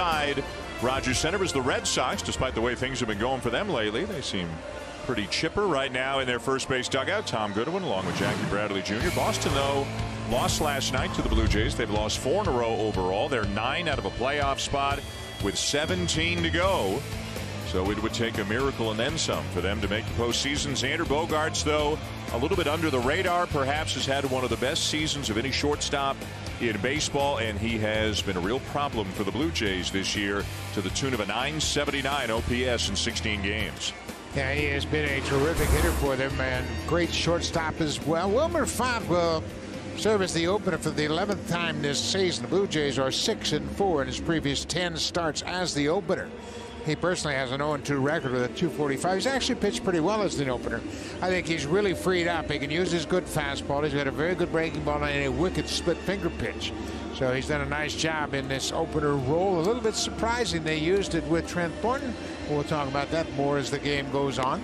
side. Rogers Center is the Red Sox despite the way things have been going for them lately. They seem pretty chipper right now in their first base dugout. Tom Goodwin along with Jackie Bradley Jr. Boston though lost last night to the Blue Jays. They've lost four in a row overall. They're nine out of a playoff spot with 17 to go. So it would take a miracle and then some for them to make the postseason. Xander Bogaerts, though, a little bit under the radar, perhaps has had one of the best seasons of any shortstop in baseball, and he has been a real problem for the Blue Jays this year to the tune of a 979 OPS in 16 games. Yeah, he has been a terrific hitter for them and great shortstop as well. Wilmer Font will serve as the opener for the 11th time this season. The Blue Jays are 6 and 4 in his previous 10 starts as the opener. He personally has an 0-2 record with a 245. He's actually pitched pretty well as an opener. I think he's really freed up. He can use his good fastball. He's got a very good breaking ball and a wicked split finger pitch. So he's done a nice job in this opener role. A little bit surprising they used it with Trent Thornton. We'll talk about that more as the game goes on.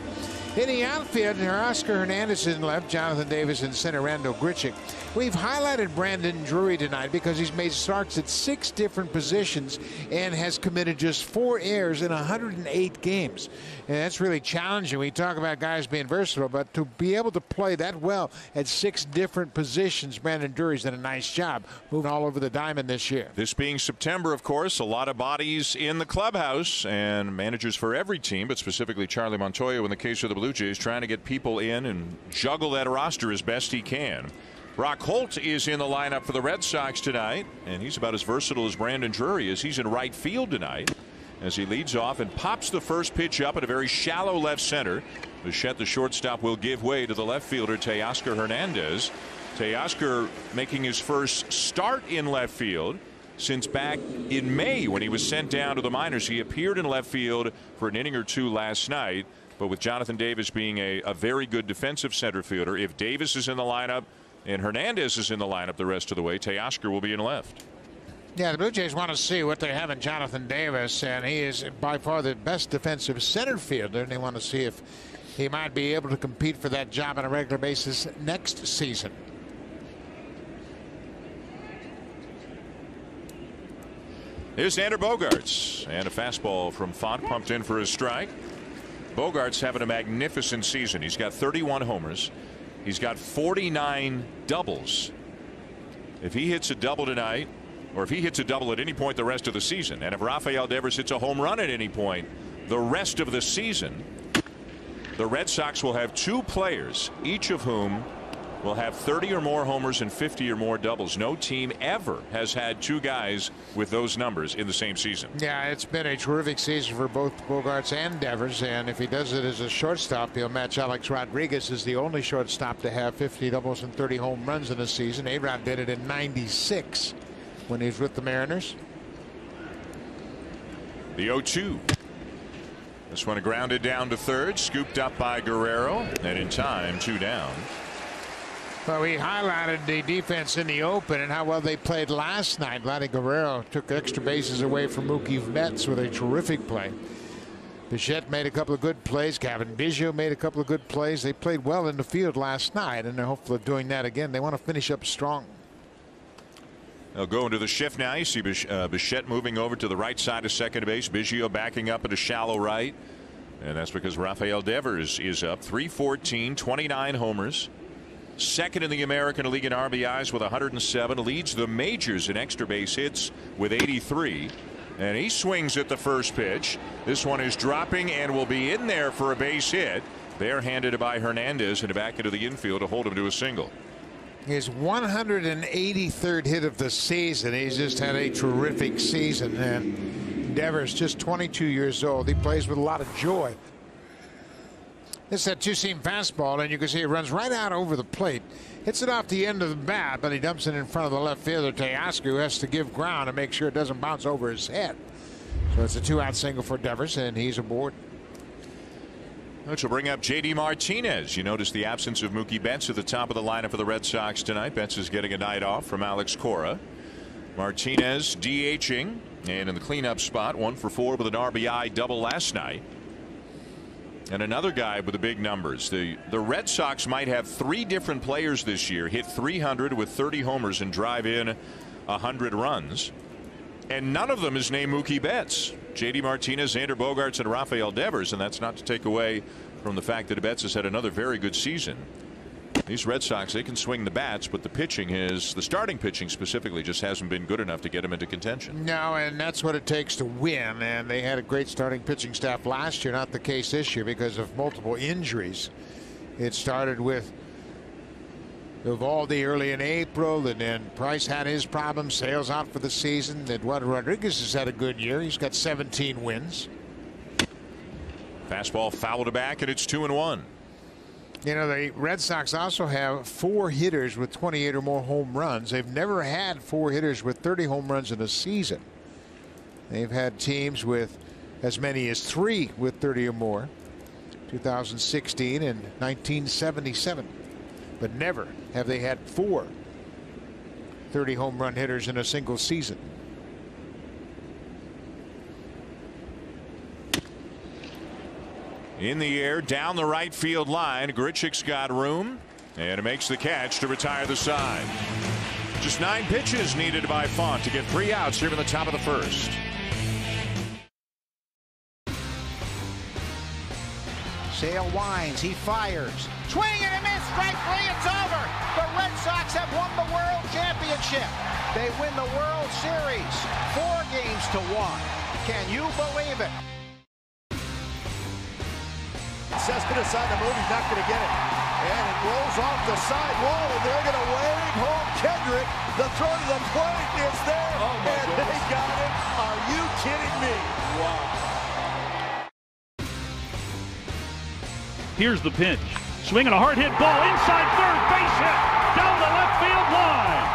In the outfield, Oscar Hernandez in left, Jonathan Davis in center, Randal Grichuk. We've highlighted Brandon Drury tonight because he's made starts at six different positions and has committed just four errors in 108 games. And that's really challenging. We talk about guys being versatile, but to be able to play that well at six different positions, Brandon Drury's done a nice job moving all over the diamond this year. This being September, of course, a lot of bodies in the clubhouse and managers for every team, but specifically Charlie Montoyo in the case of the Blue Jays trying to get people in and juggle that roster as best he can. Brock Holt is in the lineup for the Red Sox tonight, and he's about as versatile as Brandon Drury is. He's in right field tonight as he leads off and pops the first pitch up at a very shallow left center. Bichette, the shortstop, will give way to the left fielder, Teoscar Hernandez. Teoscar making his first start in left field since back in May when he was sent down to the minors. He appeared in left field for an inning or two last night. But with Jonathan Davis being a, a very good defensive center fielder, if Davis is in the lineup and Hernandez is in the lineup the rest of the way, Teoscar will be in left. Yeah, the Blue Jays want to see what they have in Jonathan Davis, and he is by far the best defensive center fielder, and they want to see if he might be able to compete for that job on a regular basis next season. Here's Xander Bogaerts, and a fastball from Font pumped in for a strike. Bogaerts having a magnificent season. He's got 31 homers. He's got 49 doubles. If he hits a double tonight, or if he hits a double at any point the rest of the season, and if Rafael Devers hits a home run at any point the rest of the season, the Red Sox will have two players, each of whom will have 30 or more homers and 50 or more doubles. No team ever has had two guys with those numbers in the same season. Yeah, it's been a terrific season for both Bogaerts and Devers, and if he does it as a shortstop, he'll match Alex Rodriguez as the only shortstop to have 50 doubles and 30 home runs in a season. A-Rod did it in 96 when he was with the Mariners. The 0-2. This one grounded down to third, scooped up by Guerrero, and in time, two down. Well, we highlighted the defense in the open and how well they played last night. Vladdy Guerrero took extra bases away from Mookie Betts with a terrific play. Bichette made a couple of good plays. Cavan Biggio made a couple of good plays. They played well in the field last night, and they're hopeful of doing that again. They want to finish up strong. They'll go into the shift now. You see uh, Bichette moving over to the right side of second base. Biggio backing up at a shallow right. And that's because Rafael Devers is up 314, 29 homers. Second in the American League in RBIs with 107. Leads the majors in extra base hits with 83. And he swings at the first pitch. This one is dropping and will be in there for a base hit. They're handed by Hernandez and back into the infield to hold him to a single. His 183rd hit of the season. He's just had a terrific season. And Devers just 22 years old. He plays with a lot of joy. This is that two-seam fastball, and you can see it runs right out over the plate. Hits it off the end of the bat, but he dumps it in front of the left fielder, Teoscar, who has to give ground and make sure it doesn't bounce over his head. So it's a two-out single for Devers, and he's aboard. Which will bring up J.D. Martinez. You notice the absence of Mookie Betts at the top of the lineup for the Red Sox tonight. Betts is getting a night off from Alex Cora. Martinez DHing and in the cleanup spot one for four with an RBI double last night. And another guy with the big numbers. The the Red Sox might have three different players this year hit 300 with 30 homers and drive in 100 runs. And none of them is named Mookie Betts. J.D. Martinez, Xander Bogaerts, and Rafael Devers. And that's not to take away from the fact that Betts has had another very good season. These Red Sox, they can swing the bats, but the pitching is the starting pitching specifically just hasn't been good enough to get them into contention. No, and that's what it takes to win. And they had a great starting pitching staff last year, not the case this year because of multiple injuries. It started with Eovaldi early in April, and then Price had his problems, Sale's out for the season. Eduardo Rodriguez has had a good year. He's got 17 wins. Fastball fouled to back, and it's two and one. You know, the Red Sox also have four hitters with 28 or more home runs. They've never had four hitters with 30 home runs in a season. They've had teams with as many as three with 30 or more. 2016 and 1977. But never have they had four 30 home run hitters in a single season. In the air, down the right field line. Grichuk's got room and it makes the catch to retire the side. Just nine pitches needed by Font to get three outs here in the top of the first. Sale winds, he fires. Swing and a miss, strike three, it's over. The Red Sox have won the World Championship. They win the World Series, four games to one. Can you believe it? Cespedes on the move, he's not going to get it. And it rolls off the side wall, and they're going to wave home Kendrick. The throw to the plate is there, oh and goodness. they got it. Are you kidding me? Wow. Here's the pitch. Swinging a hard hit ball inside third, base hit down the left field line.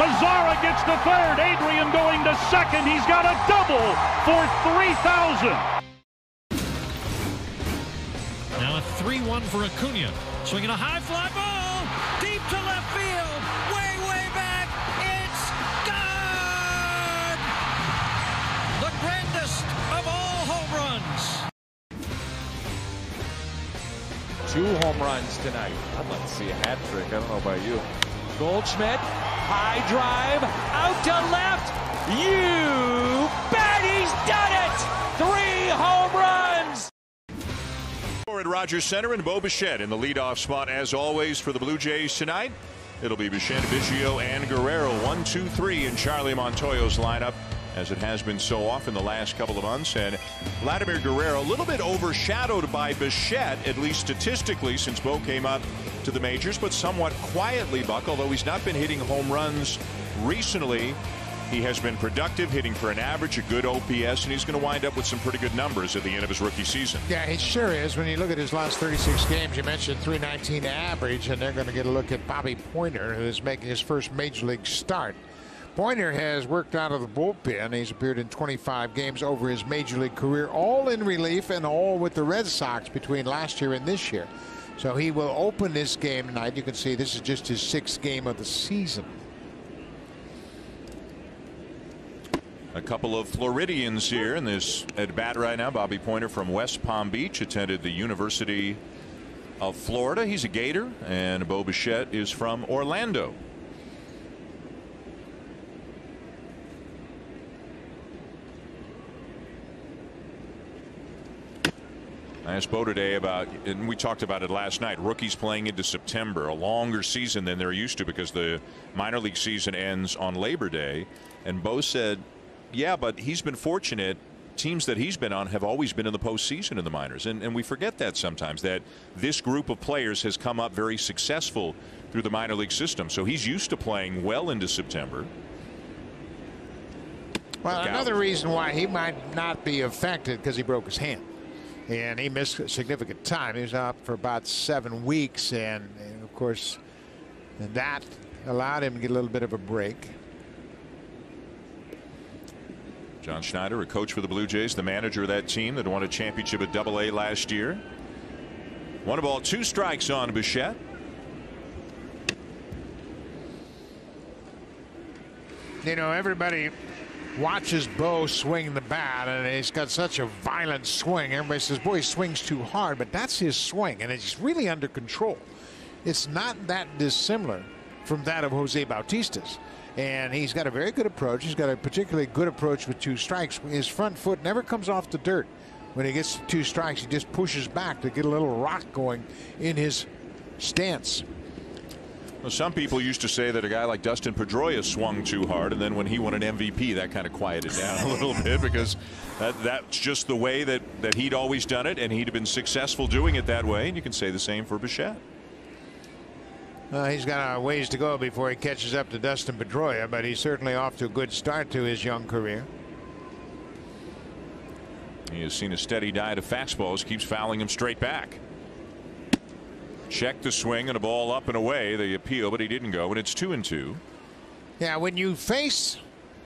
Mazara gets to third. Adrian going to second. He's got a double for 3,000. 3-1 for Acuna. Swinging a high fly ball deep to left field. Way, way back. It's gone! The grandest of all home runs. Two home runs tonight. I'd like to see a hat trick. I don't know about you. Goldschmidt, high drive, out to left. You bet he's done At Rogers Center and Bo Bichette in the leadoff spot as always for the Blue Jays tonight. It'll be Bichette, Biggio, and Guerrero. One, two, three in Charlie Montoyo's lineup as it has been so often the last couple of months. And Vladimir Guerrero, a little bit overshadowed by Bichette, at least statistically, since Bo came up to the majors, but somewhat quietly, Buck, although he's not been hitting home runs recently. He has been productive, hitting for an average, a good OPS, and he's going to wind up with some pretty good numbers at the end of his rookie season. Yeah, he sure is. When you look at his last 36 games, you mentioned 319 average, and they're going to get a look at Bobby Pointer, who is making his first major league start. Pointer has worked out of the bullpen. He's appeared in 25 games over his major league career, all in relief and all with the Red Sox between last year and this year. So he will open this game tonight. You can see this is just his sixth game of the season. A couple of Floridians here in this at bat right now. Bobby Pointer from West Palm Beach attended the University of Florida. He's a Gator, and Bo Bichette is from Orlando. I asked Bo today about, and we talked about it last night, rookies playing into September, a longer season than they're used to because the minor league season ends on Labor Day. And Bo said, yeah, but he's been fortunate. Teams that he's been on have always been in the postseason in the minors. And, and we forget that sometimes, that this group of players has come up very successful through the minor league system. So he's used to playing well into September. Well, Look out. another reason why he might not be affected because he broke his hand. And he missed a significant time. He was out for about seven weeks. And, and of course, that allowed him to get a little bit of a break. John Schneider, a coach for the Blue Jays, the manager of that team that won a championship at Double A last year. One ball, two strikes on Bichette. You know, everybody watches Bo swing the bat, and he's got such a violent swing. Everybody says, boy, he swings too hard, but that's his swing, and it's really under control. It's not that dissimilar from that of Jose Bautista's. And he's got a very good approach. He's got a particularly good approach with two strikes. His front foot never comes off the dirt. When he gets two strikes, he just pushes back to get a little rock going in his stance. Well, some people used to say that a guy like Dustin Pedroia swung too hard, and then when he won an MVP, that kind of quieted down a little bit because that, that's just the way that, that he'd always done it, and he'd been successful doing it that way. And you can say the same for Bichette. Uh, he's got a ways to go before he catches up to Dustin Pedroia, but he's certainly off to a good start to his young career. He has seen a steady diet of fastballs, keeps fouling him straight back. Check the swing and a ball up and away. The appeal, but he didn't go, and it's two and two. Yeah, when you face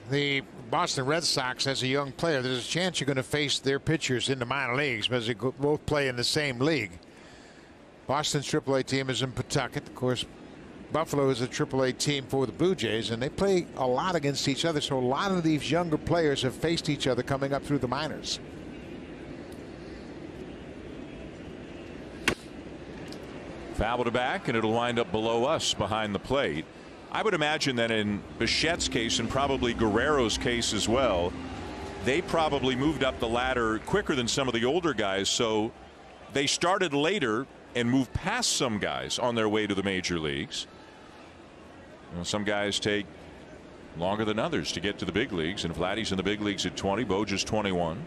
the Boston Red Sox as a young player, there's a chance you're going to face their pitchers in the minor leagues because they both play in the same league. Boston's AAA team is in Pawtucket. Of course, Buffalo is a AAA team for the Blue Jays, and they play a lot against each other. So a lot of these younger players have faced each other coming up through the minors. Foul to back, and it'll wind up below us behind the plate. I would imagine that in Bichette's case and probably Guerrero's case as well, they probably moved up the ladder quicker than some of the older guys. So they started later and move past some guys on their way to the major leagues. You know, some guys take longer than others to get to the big leagues, and Vladdy's in the big leagues at 20, Bo just 21.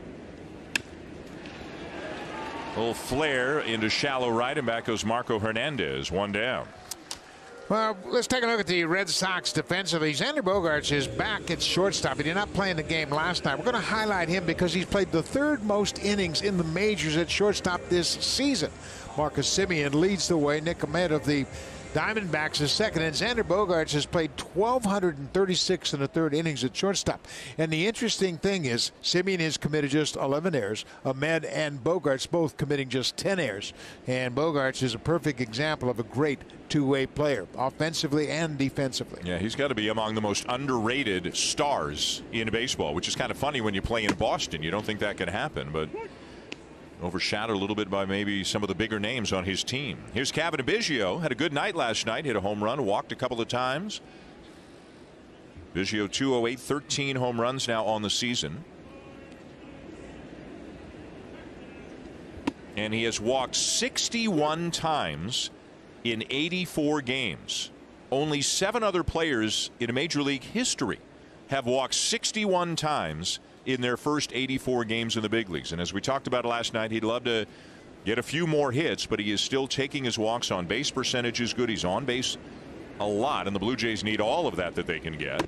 A little flare into shallow right, and back goes Marco Hernandez, one down. Well, let's take a look at the Red Sox defensively. Xander Bogaerts is back at shortstop. He did not play in the game last night. We're going to highlight him because he's played the third most innings in the majors at shortstop this season. Marcus Semien leads the way. Nick Ahmed of the Diamondbacks is second, and Xander Bogaerts has played 1,236 in the third innings at shortstop. And the interesting thing is, Semien has committed just 11 errors. Ahmed and Bogaerts both committing just 10 errors. And Bogaerts is a perfect example of a great two-way player, offensively and defensively. Yeah, he's got to be among the most underrated stars in baseball, which is kind of funny when you play in Boston. You don't think that can happen, but overshadowed a little bit by maybe some of the bigger names on his team. Here's Cavan Biggio. Had a good night last night. Hit a home run, walked a couple of times. Biggio 208, 13 home runs now on the season. And he has walked 61 times in 84 games. Only seven other players in Major League history have walked 61 times in their first 84 games in the big leagues. And as we talked about last night, he'd love to get a few more hits, but he is still taking his walks on base percentage is good. He's on base a lot, and the Blue Jays need all of that that they can get.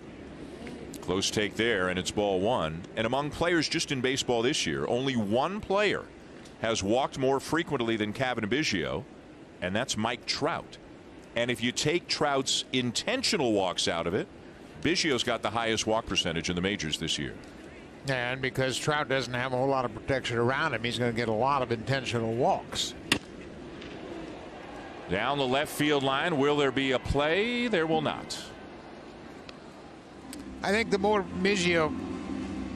Close take there, and it's ball one. And among players just in baseball this year, only one player has walked more frequently than Cavan Biggio, and that's Mike Trout. And if you take Trout's intentional walks out of it, Biggio's got the highest walk percentage in the majors this year. And because Trout doesn't have a whole lot of protection around him, he's going to get a lot of intentional walks. Down the left field line, will there be a play? There will not. I think the more Biggio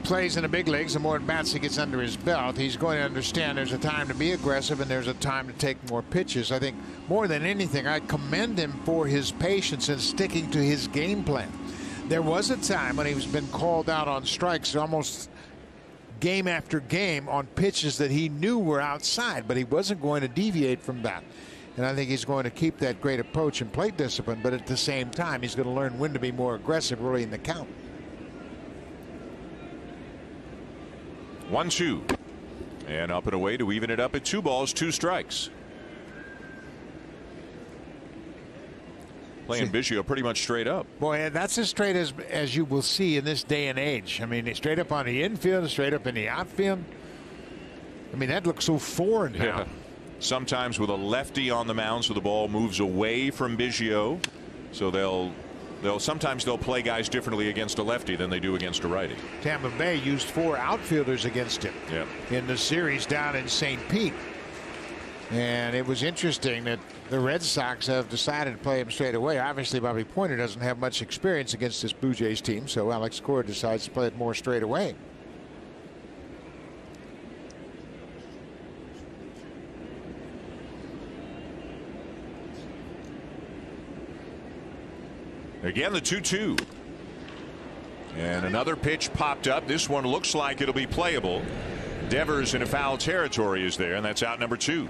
plays in the big leagues, the more at bats he gets under his belt, he's going to understand there's a time to be aggressive and there's a time to take more pitches. I think more than anything, I commend him for his patience and sticking to his game plan. There was a time when he was been called out on strikes almost game after game on pitches that he knew were outside, but he wasn't going to deviate from that. And I think he's going to keep that great approach and plate discipline, but at the same time, he's going to learn when to be more aggressive early in the count. One, two. And up and away to even it up at two balls, two strikes. Playing Biggio pretty much straight up. Boy, that's as straight as as you will see in this day and age. I mean, straight up on the infield, straight up in the outfield. I mean, that looks so foreign now. Yeah. Sometimes with a lefty on the mound, so the ball moves away from Biggio. So they'll they'll sometimes they'll play guys differently against a lefty than they do against a righty. Tampa Bay used four outfielders against him yeah. in the series down in St. Pete. And it was interesting that the Red Sox have decided to play him straight away. Obviously, Bobby Pointer doesn't have much experience against this Blue Jays team, so Alex Cora decides to play it more straight away. Again, the 2 2. And another pitch popped up. This one looks like it'll be playable. Devers in a foul territory is there, and that's out number two.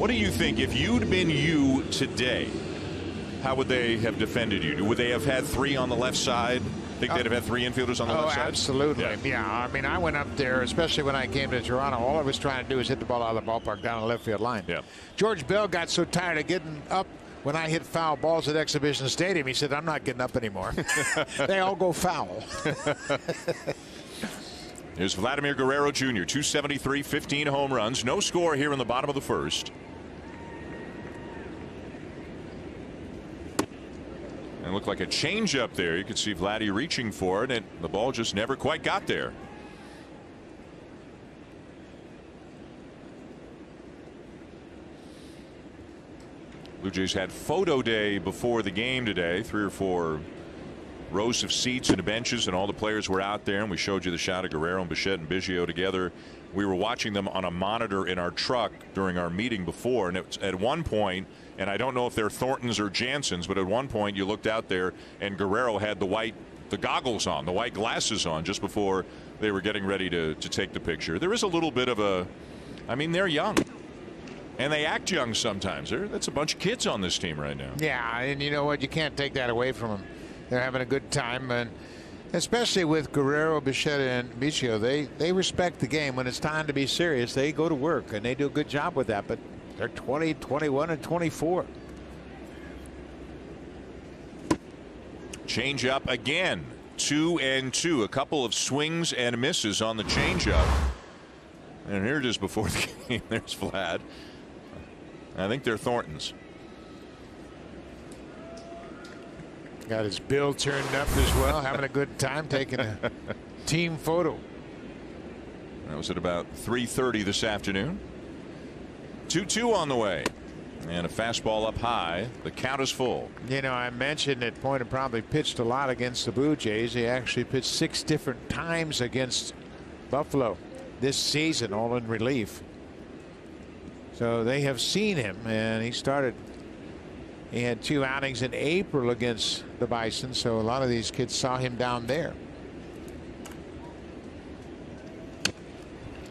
What do you think if you'd been you today? How would they have defended you? Would they have had three on the left side? Think they'd have had three infielders on the Oh, left side? absolutely. Yeah. Yeah. I mean, I went up there, especially when I came to Toronto. All I was trying to do was hit the ball out of the ballpark down the left field line. Yeah. George Bell got so tired of getting up when I hit foul balls at Exhibition Stadium. He said, I'm not getting up anymore. they all go foul. Here's Vladimir Guerrero Jr., 273, 15 home runs. No score here in the bottom of the first. Looked like a changeup there. You could see Vladdy reaching for it, and the ball just never quite got there. Blue Jays had photo day before the game today. Three or four rows of seats and benches, and all the players were out there. And we showed you the shot of Guerrero and Bichette and Biggio together. We were watching them on a monitor in our truck during our meeting before. And at one point, and I don't know if they're Thorntons or Jansen's, but at one point you looked out there and Guerrero had the white the goggles on, the white glasses on, just before they were getting ready to, to take the picture. There is a little bit of a, I mean, they're young. And they act young sometimes. They're, that's a bunch of kids on this team right now. Yeah, and you know what? You can't take that away from them. They're having a good time, and especially with Guerrero, Bichette, and Biggio, they they respect the game. When it's time to be serious, they go to work, and they do a good job with that. But they're 20, 21, and 24. Change up again. Two and two. A couple of swings and misses on the changeup. And here it is before the game. There's Vlad. I think they're Thorntons. Got his bill turned up as well, having a good time taking a team photo. That was at about 3:30 this afternoon. 2-2 on the way. And a fastball up high. The count is full. You know, I mentioned that Pointer probably pitched a lot against the Blue Jays. He actually pitched six different times against Buffalo this season, all in relief. So they have seen him, and he started. He had two outings in April against the Bison, so a lot of these kids saw him down there.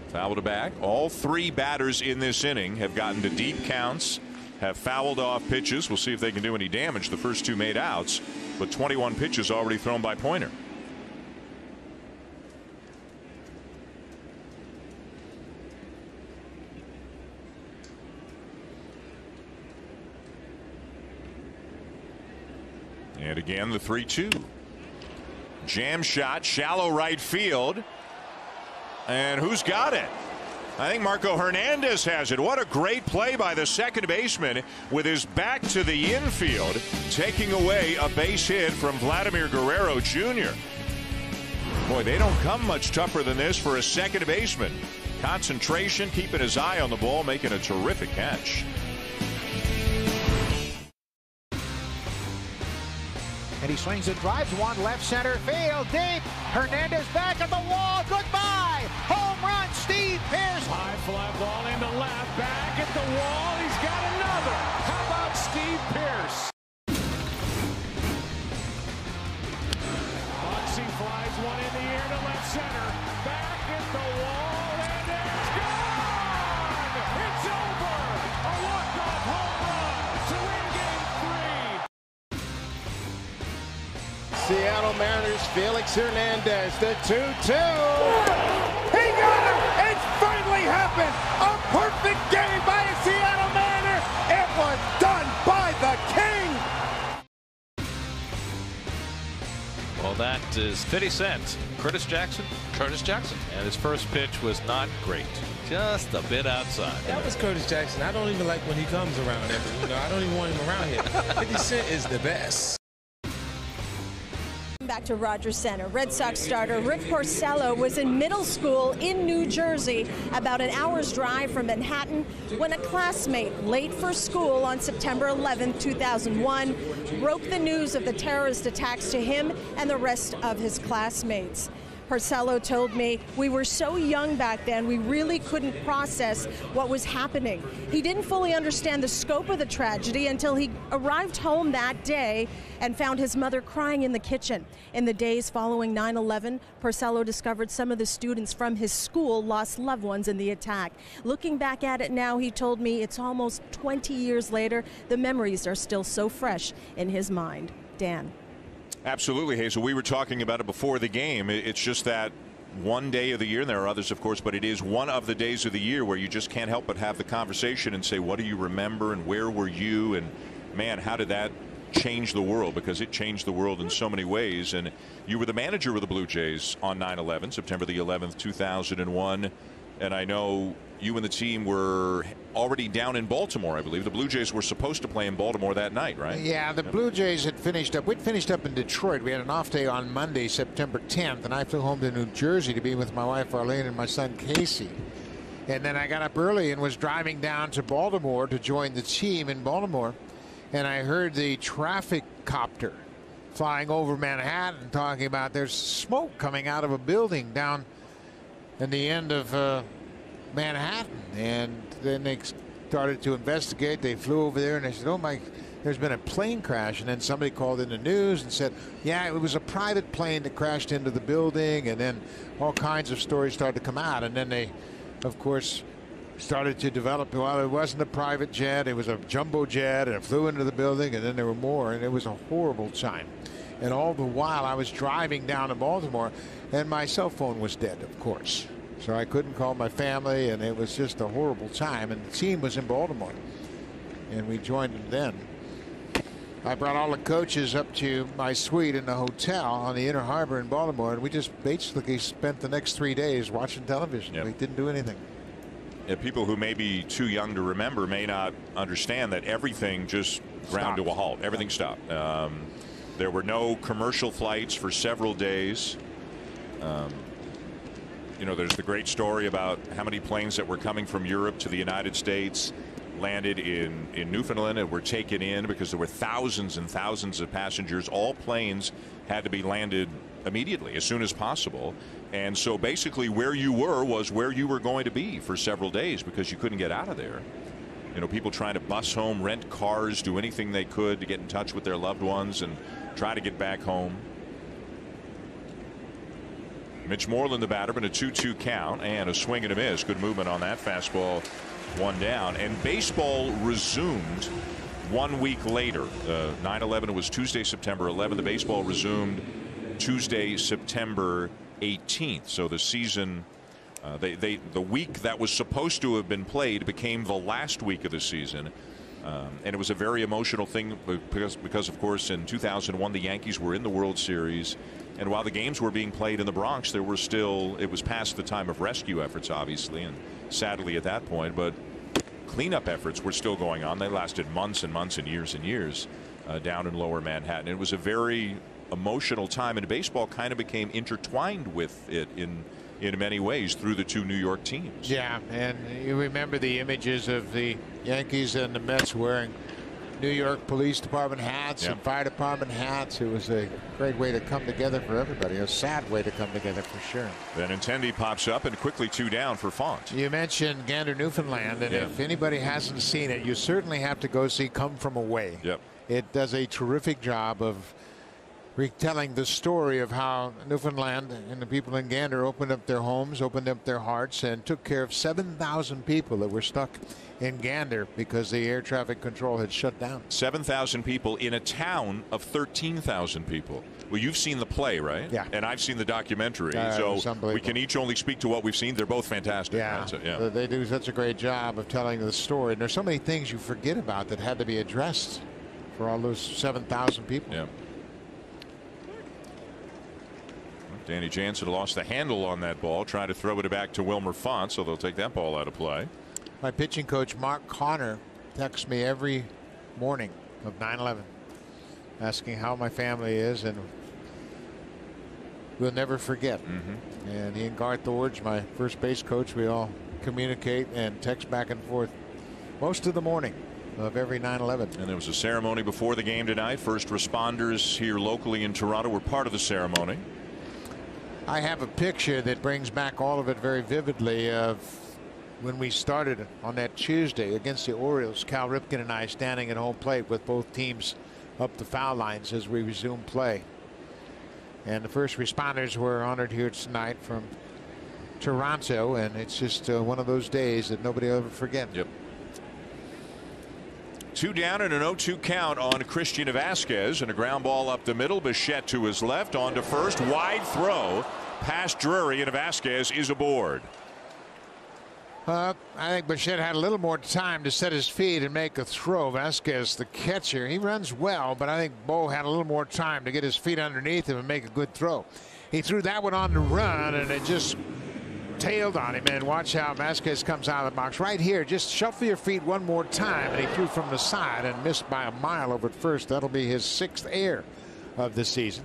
Foul to back. All three batters in this inning have gotten to deep counts, have fouled off pitches. We'll see if they can do any damage. The first two made outs, but 21 pitches already thrown by Pointer. And again, the 3 2. Jam shot, shallow right field. And who's got it? I think Marco Hernandez has it. What a great play by the second baseman with his back to the infield, taking away a base hit from Vladimir Guerrero Jr. Boy, they don't come much tougher than this for a second baseman. Concentration, keeping his eye on the ball, making a terrific catch. And he swings and drives one left center field deep. Hernandez back at the wall. Goodbye. Home run. Steve Pearce. High fly ball into Seattle Mariners, Felix Hernandez, the 2-2. He got him! It's finally happened! A perfect game by a Seattle Mariner! It was done by the King! Well, that is 50 Cent. Curtis Jackson. Curtis Jackson. And his first pitch was not great. Just a bit outside. That was Curtis Jackson. I don't even like when he comes around. You know, I don't even want him around here. 50 Cent is the best. Back to Rogers Center. Red Sox starter Rick Porcello was in middle school in New Jersey, about an hour's drive from Manhattan, when a classmate late for school on September 11, 2001, broke the news of the terrorist attacks to him and the rest of his classmates. Porcello told me we were so young back then, we really couldn't process what was happening. He didn't fully understand the scope of the tragedy until he arrived home that day and found his mother crying in the kitchen. In the days following 9 11, Porcello discovered some of the students from his school lost loved ones in the attack. Looking back at it now, he told me it's almost 20 years later, the memories are still so fresh in his mind. Dan. Absolutely, Hazel. We were talking about it before the game. It's just that one day of the year, and there are others, of course, but it is one of the days of the year where you just can't help but have the conversation and say, what do you remember and where were you? And man, how did that change the world? Because it changed the world in so many ways. And you were the manager of the Blue Jays on 9 11, September the 11th, 2001. And I know you and the team were already down in Baltimore, I believe. The Blue Jays were supposed to play in Baltimore that night, right? Yeah, the Blue Jays had finished up. We'd finished up in Detroit. We had an off day on Monday, September 10th, and I flew home to New Jersey to be with my wife Arlene and my son Casey. And then I got up early and was driving down to Baltimore to join the team in Baltimore. And I heard the traffic copter flying over Manhattan talking about there's smoke coming out of a building down in the end of uh, Manhattan. And then they started to investigate. They flew over there and they said, oh my, there's been a plane crash. And then somebody called in the news and said, yeah, it was a private plane that crashed into the building. And then all kinds of stories started to come out. And then they, of course, started to develop. Well, it wasn't a private jet, it was a jumbo jet, and it flew into the building, and then there were more, and it was a horrible time. And all the while, I was driving down to Baltimore, and my cell phone was dead, of course. So I couldn't call my family, and it was just a horrible time. And the team was in Baltimore, and we joined them then. I brought all the coaches up to my suite in the hotel on the Inner Harbor in Baltimore, and we just basically spent the next three days watching television. Yep. We didn't do anything. Yeah, people who may be too young to remember may not understand that everything just ground to a halt. Everything stopped. Um, there were no commercial flights for several days. Um, you know, there's the great story about how many planes that were coming from Europe to the United States landed in in Newfoundland and were taken in because there were thousands and thousands of passengers. All planes had to be landed immediately as soon as possible. And so basically where you were was where you were going to be for several days because you couldn't get out of there. You know, people trying to bus home, rent cars, do anything they could to get in touch with their loved ones and try to get back home. Mitch Moreland, the batter, but a 2 2 count and a swing and a miss. Good movement on that fastball, one down. And baseball resumed one week later. 9 uh, 11 was Tuesday, September 11. The baseball resumed Tuesday, September 18th. So the season. Uh, they, they the week that was supposed to have been played became the last week of the season. Um, and it was a very emotional thing because, because, of course, in 2001, the Yankees were in the World Series. And while the games were being played in the Bronx, there were still, it was past the time of rescue efforts, obviously, and sadly at that point, but cleanup efforts were still going on. They lasted months and months and years and years uh, down in lower Manhattan. It was a very emotional time, and baseball kind of became intertwined with it in in many ways through the two New York teams. Yeah, and you remember the images of the Yankees and the Mets wearing New York Police Department hats and fire department hats. It was a great way to come together for everybody. A sad way to come together for sure. Benintendi pops up and quickly two down for Font. You mentioned Gander, Newfoundland, and Yeah. if anybody hasn't seen it, you certainly have to go see Come From Away. Yep. It does a terrific job of retelling the story of how Newfoundland and the people in Gander opened up their homes, opened up their hearts, and took care of 7,000 people that were stuck in Gander because the air traffic control had shut down. 7,000 people in a town of 13,000 people. Well, you've seen the play, right? Yeah. And I've seen the documentary. Uh, so we can each only speak to what we've seen. They're both fantastic. Yeah, right? So, yeah. They do such a great job of telling the story. And there's so many things you forget about that had to be addressed for all those 7,000 people. Yeah. Danny Jansen lost the handle on that ball, trying to throw it back to Wilmer Font, so they'll take that ball out of play. My pitching coach, Mark Connor, texts me every morning of 9 11 asking how my family is, and we'll never forget. Mm-hmm. And he and Garth Iorg, my first base coach, we all communicate and text back and forth most of the morning of every 9 11. And there was a ceremony before the game tonight. First responders here locally in Toronto were part of the ceremony. I have a picture that brings back all of it very vividly of when we started on that Tuesday against the Orioles. Cal Ripken and I standing at home plate with both teams up the foul lines as we resume play. And the first responders were honored here tonight from Toronto, and it's just uh, one of those days that nobody will ever forget. Yep. Two down and an 0-2 count on Christian Vasquez and a ground ball up the middle. Bichette to his left on to first. Wide throw past Drury and Vasquez is aboard. Uh, I think Bichette had a little more time to set his feet and make a throw. Vasquez, the catcher, he runs well, but I think Bo had a little more time to get his feet underneath him and make a good throw. He threw that one on the run, and it just tailed on him. And watch how Vasquez comes out of the box right here. Just shuffle your feet one more time, and he threw from the side and missed by a mile over at first. That'll be his sixth air of the season.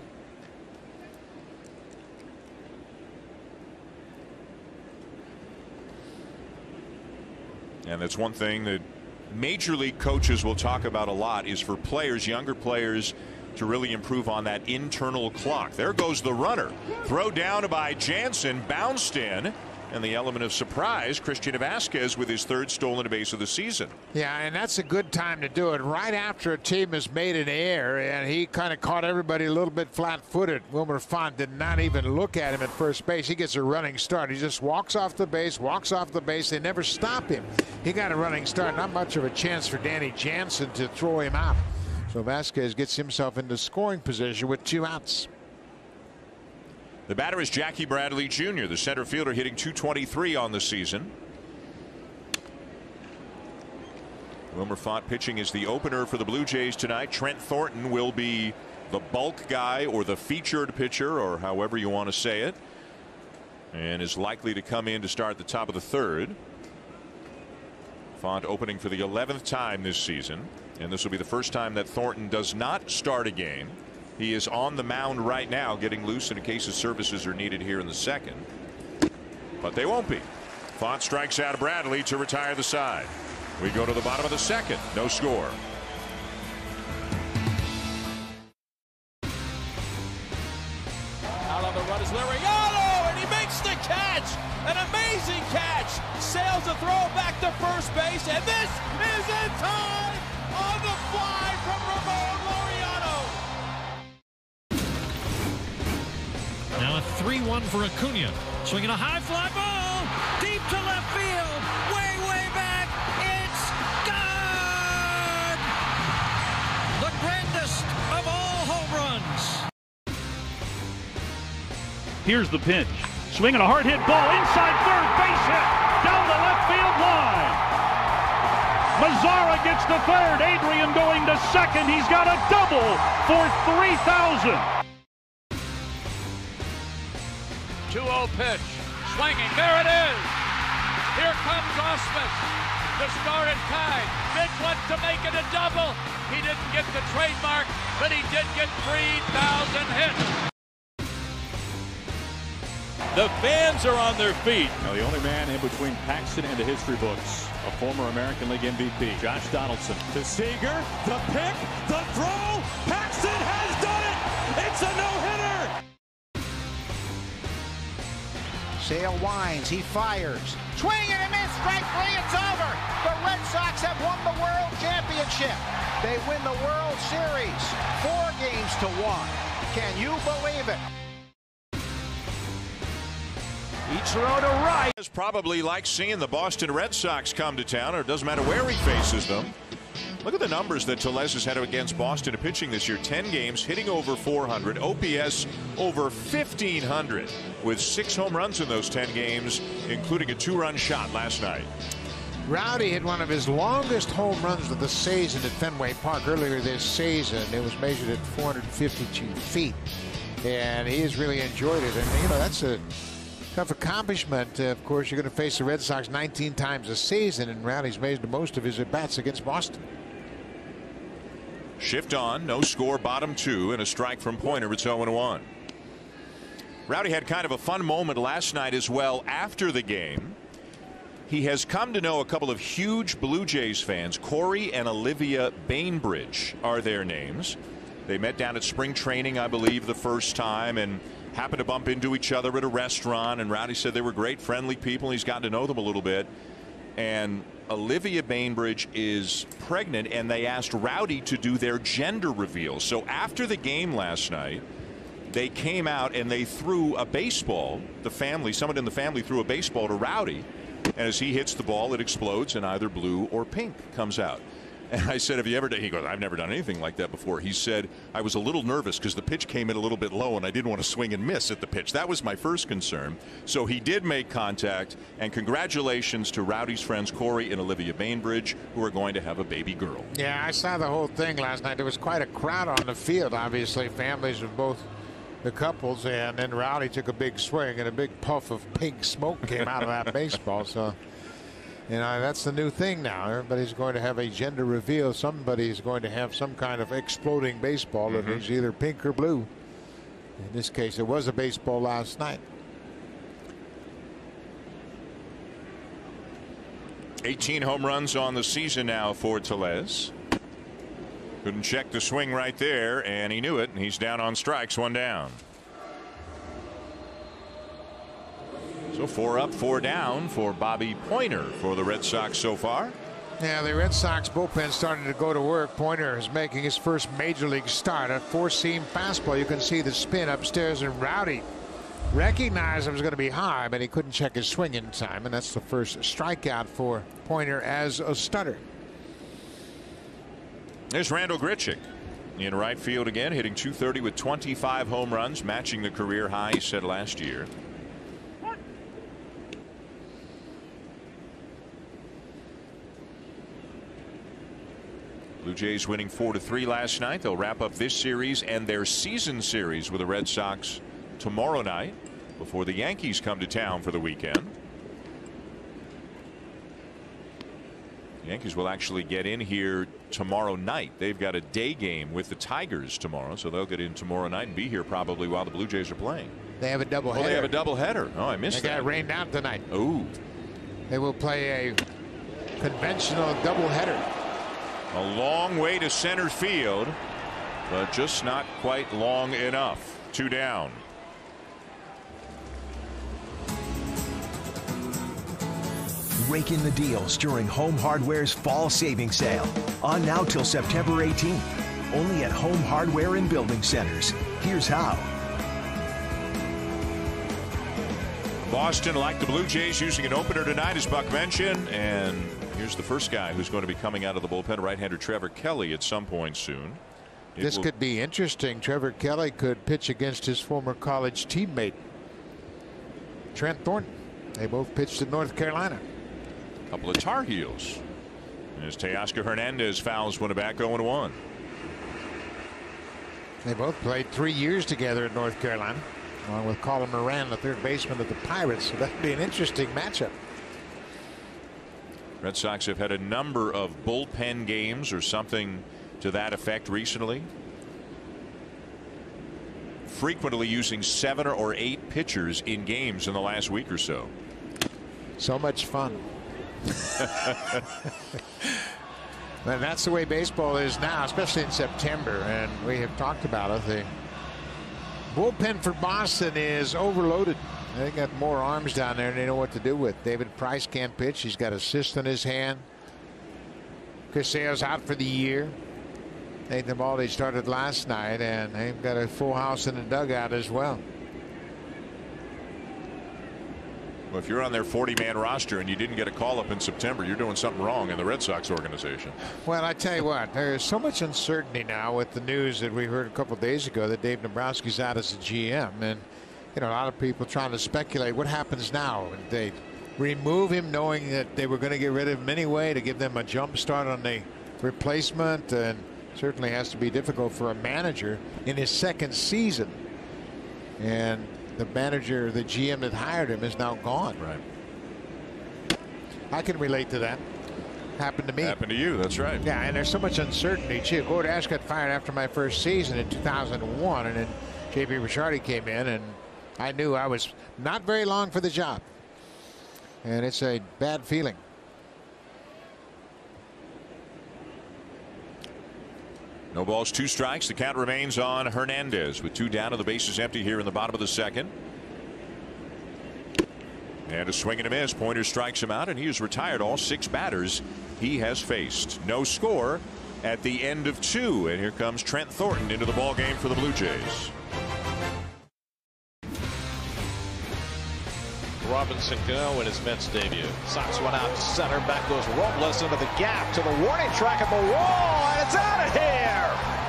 And that's one thing that major league coaches will talk about a lot is for players, younger players, to really improve on that internal clock. There goes the runner. Throw down by Jansen, bounced in. And the element of surprise, Christian Vasquez with his third stolen base of the season. Yeah, and that's a good time to do it right after a team has made an error, and he kind of caught everybody a little bit flat-footed. Wilmer Font did not even look at him at first base. He gets a running start. He just walks off the base, walks off the base. They never stop him. He got a running start. Not much of a chance for Danny Jansen to throw him out. So Vasquez gets himself into scoring position with two outs. The batter is Jackie Bradley Jr., the center fielder hitting 223 on the season. Wilmer Font pitching is the opener for the Blue Jays tonight. Trent Thornton will be the bulk guy or the featured pitcher or however you want to say it and is likely to come in to start the top of the third. Font opening for the 11th time this season and this will be the first time that Thornton does not start a game. He is on the mound right now getting loose in case his services are needed here in the second. But they won't be. Font strikes out Bradley to retire the side. We go to the bottom of the second. No score. Out on the run is Liriano, and he makes the catch. An amazing catch. Sails a throw back to first base, and this is in time 3-1 for Acuna. Swinging a high fly ball. Deep to left field. Way, way back. It's gone! The grandest of all home runs. Here's the pitch. Swinging a hard hit ball inside third, base hit down the left field line. Mazara gets to third. Adrian going to second. He's got a double for 3,000. 2-0 pitch. Swinging. There it is. Here comes Ausmus. The start and tie. Mitch wants to make it a double. He didn't get the trademark, but he did get 3,000 hits. The fans are on their feet. Now, the only man in between Paxton and the history books, a former American League MVP, Josh Donaldson. To Seager, the pick, the throw. Paxton has done it. It's a no-hitter. Sale winds, he fires. Swing and a miss, strike three, it's over. The Red Sox have won the World Championship. They win the World Series, four games to one. Can you believe it? Ichiro to right. Is probably like seeing the Boston Red Sox come to town, or it doesn't matter where he faces them. Look at the numbers that Tellez has had against Boston in pitching this year. 10 games, hitting over 400, OPS over 1,500, with six home runs in those 10 games, including a two-run shot last night. Rowdy hit one of his longest home runs of the season at Fenway Park earlier this season. It was measured at 452 feet, and he has really enjoyed it. And, you know, that's a tough accomplishment. Of course, you're going to face the Red Sox 19 times a season, and Rowdy's made the most of his at-bats against Boston. Shift on, no score, bottom two, and a strike from Pointer. It's 0 1. Rowdy had kind of a fun moment last night as well after the game. He has come to know a couple of huge Blue Jays fans. Corey and Olivia Bainbridge are their names. They met down at spring training, I believe, the first time, and happened to bump into each other at a restaurant, and Rowdy said they were great, friendly people. He's gotten to know them a little bit. And Olivia Bainbridge is pregnant, and they asked Rowdy to do their gender reveal. So after the game last night, they came out and they threw a baseball. The family, someone in the family threw a baseball to Rowdy. And as he hits the ball, it explodes, and either blue or pink comes out. And I said, Have you ever done? He goes, I've never done anything like that before. He said, I was a little nervous because the pitch came in a little bit low and I didn't want to swing and miss at the pitch. That was my first concern. So he did make contact. And congratulations to Rowdy's friends, Corey and Olivia Bainbridge, who are going to have a baby girl. Yeah, I saw the whole thing last night. There was quite a crowd on the field, obviously, families of both the couples. And then Rowdy took a big swing and a big puff of pink smoke came out of that baseball. So. You know, that's the new thing now. Everybody's going to have a gender reveal. Somebody's going to have some kind of exploding baseball mm -hmm. that is either pink or blue. In this case, it was a baseball last night. 18 home runs on the season now for Tellez. Couldn't check the swing right there, and he knew it. And he's down on strikes, one down. So four up, four down for Bobby Pointer for the Red Sox so far. Yeah, the Red Sox bullpen starting to go to work. Pointer is making his first major league start. A four-seam fastball. You can see the spin upstairs and Rowdy recognized it was going to be high, but he couldn't check his swing in time, and that's the first strikeout for Pointer as a starter. There's Randal Grichuk in right field again, hitting 230 with 25 home runs, matching the career high he set last year. Blue Jays winning 4 to 3 last night. They'll wrap up this series and their season series with the Red Sox tomorrow night before the Yankees come to town for the weekend. The Yankees will actually get in here tomorrow night. They've got a day game with the Tigers tomorrow, so they'll get in tomorrow night and be here probably while the Blue Jays are playing. They have a double oh, they have a double header. Oh, I missed they that. They got rained out tonight. Oh. They will play a conventional double header. A long way to center field, but just not quite long enough. Two down. Rake in the deals during Home Hardware's fall saving sale. On now till September 18th. Only at Home Hardware and Building Centers. Here's how. Boston, like the Blue Jays, using an opener tonight, as Buck mentioned, and Here's the first guy who's going to be coming out of the bullpen, right-hander Trevor Kelly, at some point soon. It this could be interesting. Trevor Kelly could pitch against his former college teammate, Trent Thornton. They both pitched in North Carolina. A couple of Tar Heels. As Teoscar Hernandez fouls one back 0 1. They both played three years together at North Carolina, along with Colin Moran, the third baseman of the Pirates. So that'd be an interesting matchup. Red Sox have had a number of bullpen games or something to that effect recently. Frequently using seven or eight pitchers in games in the last week or so. So much fun. and that's the way baseball is now, especially in September. And we have talked about it. The bullpen for Boston is overloaded. They got more arms down there and they know what to do with. David Price can't pitch. He's got a cyst in his hand. Sale's out for the year. Nathan Eovaldi started last night and they've got a full house in the dugout as well. Well, if you're on their 40 man roster and you didn't get a call up in September, you're doing something wrong in the Red Sox organization. Well, I tell you what, there is so much uncertainty now with the news that we heard a couple days ago that Dave Dombrowski's out as a GM. And you know, a lot of people trying to speculate what happens now. They remove him knowing that they were going to get rid of him anyway to give them a jump start on the replacement and certainly has to be difficult for a manager in his second season. And the manager, the GM that hired him is now gone. Right. I can relate to that. Happened to me. Happened to you. That's right. Yeah, and there's so much uncertainty. too. Gord Ash got fired after my first season in 2001, and then J.P. Ricciardi came in, and I knew I was not very long for the job. And it's a bad feeling. No balls, two strikes. The count remains on Hernandez with two down and the bases empty here in the bottom of the second. And a swing and a miss. Pointer strikes him out, and he has retired all six batters he has faced. No score at the end of two. And here comes Trent Thornton into the ball game for the Blue Jays. Robinson Cano in his Mets debut. Sox one out center. Back goes Robles into the gap to the warning track at the wall, and it's out of here.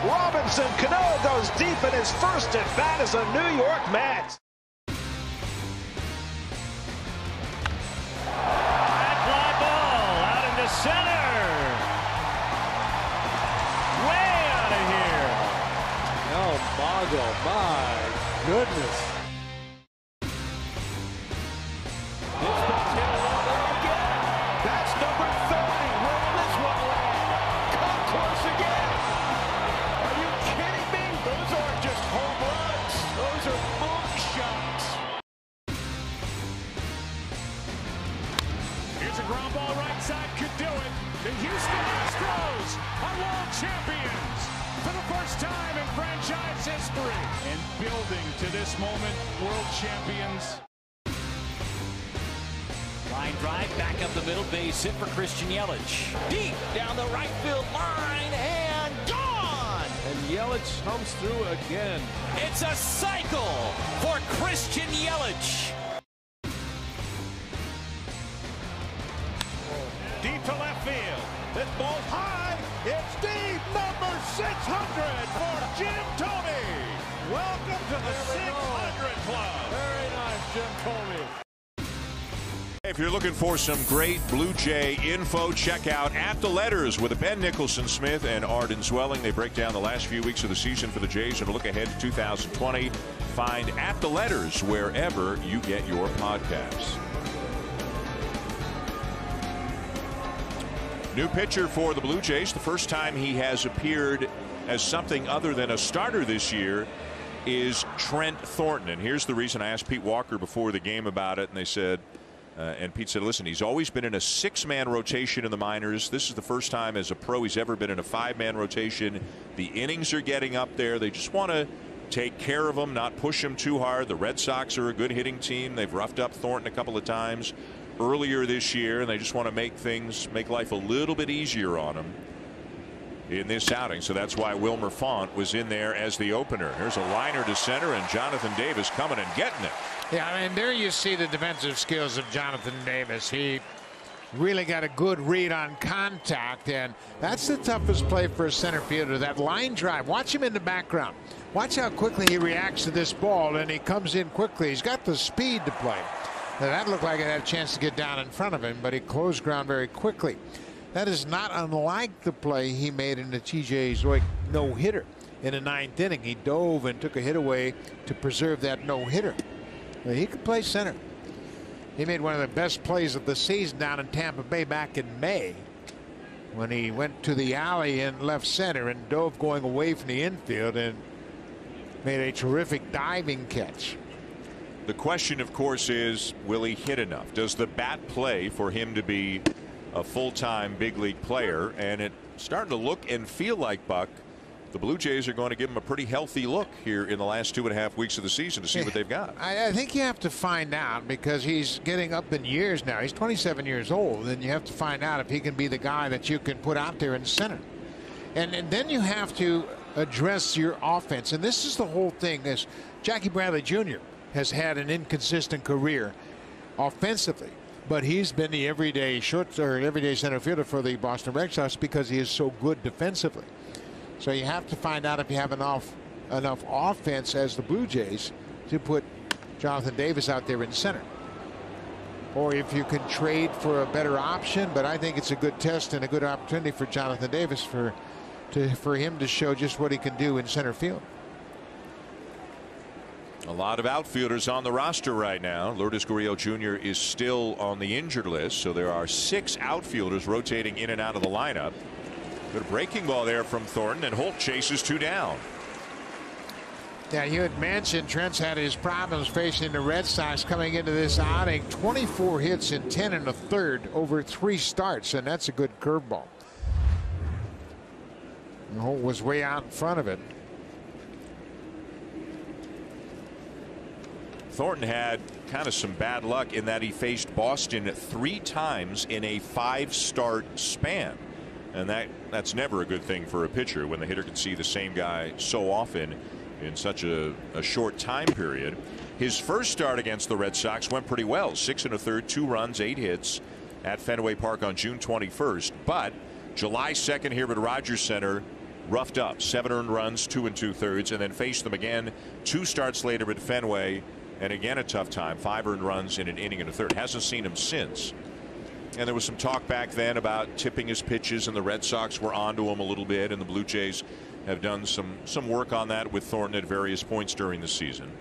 Robinson Cano goes deep in his first at bat as a New York Met. fly ball out into center. Way out of here. Oh, Mago, my goodness. To this moment, world champions. Line drive back up the middle base hit for Christian Yelich. Deep down the right field line and gone. And Yelich comes through again. It's a cycle for Christian Yelich. Deep to left field. This ball high. The 600 Club. Very nice, Jim Thome. If you're looking for some great Blue Jay info, check out At the Letters with Ben Nicholson Smith and Arden Zwelling. They break down the last few weeks of the season for the Jays and a look ahead to 2020. Find At the Letters wherever you get your podcasts. New pitcher for the Blue Jays. The first time he has appeared as something other than a starter this year is Trent Thornton. And here's the reason I asked Pete Walker before the game about it, and they said, uh, and Pete said, listen, he's always been in a six man rotation in the minors. This is the first time as a pro he's ever been in a five man rotation. The innings are getting up there. They just want to take care of him, not push him too hard. The Red Sox are a good hitting team. They've roughed up Thornton a couple of times earlier this year, and they just want to make things, make life a little bit easier on him in this outing. So that's why Wilmer Font was in there as the opener. Here's a liner to center, and Jonathan Davis coming and getting it. Yeah, I mean, there you see the defensive skills of Jonathan Davis. He really got a good read on contact, and that's the toughest play for a center fielder. That line drive. Watch him in the background. Watch how quickly he reacts to this ball, and he comes in quickly. He's got the speed to play. Now, that looked like it had a chance to get down in front of him, but he closed ground very quickly. That is not unlike the play he made in the TJ Zeuch no hitter in the ninth inning. He dove and took a hit away to preserve that no hitter. He could play center. He made one of the best plays of the season down in Tampa Bay back in May when he went to the alley in left center and dove going away from the infield and made a terrific diving catch. The question, of course, is will he hit enough? Does the bat play for him to be a full time big league player? And it's starting to look and feel like Buck. The Blue Jays are going to give him a pretty healthy look here in the last two and a half weeks of the season to see what they've got. I, I think you have to find out because he's getting up in years now. He's 27 years old, and you have to find out if he can be the guy that you can put out there in center. And, and then you have to address your offense. And this is the whole thing. This Jackie Bradley Jr. has had an inconsistent career offensively, but he's been the everyday short or everyday center fielder for the Boston Red Sox because he is so good defensively. So you have to find out if you have enough enough offense as the Blue Jays to put Jonathan Davis out there in center. Or if you can trade for a better option, but I think it's a good test and a good opportunity for Jonathan Davis for to for him to show just what he can do in center field. A lot of outfielders on the roster right now. Lourdes Gurriel Jr. is still on the injured list, so there are six outfielders rotating in and out of the lineup. Good breaking ball there from Thornton, and Holt chases two down. Yeah, you had mentioned Trent's had his problems facing the Red Sox coming into this outing. 24 hits in 10 and a third over three starts, and that's a good curveball. Holt was way out in front of it. Thornton had kind of some bad luck in that he faced Boston three times in a five start span. And that that's never a good thing for a pitcher when the hitter can see the same guy so often in such a, a short time period. His first start against the Red Sox went pretty well. Six and a third, two runs, eight hits at Fenway Park on June 21st. But July 2nd here at Rogers Center, roughed up. Seven earned runs, two and two thirds, and then faced them again two starts later at Fenway and again a tough time. Five earned runs in an inning and a third. Hasn't seen him since. And there was some talk back then about tipping his pitches, and the Red Sox were onto him a little bit, and the Blue Jays have done some some work on that with Thornton at various points during the season.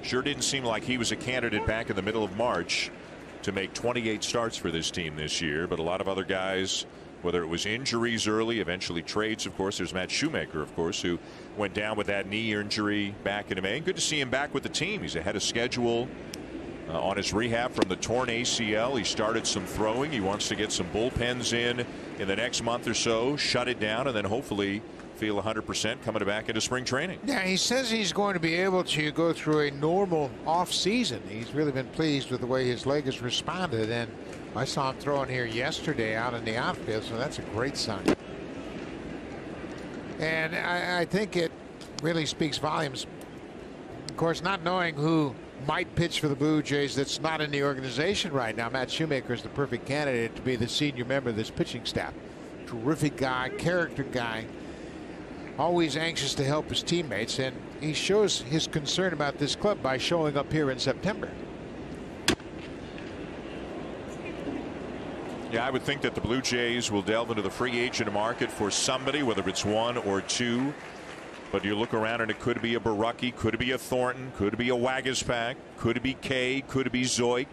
Sure didn't seem like he was a candidate back in the middle of March to make 28 starts for this team this year, but a lot of other guys whether it was injuries early, eventually trades, of course. There's Matt Shoemaker, of course, who went down with that knee injury back in May. Good to see him back with the team. He's ahead of schedule uh, on his rehab from the torn ACL. He started some throwing. He wants to get some bullpens in in the next month or so, shut it down, and then hopefully feel 100% coming back into spring training. Yeah, he says he's going to be able to go through a normal off season. He's really been pleased with the way his leg has responded and I saw him throwing here yesterday out in the outfield, so that's a great sign. And I, I think it really speaks volumes. Of course, not knowing who might pitch for the Blue Jays that's not in the organization right now. Matt Shoemaker is the perfect candidate to be the senior member of this pitching staff. Terrific guy, character guy, always anxious to help his teammates, and he shows his concern about this club by showing up here in September. Yeah, I would think that the Blue Jays will delve into the free agent market for somebody, whether it's one or two. But you look around and it could be a Borucki, could be a Thornton, could be a Waguespack, could be Kay, could be Zeuch.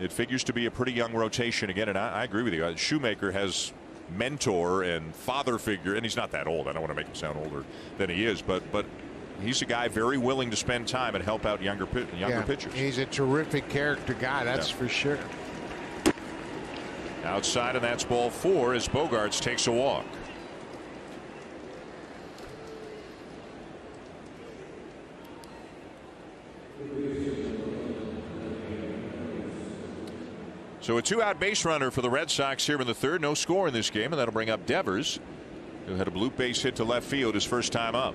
It figures to be a pretty young rotation again, and I, I agree with you. Uh, Shoemaker has mentor and father figure, and he's not that old. I don't want to make him sound older than he is, but but he's a guy very willing to spend time and help out younger younger yeah, pitchers. He's a terrific character guy, that's yeah. for sure. Outside, and that's ball four as Bogaerts takes a walk. So a two-out base runner for the Red Sox here in the third. No score in this game, and that'll bring up Devers, who had a blue base hit to left field his first time up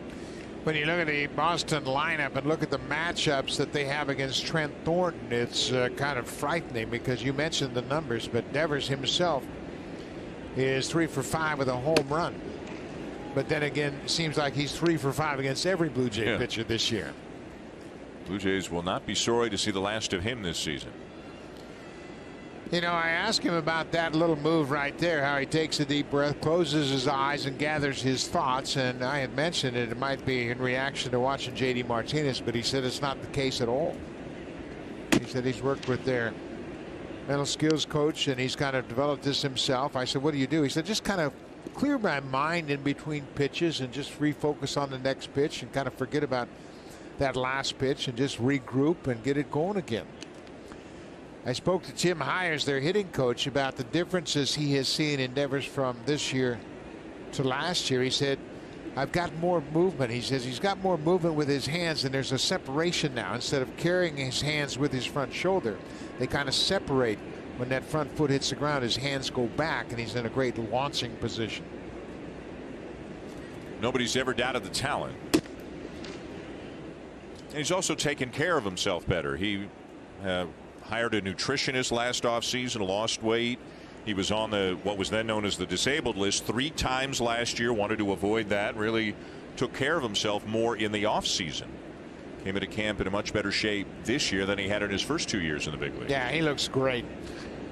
when you look at the Boston lineup and look at the matchups that they have against Trent Thornton, it's uh, kind of frightening because you mentioned the numbers, but Devers himself is three for five with a home run. But then again, it seems like he's three for five against every Blue Jay yeah. pitcher this year. Blue Jays will not be sorry to see the last of him this season. You know, I asked him about that little move right there, how he takes a deep breath, closes his eyes, and gathers his thoughts. And I had mentioned it, it might be in reaction to watching J.D. Martinez, but he said it's not the case at all. He said he's worked with their mental skills coach and he's kind of developed this himself. I said, what do you do? He said, just kind of clear my mind in between pitches and just refocus on the next pitch and kind of forget about that last pitch and just regroup and get it going again. I spoke to Tim Hyers, their hitting coach, about the differences he has seen in Devers from this year to last year. He said, I've got more movement. He says he's got more movement with his hands, and there's a separation now. Instead of carrying his hands with his front shoulder, they kind of separate when that front foot hits the ground. His hands go back, and he's in a great launching position. Nobody's ever doubted the talent. And he's also taken care of himself better. He uh, hired a nutritionist last offseason, lost weight. He was on the what was then known as the disabled list three times last year. Wanted to avoid that. Really took care of himself more in the offseason. Came into camp in a much better shape this year than he had in his first two years in the big league. Yeah, he looks great.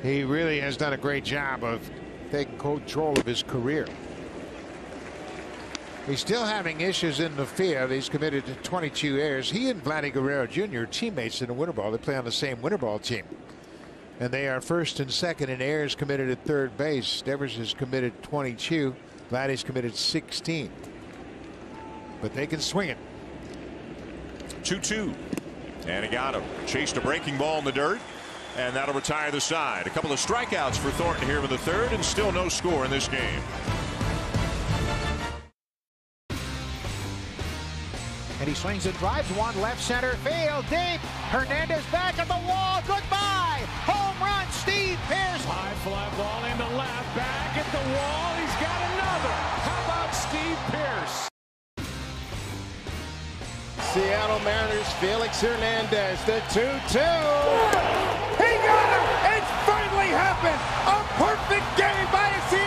He really has done a great job of taking control of his career. He's still having issues in the field. He's committed to 22 errors. He and Vladdy Guerrero Jr. teammates in the winter ball. They play on the same winter ball team. And they are first and second in errors committed at third base. Devers has committed 22. Vladdy's committed 16. But they can swing it. 2 2. And he got him. Chased a breaking ball in the dirt. And that'll retire the side. A couple of strikeouts for Thornton here in the third, and still no score in this game. And he swings and drives one left center field deep. Hernandez back at the wall. Goodbye. Home run. Steve Pearce. High fly ball into left. Back at the wall. He's got another. How about Steve Pearce? Seattle Mariners, Felix Hernandez, the 2-2. He got him! It's finally happened! A perfect game by a Seattle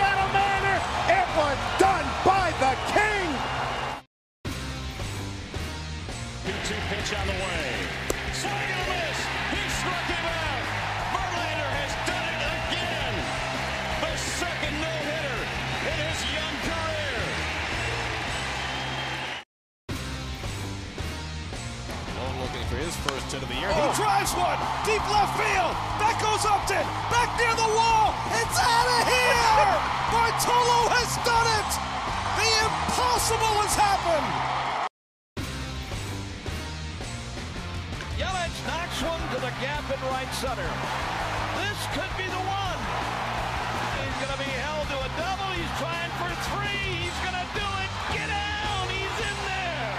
pitch on the way. Swing and a miss! He struck him out! Verlander has done it again! The second no-hitter in his young career! Malone looking for his first hit of the year. Oh. He drives one deep left field. That goes Upton back near the wall. It's out of here. Bartolo has done it. The impossible has happened. One to the gap in right center. This could be the one. He's going to be held to a double. He's trying for three. He's going to do it. Get down. He's in there.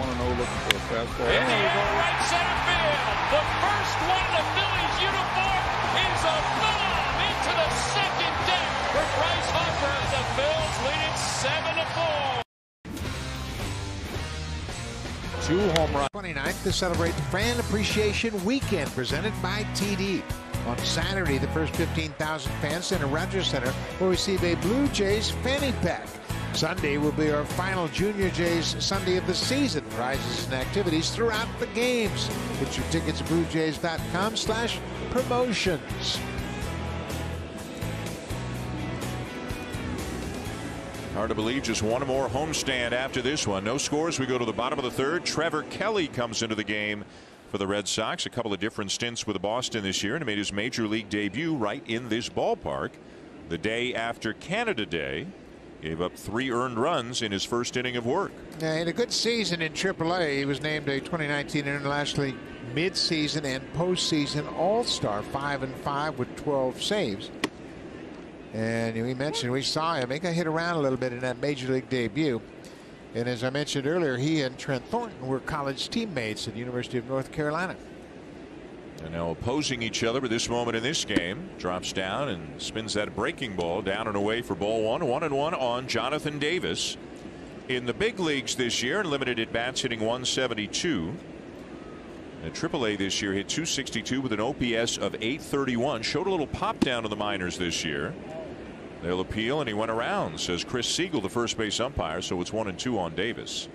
1-0 looking for a fastball. In the air, right center field. The first one in the Phillies uniform is a bomb into the second deck for Bryce Harper. The Phils lead it seven to four. Two home runs. 29th to celebrate Fan Appreciation Weekend presented by TD. On Saturday, the first 15,000 fans in a Rogers Center will receive a Blue Jays fanny pack. Sunday will be our final Junior Jays Sunday of the season. Prizes and activities throughout the games. Get your tickets at bluejays.com slash promotions. Hard to believe just one more homestand after this one. No scores. We go to the bottom of the third. Trevor Kelly comes into the game for the Red Sox. A couple of different stints with Boston this year and made his major league debut right in this ballpark the day after Canada Day. Gave up three earned runs in his first inning of work. Yeah, in a good season in AAA, he was named a 2019 International League midseason and postseason All-Star, five and five with 12 saves. And we mentioned we saw him. He got hit around a little bit in that major league debut. And as I mentioned earlier, he and Trent Thornton were college teammates at the University of North Carolina. And now opposing each other, but this moment in this game drops down and spins that breaking ball down and away for ball one. One and one on Jonathan Davis. In the big leagues this year, limited at bats hitting 172. At AAA this year hit 262 with an OPS of 831. Showed a little pop down in the minors this year. They'll appeal and he went around, says Chris Segal, the first base umpire. So it's one and two on Davis.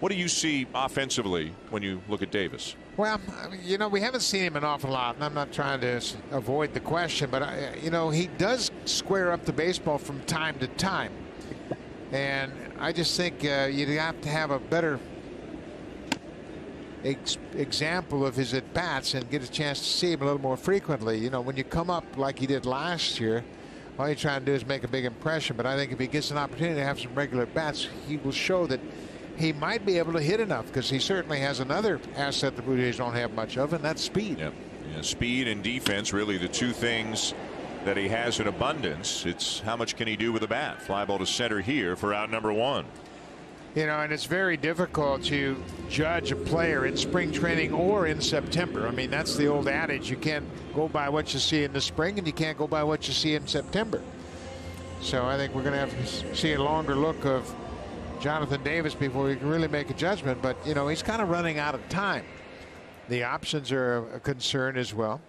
What do you see offensively when you look at Davis? Well, you know, we haven't seen him an awful lot, and I'm not trying to avoid the question, but, I, you know, he does square up the baseball from time to time. And I just think uh, you'd have to have a better ex example of his at bats and get a chance to see him a little more frequently. You know, when you come up like he did last year, all you're trying to do is make a big impression. But I think if he gets an opportunity to have some regular bats, he will show that he might be able to hit enough because he certainly has another asset the Blue Jays don't have much of, and that's speed. Yep. Yeah, speed and defense, really the two things that he has in abundance. It's how much can he do with a bat? Fly ball to center here for out number one. You know, and it's very difficult to judge a player in spring training or in September. I mean, that's the old adage. You can't go by what you see in the spring, and you can't go by what you see in September. So I think we're going to have to see a longer look of Jonathan Davis before we can really make a judgment. But, you know, he's kind of running out of time. The options are a concern as well.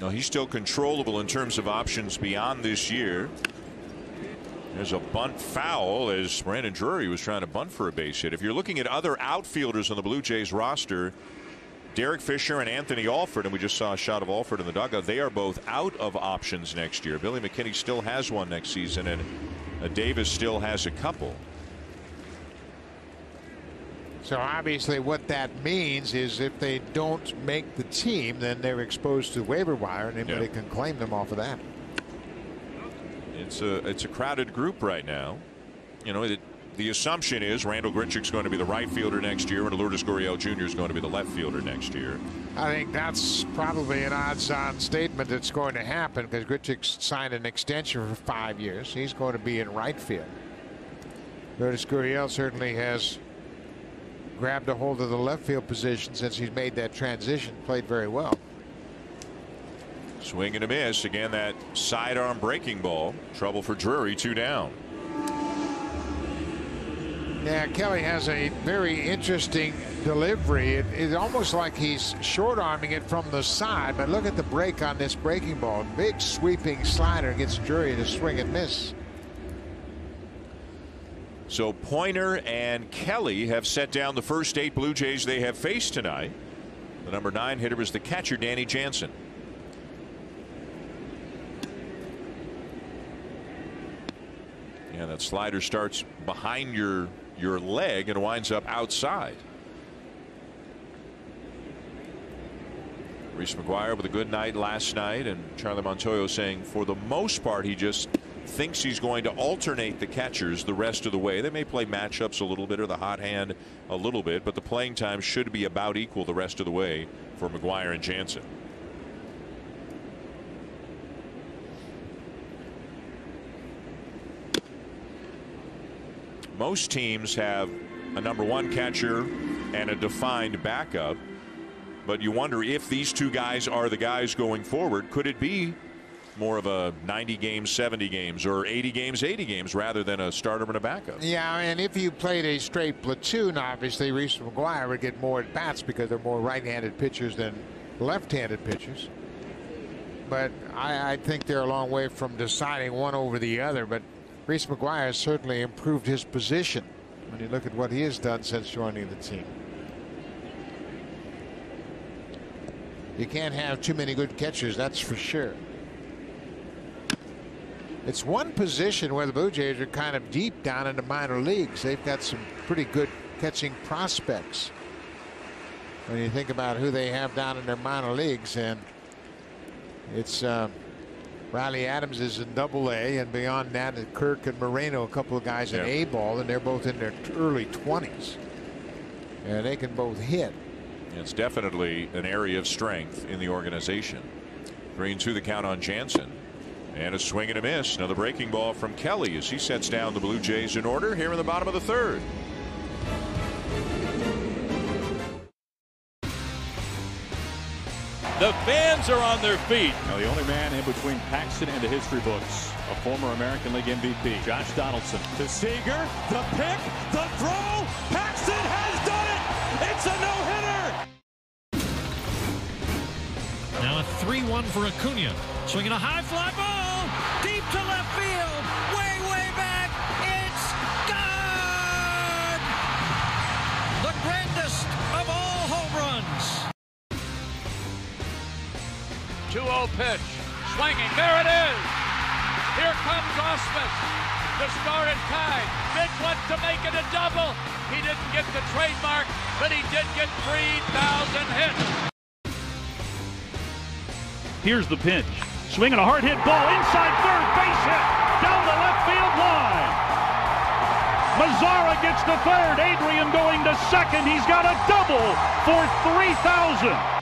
No, he's still controllable in terms of options beyond this year. There's a bunt foul as Brandon Drury was trying to bunt for a base hit. If you're looking at other outfielders on the Blue Jays roster, Derek Fisher and Anthony Alford, and we just saw a shot of Alford in the dugout. They are both out of options next year. Billy McKinney still has one next season, and uh, Davis still has a couple. So obviously what that means is if they don't make the team, then they're exposed to waiver wire, and anybody Yeah. can claim them off of that. It's a it's a crowded group right now. you know, it, the assumption is Randal Grichuk's going to be the right fielder next year, and Lourdes Gurriel Jr. is going to be the left fielder next year. I think that's probably an odds-on statement that's going to happen because Grichuk signed an extension for five years. He's going to be in right field. Lourdes Gurriel certainly has grabbed a hold of the left field position since he's made that transition. Played very well. Swing and a miss. Again, that sidearm breaking ball. Trouble for Drury, two down. Yeah, Kelly has a very interesting delivery. It, it's almost like he's short arming it from the side, but look at the break on this breaking ball. Big sweeping slider gets Drury to swing and miss. So Pointer and Kelly have set down the first eight Blue Jays they have faced tonight. The number nine hitter is the catcher, Danny Jansen. Yeah, that slider starts behind your your leg and winds up outside. Reese McGuire with a good night last night and Charlie Montoyo saying for the most part he just thinks he's going to alternate the catchers the rest of the way. They may play matchups a little bit or the hot hand a little bit but the playing time should be about equal the rest of the way for McGuire and Jansen. Most teams have a number one catcher and a defined backup. But you wonder if these two guys are the guys going forward. Could it be more of a 90 games, 70 games, or 80 games, 80 games, rather than a starter and a backup? Yeah, and if you played a straight platoon, obviously Reese McGuire would get more at bats because they're more right-handed pitchers than left-handed pitchers. But I, I think they're a long way from deciding one over the other. But Reese McGuire certainly improved his position when you look at what he has done since joining the team. You can't have too many good catchers, that's for sure. It's one position where the Blue Jays are kind of deep down in the minor leagues. They've got some pretty good catching prospects. When you think about who they have down in their minor leagues, and it's uh, Riley Adams is in double A, and beyond that, Kirk and Moreno, a couple of guys in A ball, and they're both in their early 20s. And they can both hit. It's definitely an area of strength in the organization. Three and two the count on Jansen. And a swing and a miss. Another breaking ball from Kelly as he sets down the Blue Jays in order here in the bottom of the third. The fans are on their feet. Now, the only man in between Paxton and the history books, a former American League MVP, Josh Donaldson. To Seager, the pick, the throw. Paxton has done it. It's a no-hitter. Now a 3-1 for Acuna. Swinging a high fly ball. 2 0 pitch. Swinging. There it is. Here comes Osmus. The start and tied. Mid went to make it a double. He didn't get the trademark, but he did get 3,000 hits. Here's the pitch. Swinging a hard hit ball inside third, base hit down the left field line. Mazara gets to third. Adrian going to second. He's got a double for 3,000.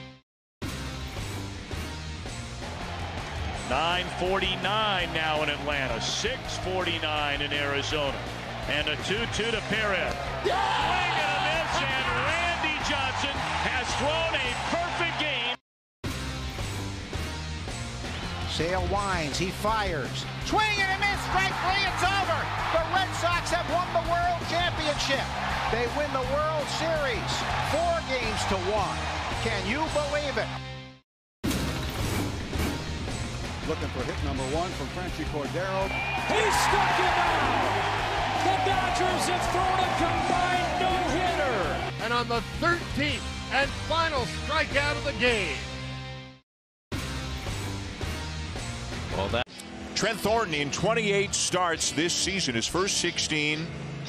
949 now in Atlanta, 649 in Arizona. And a 2-2 to Perez. Swing and a miss, and Randy Johnson has thrown a perfect game. Sale winds, he fires. Swing and a miss, strike three, it's over. The Red Sox have won the World Championship. They win the World Series, four games to one. Can you believe it? Looking for hit number one from Franchy Cordero. He struck him out. The Dodgers have thrown a combined no-hitter. And on the 13th and final strikeout of the game. Well, that. Trent Thornton in 28 starts this season, his first 16.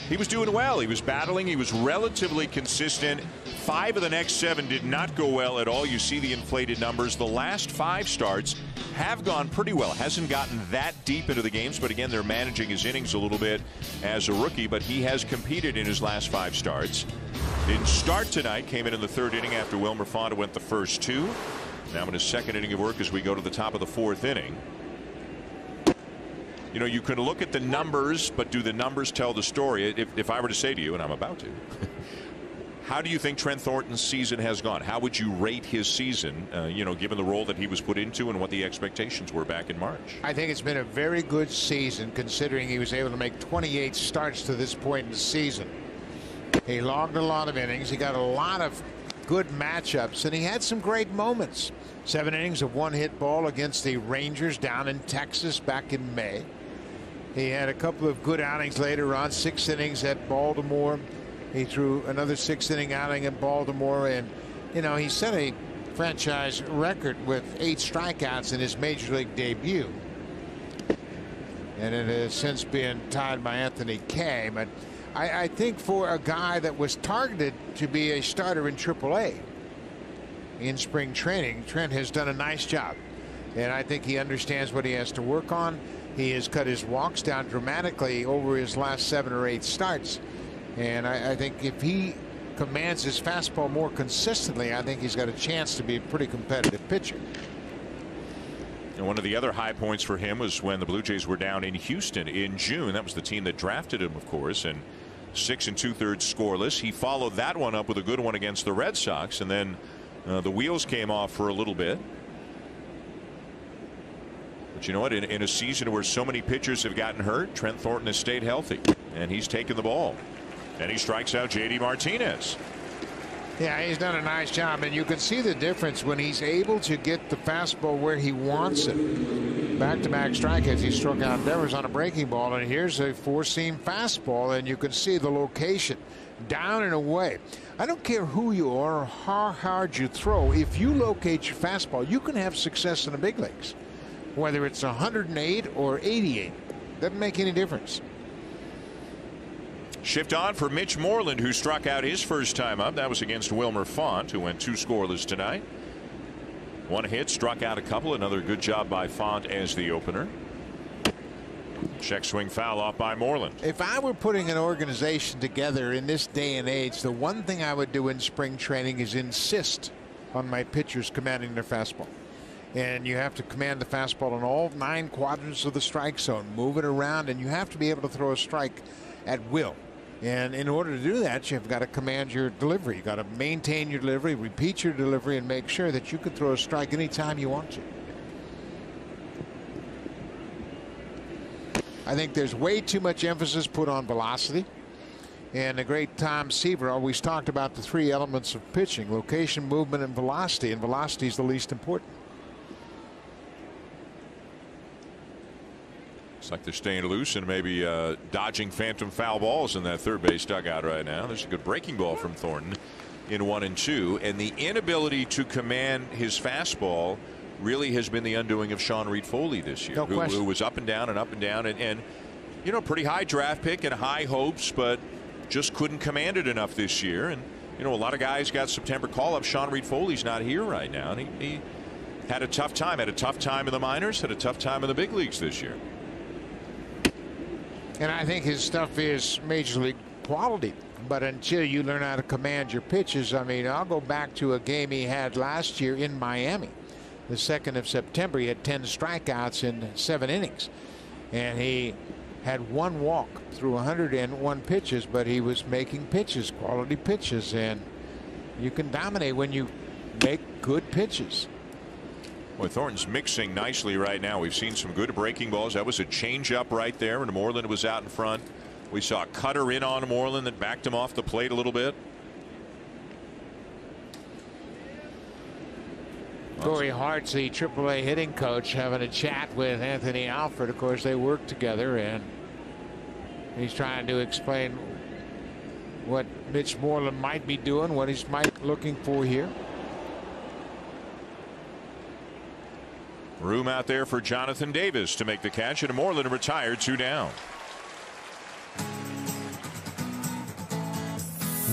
He was doing well. He was battling. He was relatively consistent. Five of the next seven did not go well at all. You see the inflated numbers. The last five starts have gone pretty well. Hasn't gotten that deep into the games, but again, they're managing his innings a little bit as a rookie, but he has competed in his last five starts. Didn't start tonight, came in in the third inning after Wilmer Fonda went the first two. Now in his second inning of work as we go to the top of the fourth inning. You know, you can look at the numbers, but do the numbers tell the story? If, if I were to say to you, and I'm about to, how do you think Trent Thornton's season has gone? How would you rate his season, uh, you know, given the role that he was put into and what the expectations were back in March? I think it's been a very good season considering he was able to make 28 starts to this point in the season. He logged a lot of innings. He got a lot of good matchups, and he had some great moments. Seven innings of one hit ball against the Rangers down in Texas back in May. He had a couple of good outings later on, six innings at Baltimore. He threw another six inning outing at Baltimore, and, you know, he set a franchise record with eight strikeouts in his major league debut. And it has since been tied by Anthony Kay. But I, I think for a guy that was targeted to be a starter in AAA in spring training, Trent has done a nice job. And I think he understands what he has to work on. He has cut his walks down dramatically over his last seven or eight starts. And I, I, think if he commands his fastball more consistently, I think he's got a chance to be a pretty competitive pitcher. And one of the other high points for him was when the Blue Jays were down in Houston in June. That was the team that drafted him, of course, and six and two thirds scoreless. He followed that one up with a good one against the Red Sox, and then uh, the wheels came off for a little bit. But you know what? In, in, a season where so many pitchers have gotten hurt, Trent Thornton has stayed healthy, and he's taken the ball. And he strikes out J.D. Martinez. Yeah, he's done a nice job, and you can see the difference when he's able to get the fastball where he wants it. Back-to-back strikeouts. He struck out Devers on a breaking ball, and here's a four-seam fastball, and you can see the location down and away. I don't care who you are or how hard you throw. If you locate your fastball, you can have success in the big leagues. Whether it's 108 or 88, doesn't make any difference. Shift on for Mitch Moreland, who struck out his first time up. That was against Wilmer Font, who went two scoreless tonight. One hit, struck out a couple. Another good job by Font as the opener. Check swing foul off by Moreland. If I were putting an organization together in this day and age, the one thing I would do in spring training is insist on my pitchers commanding their fastball. And you have to command the fastball in all nine quadrants of the strike zone, move it around, and you have to be able to throw a strike at will. And in order to do that, you've got to command your delivery. You've got to maintain your delivery, repeat your delivery, and make sure that you can throw a strike anytime you want to. I think there's way too much emphasis put on velocity. And the great Tom Seaver always talked about the three elements of pitching location, movement, and velocity. And velocity is the least important. Looks like they're staying loose and maybe uh, dodging phantom foul balls in that third base dugout right now. There's a good breaking ball from Thornton in one and two. And the inability to command his fastball really has been the undoing of Sean Reid-Foley this year, no who, who, was up and down and up and down and, and you know pretty high draft pick and high hopes, but just couldn't command it enough this year. And you know a lot of guys got September call up. Sean Reid-Foley's not here right now, and he, he had a tough time. Had a tough time in the minors. Had a tough time in the big leagues this year. And I think his stuff is major league quality. But until you learn how to command your pitches, I mean, I'll go back to a game he had last year in Miami. The 2nd of September, he had 10 strikeouts in seven innings. And he had one walk through 101 pitches, but he was making pitches, quality pitches. And you can dominate when you make good pitches. Boy, Thornton's mixing nicely right now. We've seen some good breaking balls. That was a changeup right there, and Moreland was out in front. We saw a cutter in on Moreland that backed him off the plate a little bit. Corey Hart's the AAA hitting coach having a chat with Anthony Alford. Of course, they work together, and he's trying to explain what Mitch Moreland might be doing, what he's might looking for here. Room out there for Jonathan Davis to make the catch, and Moreland retired two down.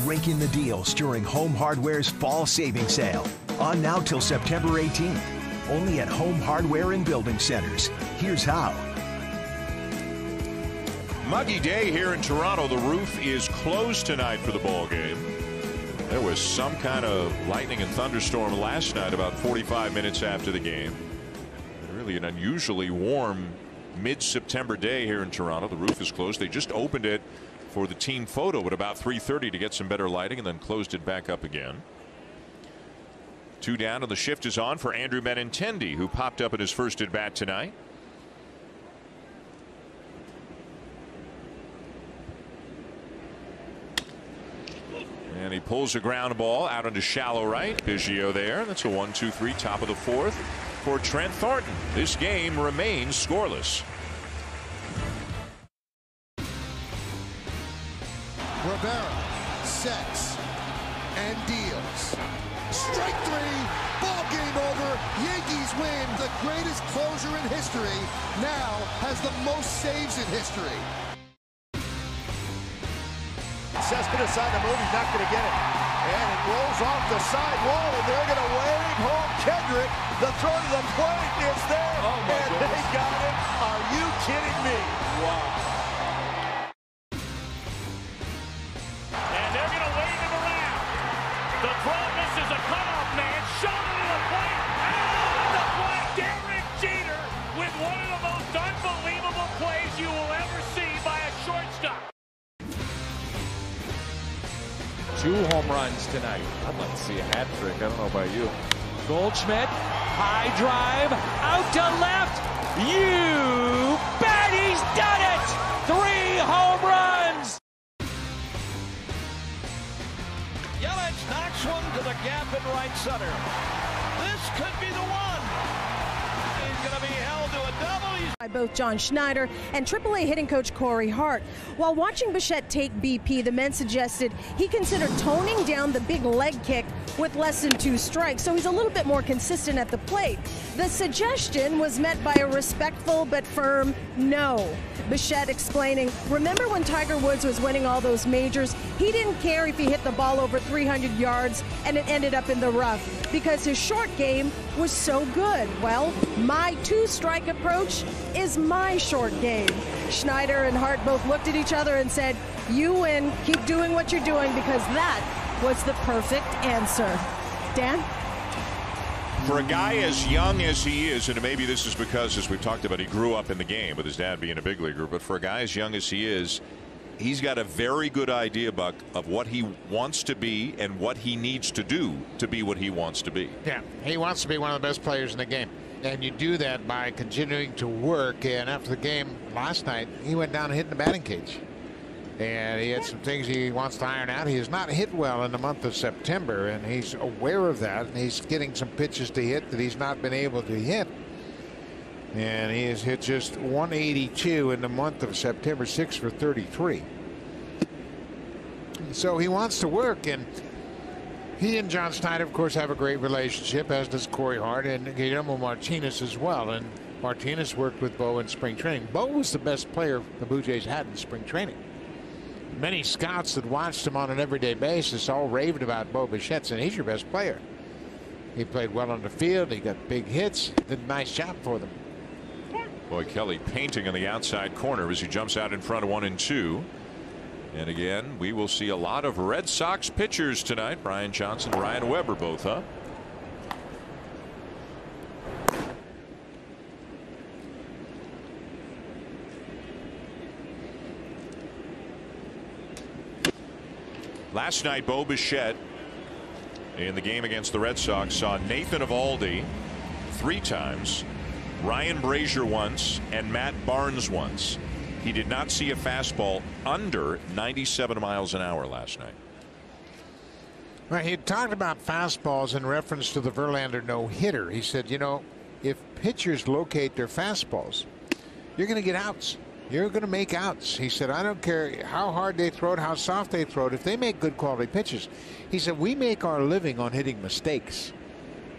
Rake in the deals during Home Hardware's fall saving sale. On now till September 18th. Only at Home Hardware and Building Centers. Here's how. Muggy day here in Toronto. The roof is closed tonight for the ball game. There was some kind of lightning and thunderstorm last night about 45 minutes after the game. Really an unusually warm mid-September day here in Toronto. The roof is closed. They just opened it for the team photo at about 3:30 to get some better lighting and then closed it back up again. Two down and the shift is on for Andrew Benintendi who popped up in his first at bat tonight. And he pulls a ground ball out into shallow right. Biggio there. That's a one, two, three, top of the fourth for Trent Thornton. This game remains scoreless. Rivera sets and deals. Strike three. Ball game over. Yankees win. The greatest closer in history now has the most saves in history. Cespedes on the move. He's not going to get it. And it rolls off the side wall, and they're going to wave home Kendrick. The throw to the plate is there. Oh, and goodness. they got it. Are you kidding me? Wow. Two home runs tonight. I'd like to see a hat trick. I don't know about you. Goldschmidt, high drive, out to left. You bet he's done it! Three home runs! Yelich knocks one to the gap in right center. This could be the one. He's going to be by both John Schneider and AAA hitting coach Corey Hart. While watching Bichette take BP, the men suggested he considered toning down the big leg kick with less than two strikes, so he's a little bit more consistent at the plate. The suggestion was met by a respectful but firm no. Bichette explaining, remember when Tiger Woods was winning all those majors? He didn't care if he hit the ball over 300 yards and it ended up in the rough because his short game was so good. Well, my two strike approach is my short game. Schneider and Hart both looked at each other and said, You win, keep doing what you're doing because that was the perfect answer. Dan? For a guy as young as he is, and maybe this is because, as we've talked about, he grew up in the game with his dad being a big leaguer, but for a guy as young as he is, he's got a very good idea, Buck, of what he wants to be and what he needs to do to be what he wants to be. Yeah, he wants to be one of the best players in the game. And you do that by continuing to work. And after the game last night, he went down and hit the batting cage. And he had some things he wants to iron out. He has not hit well in the month of September, and he's aware of that. And he's getting some pitches to hit that he's not been able to hit. And he has hit just 182 in the month of September, 6 for 33. So he wants to work, and he and John Schneider, of course, have a great relationship, as does Corey Hart and Guillermo Martinez as well. And Martinez worked with Bo in spring training. Bo was the best player the Blue Jays had in spring training. Many scouts that watched him on an everyday basis all raved about Bo Bichette, and he's your best player. He played well on the field. He got big hits. Did a nice job for them. Boy, Kelly painting on the outside corner as he jumps out in front of one and two. And again, we will see a lot of Red Sox pitchers tonight. Brian Johnson, Ryan Weber both up. Last night, Bo Bichette in the game against the Red Sox saw Nathan Eovaldi three times, Ryan Brasier once, and Matt Barnes once. He did not see a fastball under 97 miles an hour last night. Well, he talked about fastballs in reference to the Verlander no hitter. He said, you know, if pitchers locate their fastballs, you're going to get outs. You're going to make outs. He said, I don't care how hard they throw it, how soft they throw it, if they make good quality pitches. He said, we make our living on hitting mistakes.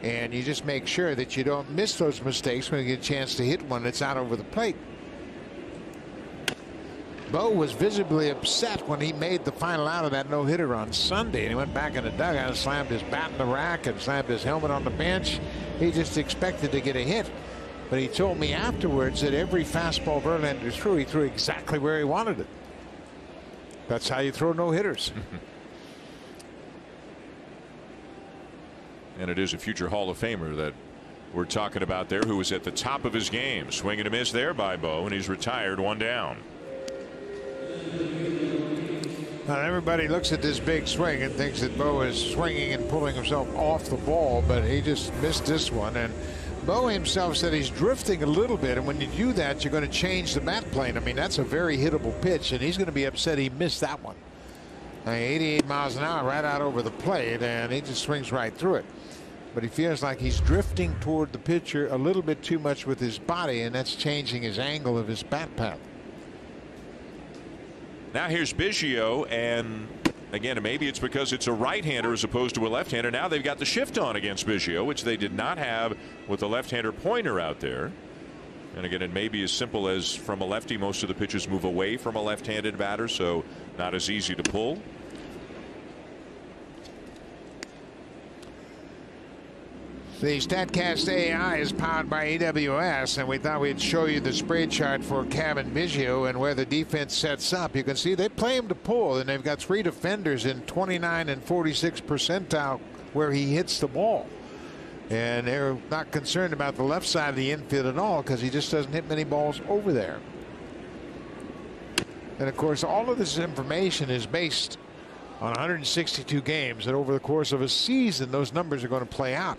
And you just make sure that you don't miss those mistakes when you get a chance to hit one that's out over the plate. Bo was visibly upset when he made the final out of that no hitter on Sunday. And he went back in the dugout and slammed his bat in the rack and slammed his helmet on the bench. He just expected to get a hit. But he told me afterwards that every fastball Verlander threw, he threw exactly where he wanted it. That's how you throw no and it is a future Hall of Famer that we're talking about there who was at the top of his game. Swing and a miss there by Bo, and he's retired one down. Now everybody looks at this big swing and thinks that Bo is swinging and pulling himself off the ball, but he just missed this one. And Bo himself said he's drifting a little bit, and when you do that, you're going to change the bat plane. I mean, that's a very hittable pitch, and he's going to be upset he missed that one. 88 miles an hour right out over the plate, and he just swings right through it. But he feels like he's drifting toward the pitcher a little bit too much with his body, and that's changing his angle of his bat path. Now here's Biggio, and again, maybe it's because it's a right-hander as opposed to a left-hander. Now they've got the shift on against Biggio, which they did not have with the left-hander pointer out there. And again, it may be as simple as from a lefty, most of the pitches move away from a left-handed batter, so not as easy to pull. The StatCast AI is powered by AWS, and we thought we'd show you the spray chart for Cavan Biggio and where the defense sets up. You can see they play him to pull, and they've got three defenders in 29 and 46 percentile where he hits the ball. And they're not concerned about the left side of the infield at all because he just doesn't hit many balls over there. And of course, all of this information is based on 162 games, and over the course of a season, those numbers are going to play out.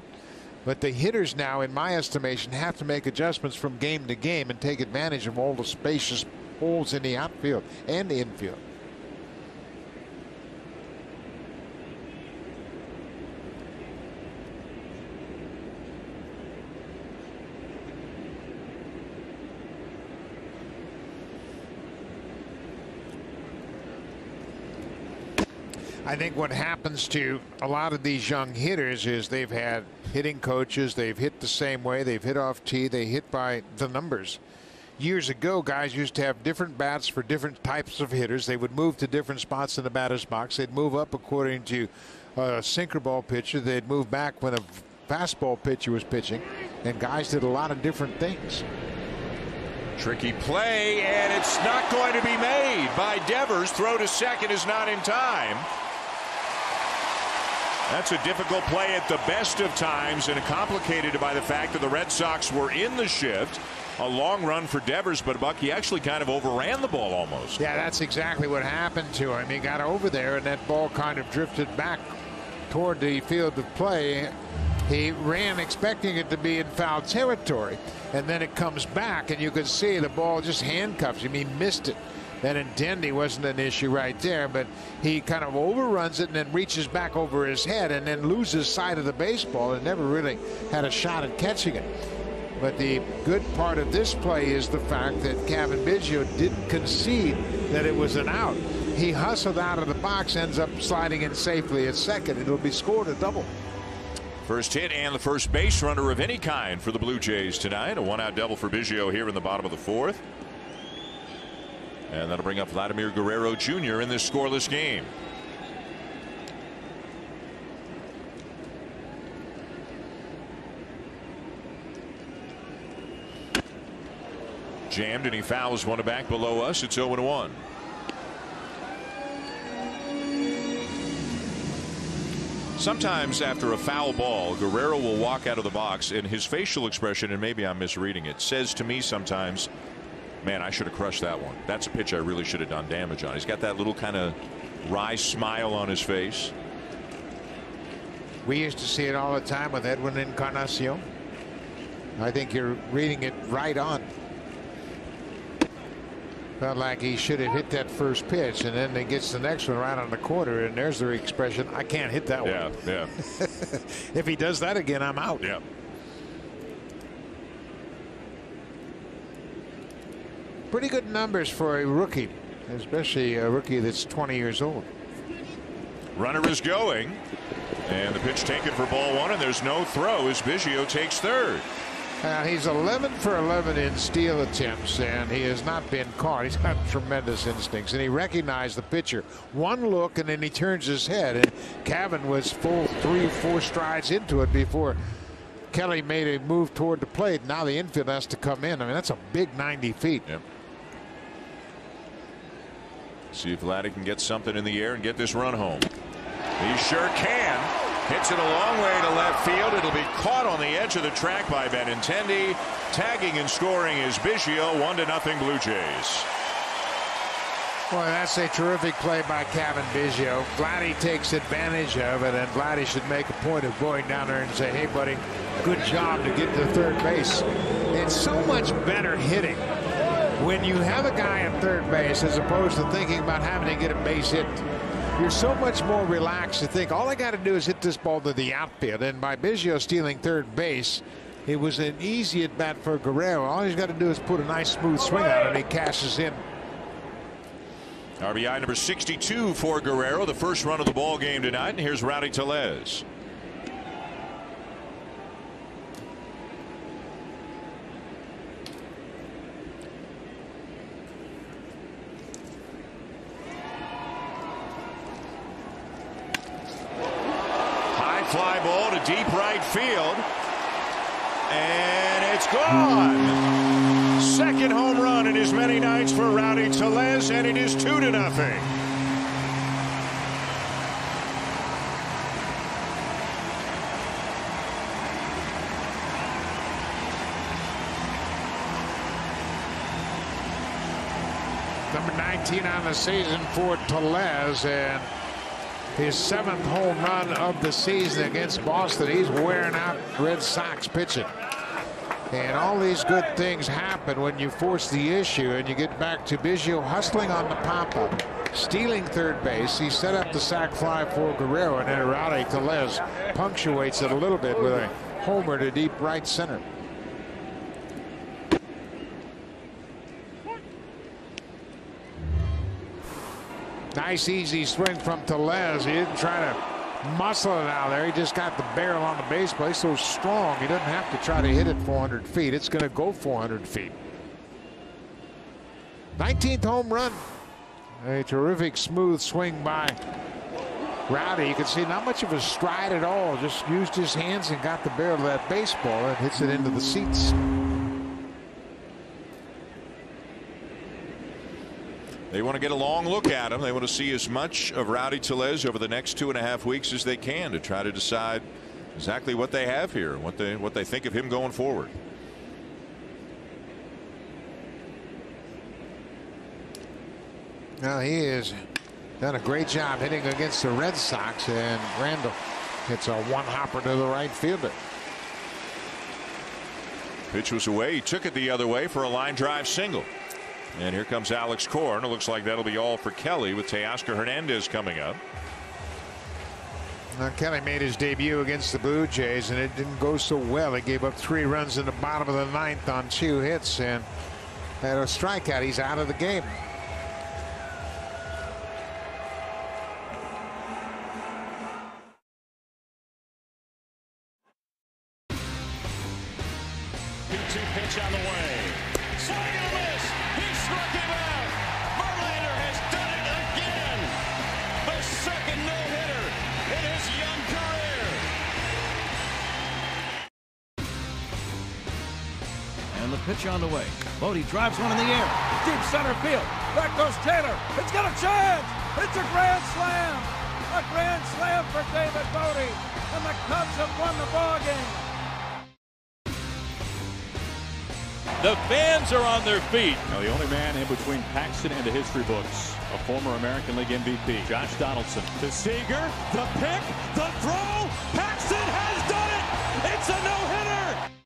But the hitters now, in my estimation, have to make adjustments from game to game and take advantage of all the spacious holes in the outfield and the infield. I think what happens to a lot of these young hitters is they've had hitting coaches, they've hit the same way, they've hit off tee, they hit by the numbers. Years ago, guys used to have different bats for different types of hitters. They would move to different spots in the batter's box. They'd move up according to a sinker ball pitcher. They'd move back when a fastball pitcher was pitching. And guys did a lot of different things. Tricky play, and it's not going to be made by Devers. Throw to second is not in time. That's a difficult play at the best of times and complicated by the fact that the Red Sox were in the shift. A long run for Devers, but Bucky actually kind of overran the ball almost. Yeah, that's exactly what happened to him. He got over there, and that ball kind of drifted back toward the field of play. He ran expecting it to be in foul territory, and then it comes back, and you can see the ball just handcuffs him. He missed it. That intending wasn't an issue right there, but he kind of overruns it and then reaches back over his head and then loses sight of the baseball and never really had a shot at catching it. But the good part of this play is the fact that Cavan Biggio didn't concede that it was an out. He hustled out of the box, ends up sliding in safely at second. It'll be scored a double. First hit and the first base runner of any kind for the Blue Jays tonight. A one out double for Biggio here in the bottom of the fourth. And that'll bring up Vladimir Guerrero Jr. in this scoreless game. Jammed and he fouls one back below us. It's 0 1. Sometimes after a foul ball, Guerrero will walk out of the box and his facial expression, and maybe I'm misreading it, says to me sometimes, man, I should have crushed that one. That's a pitch I really should have done damage on. He's got that little kind of wry smile on his face. We used to see it all the time with Edwin Encarnacion. I think you're reading it right on. Felt like he should have hit that first pitch, and then he gets the next one right on the corner, and there's the expression, I can't hit that yeah, one. Yeah, yeah, if he does that again, I'm out. Yeah. Pretty good numbers for a rookie, especially a rookie that's 20 years old. Runner is going. And the pitch taken for ball one, and there's no throw as Biggio takes third. Uh, he's 11 for 11 in steal attempts, and he has not been caught. He's got tremendous instincts, and he recognized the pitcher. One look, and then he turns his head. And Cavan was full three, four strides into it before Kelly made a move toward the plate. Now the infield has to come in. I mean, that's a big 90 feet. Yep. See if Vladdy can get something in the air and get this run home. He sure can. Hits it a long way to left field. It'll be caught on the edge of the track by Benintendi. Tagging and scoring is Biggio. One to nothing Blue Jays. Boy, that's a terrific play by Cavan Biggio. Vladdy takes advantage of it, and Vladdy should make a point of going down there and say, hey, buddy, good job to get to third base. It's so much better hitting when you have a guy at third base as opposed to thinking about having to get a base hit you're so much more relaxed to think all I got to do is hit this ball to the outfield. And by Biggio stealing third base, it was an easy at bat for Guerrero. All he's got to do is put a nice smooth swing on it and he cashes in. RBI number 62 for Guerrero, the first run of the ball game tonight. And here's Rowdy Tellez. fly ball to deep right field. And it's gone. Second home run in as many nights for Rowdy Tellez, and it is two to nothing. Number 19 on the season for Tellez, and his seventh home run of the season against Boston. He's wearing out Red Sox pitching. And all these good things happen when you force the issue and you get back to Biggio hustling on the pop-up, stealing third base. He set up the sac fly for Guerrero, and then Rowdy Tellez punctuates it a little bit with a homer to deep right center. Nice easy swing from Tellez. He didn't try to muscle it out there. He just got the barrel on the base plate so strong he doesn't have to try to hit it 400 feet. It's going to go 400 feet. 19th home run. A terrific smooth swing by Rowdy. You can see not much of a stride at all. Just used his hands and got the barrel of that baseball and hits it into the seats. They want to get a long look at him. They want to see as much of Rowdy Tellez over the next two and a half weeks as they can to try to decide exactly what they have here, what they what they think of him going forward. Now he has done a great job hitting against the Red Sox, and Randall hits a one hopper to the right fielder. Pitch was away. He took it the other way for a line drive single. And here comes Alex Cora. It looks like that'll be all for Kelly with Teoscar Hernandez coming up. Now, Kelly made his debut against the Blue Jays, and it didn't go so well. He gave up three runs in the bottom of the ninth on two hits and had a strikeout. He's out of the game. On the way. Bote drives one in the air. Deep center field. Back goes Taylor. It's got a chance. It's a grand slam. A grand slam for David Bote. And the Cubs have won the ball game. The fans are on their feet. Now the only man in between Paxton and the history books, a former American League MVP, Josh Donaldson. To Seager, the pick, the throw. Paxton has done it. It's a no-hitter.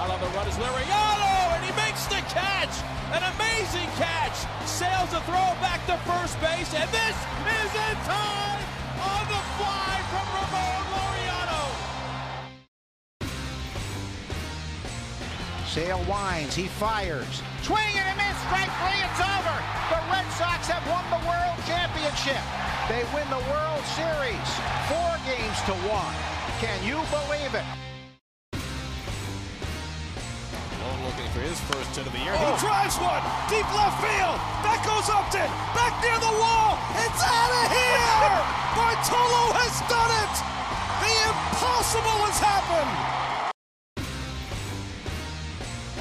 Out on the run is Liriano, oh, and he makes the catch. An amazing catch. Sails a throw back to first base, and this is in time on the fly from Ramon Liriano. Sale winds, he fires. Swing and a miss, strike three, it's over. The Red Sox have won the World Championship. They win the World Series, four games to one. Can you believe it? Looking for his first hit of the year. He oh. drives one deep left field. That goes Upton. Back near the wall. It's out of here. Bartolo has done it. The impossible has happened.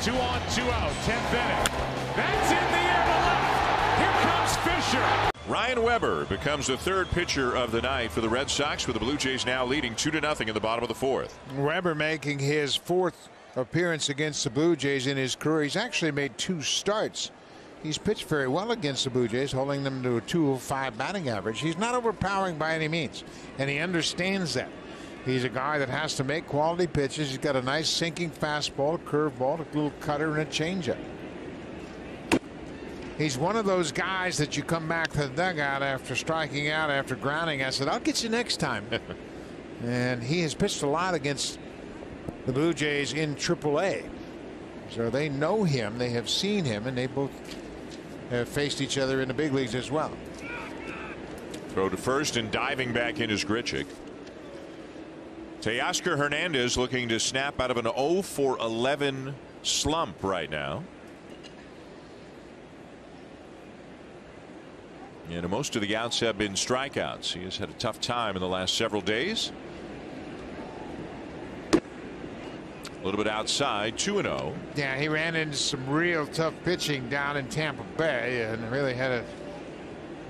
Two on, two out. 10th Bennett. That's in the air to left. Here comes Fisher. Ryan Weber becomes the third pitcher of the night for the Red Sox, with the Blue Jays now leading two to nothing in the bottom of the fourth. Weber making his fourth appearance against the Blue Jays in his career. He's actually made two starts. He's pitched very well against the Blue Jays, holding them to a 205 batting average. He's not overpowering by any means, and he understands that. He's a guy that has to make quality pitches. He's got a nice sinking fastball, a curveball, a little cutter, and a changeup. He's one of those guys that you come back to the dugout after striking out, after grounding. I said, I'll get you next time. and he has pitched a lot against the Blue Jays in AAA. So they know him, they have seen him, and they both have faced each other in the big leagues as well. Throw to first and diving back in is Grichuk. Teoscar Hernandez looking to snap out of an 0 for 11 slump right now. And most of the outs have been strikeouts. He has had a tough time in the last several days. A little bit outside, 2 0. Yeah, he ran into some real tough pitching down in Tampa Bay and really had a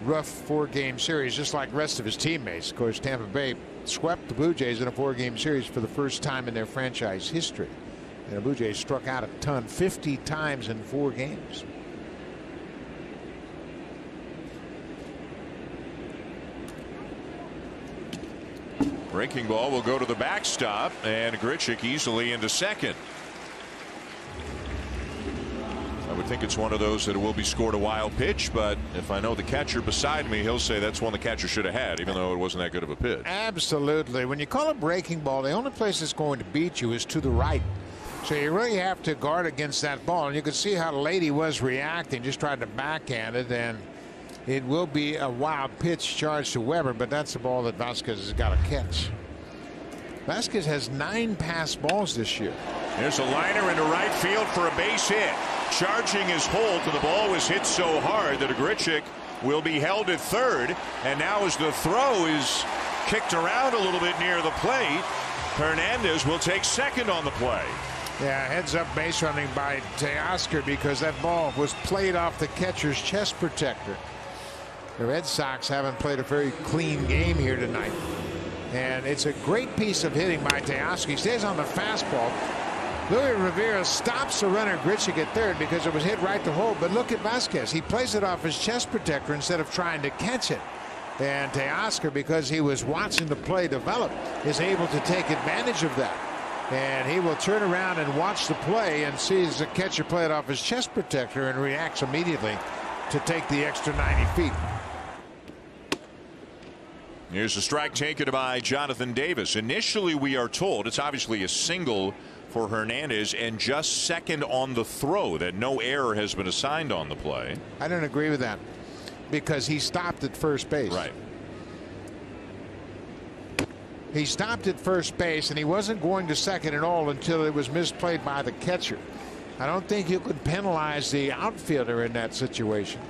rough four game series, just like the rest of his teammates. Of course, Tampa Bay swept the Blue Jays in a four game series for the first time in their franchise history. And the Blue Jays struck out a ton 50 times in four games. Breaking ball will go to the backstop and Grichuk easily into second. I would think it's one of those that will be scored a wild pitch, but if I know the catcher beside me, he'll say that's one the catcher should have had, even though it wasn't that good of a pitch. Absolutely. When you call a breaking ball, the only place it's going to beat you is to the right. So you really have to guard against that ball. And you can see how late he was reacting, just tried to backhand it. And it will be a wild pitch charge to Weber, but that's the ball that Vasquez has got to catch. Vasquez has nine pass balls this year. There's a liner into right field for a base hit. Charging his Holt, and the ball was hit so hard that Grichuk will be held at third. And now as the throw is kicked around a little bit near the plate, Hernandez will take second on the play. Yeah, heads up base running by Teoscar because that ball was played off the catcher's chest protector. The Red Sox haven't played a very clean game here tonight. And it's a great piece of hitting by. He stays on the fastball. Luis Rivera stops the runner Grichuk at third because it was hit right to Holt. But look at Vasquez. He plays it off his chest protector instead of trying to catch it. And Teoscar, because he was watching the play develop, is able to take advantage of that. And he will turn around and watch the play and sees the catcher play it off his chest protector and reacts immediately to take the extra 90 feet. Here's a strike taken by Jonathan Davis. Initially, we are told it's obviously a single for Hernandez and just second on the throw that no error has been assigned on the play. I don't agree with that because he stopped at first base. Right. He stopped at first base and he wasn't going to second at all until it was misplayed by the catcher. I don't think you could penalize the outfielder in that situation.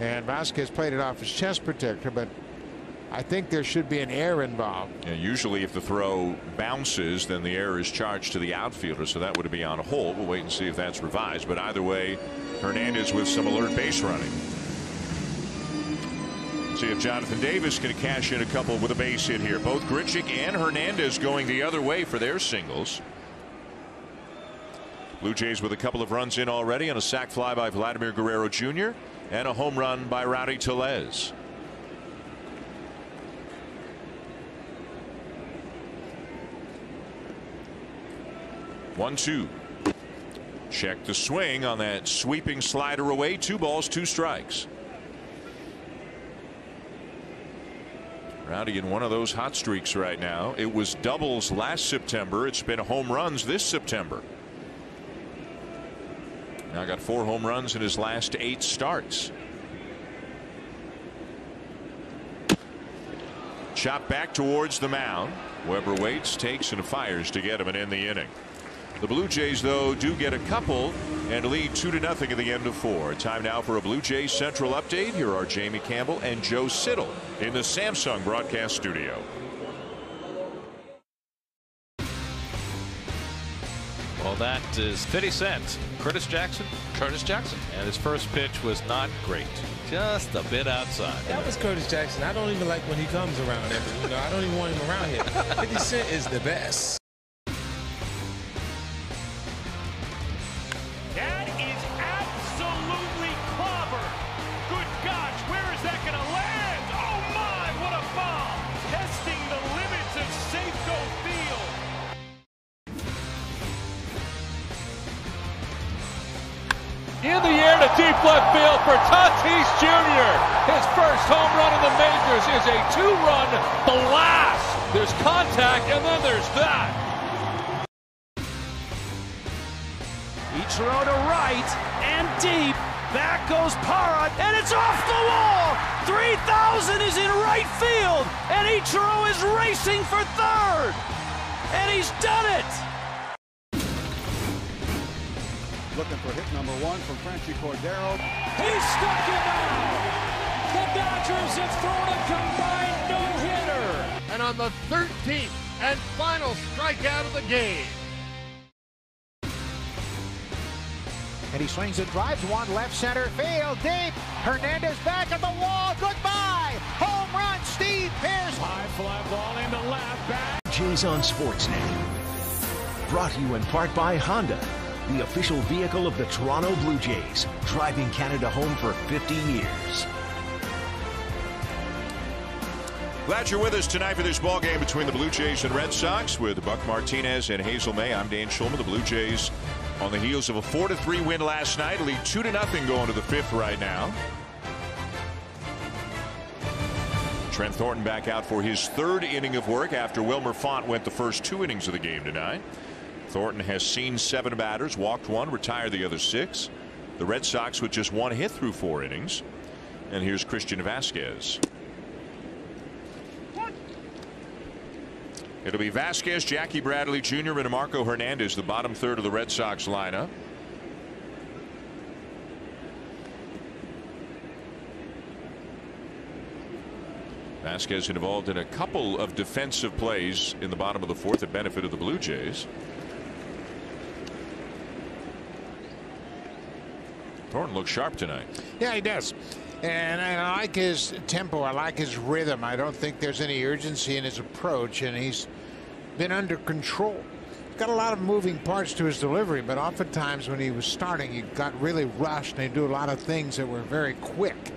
And Vasquez played it off his chest protector, but I think there should be an error involved. Yeah, usually if the throw bounces, then the error is charged to the outfielder, so that would be on a hold. We'll wait and see if that's revised. But either way, Hernandez with some alert base running. See if Jonathan Davis can cash in a couple with a base hit here. Both Grichuk and Hernandez going the other way for their singles. Blue Jays with a couple of runs in already on a sac fly by Vladimir Guerrero Jr. and a home run by Rowdy Tellez. One two. Check the swing on that sweeping slider away. Two balls, two strikes. Rowdy in one of those hot streaks right now. It was doubles last September. It's been home runs this September. Now got four home runs in his last eight starts. Chop back towards the mound. Weber waits, takes, and fires to get him and end the inning. The Blue Jays, though, do get a couple and lead two to nothing at the end of four. Time now for a Blue Jays Central update. Here are Jamie Campbell and Joe Siddall in the Samsung broadcast studio. Well, that is 50 Cent. Curtis Jackson. Curtis Jackson. And his first pitch was not great. Just a bit outside. That was Curtis Jackson. I don't even like when he comes around. Ever. You know, I don't even want him around here. 50 Cent is the best. Deep left field for Tatis Jr. His first home run in the majors is a two-run blast. There's contact, and then there's that. Ichiro to right and deep. Back goes Parra, and it's off the wall. 3,000 is in right field, and Ichiro is racing for third. And he's done it. Looking for hit number one from Franchy Cordero. He struck him out. The Dodgers have thrown a combined no-hitter. And on the 13th and final strikeout of the game. And he swings and drives one left center field deep. Hernandez back at the wall. Goodbye. Home run, Steve Pearce. High fly ball into left back. Jays on Sportsnet. Brought to you in part by Honda, the official vehicle of the Toronto Blue Jays, driving Canada home for 50 years. Glad you're with us tonight for this ball game between the Blue Jays and Red Sox with Buck Martinez and Hazel Mae. I'm Dan Schulman. The Blue Jays on the heels of a 4-3 win last night, lead 2 to nothing going to the fifth right now. Trent Thornton back out for his third inning of work after Wilmer Font went the first two innings of the game tonight. Thornton has seen seven batters, walked one, retired the other six. The Red Sox with just one hit through four innings. And here's Christian Vasquez. It'll be Vasquez, Jackie Bradley Jr. and Marco Hernandez, the bottom third of the Red Sox lineup. Vasquez involved in a couple of defensive plays in the bottom of the fourth that benefited the Blue Jays. Thornton looks sharp tonight. Yeah, he does. And I like his tempo. I like his rhythm. I don't think there's any urgency in his approach, and he's been under control. He's got a lot of moving parts to his delivery, but oftentimes when he was starting, he got really rushed and he'd do a lot of things that were very quick.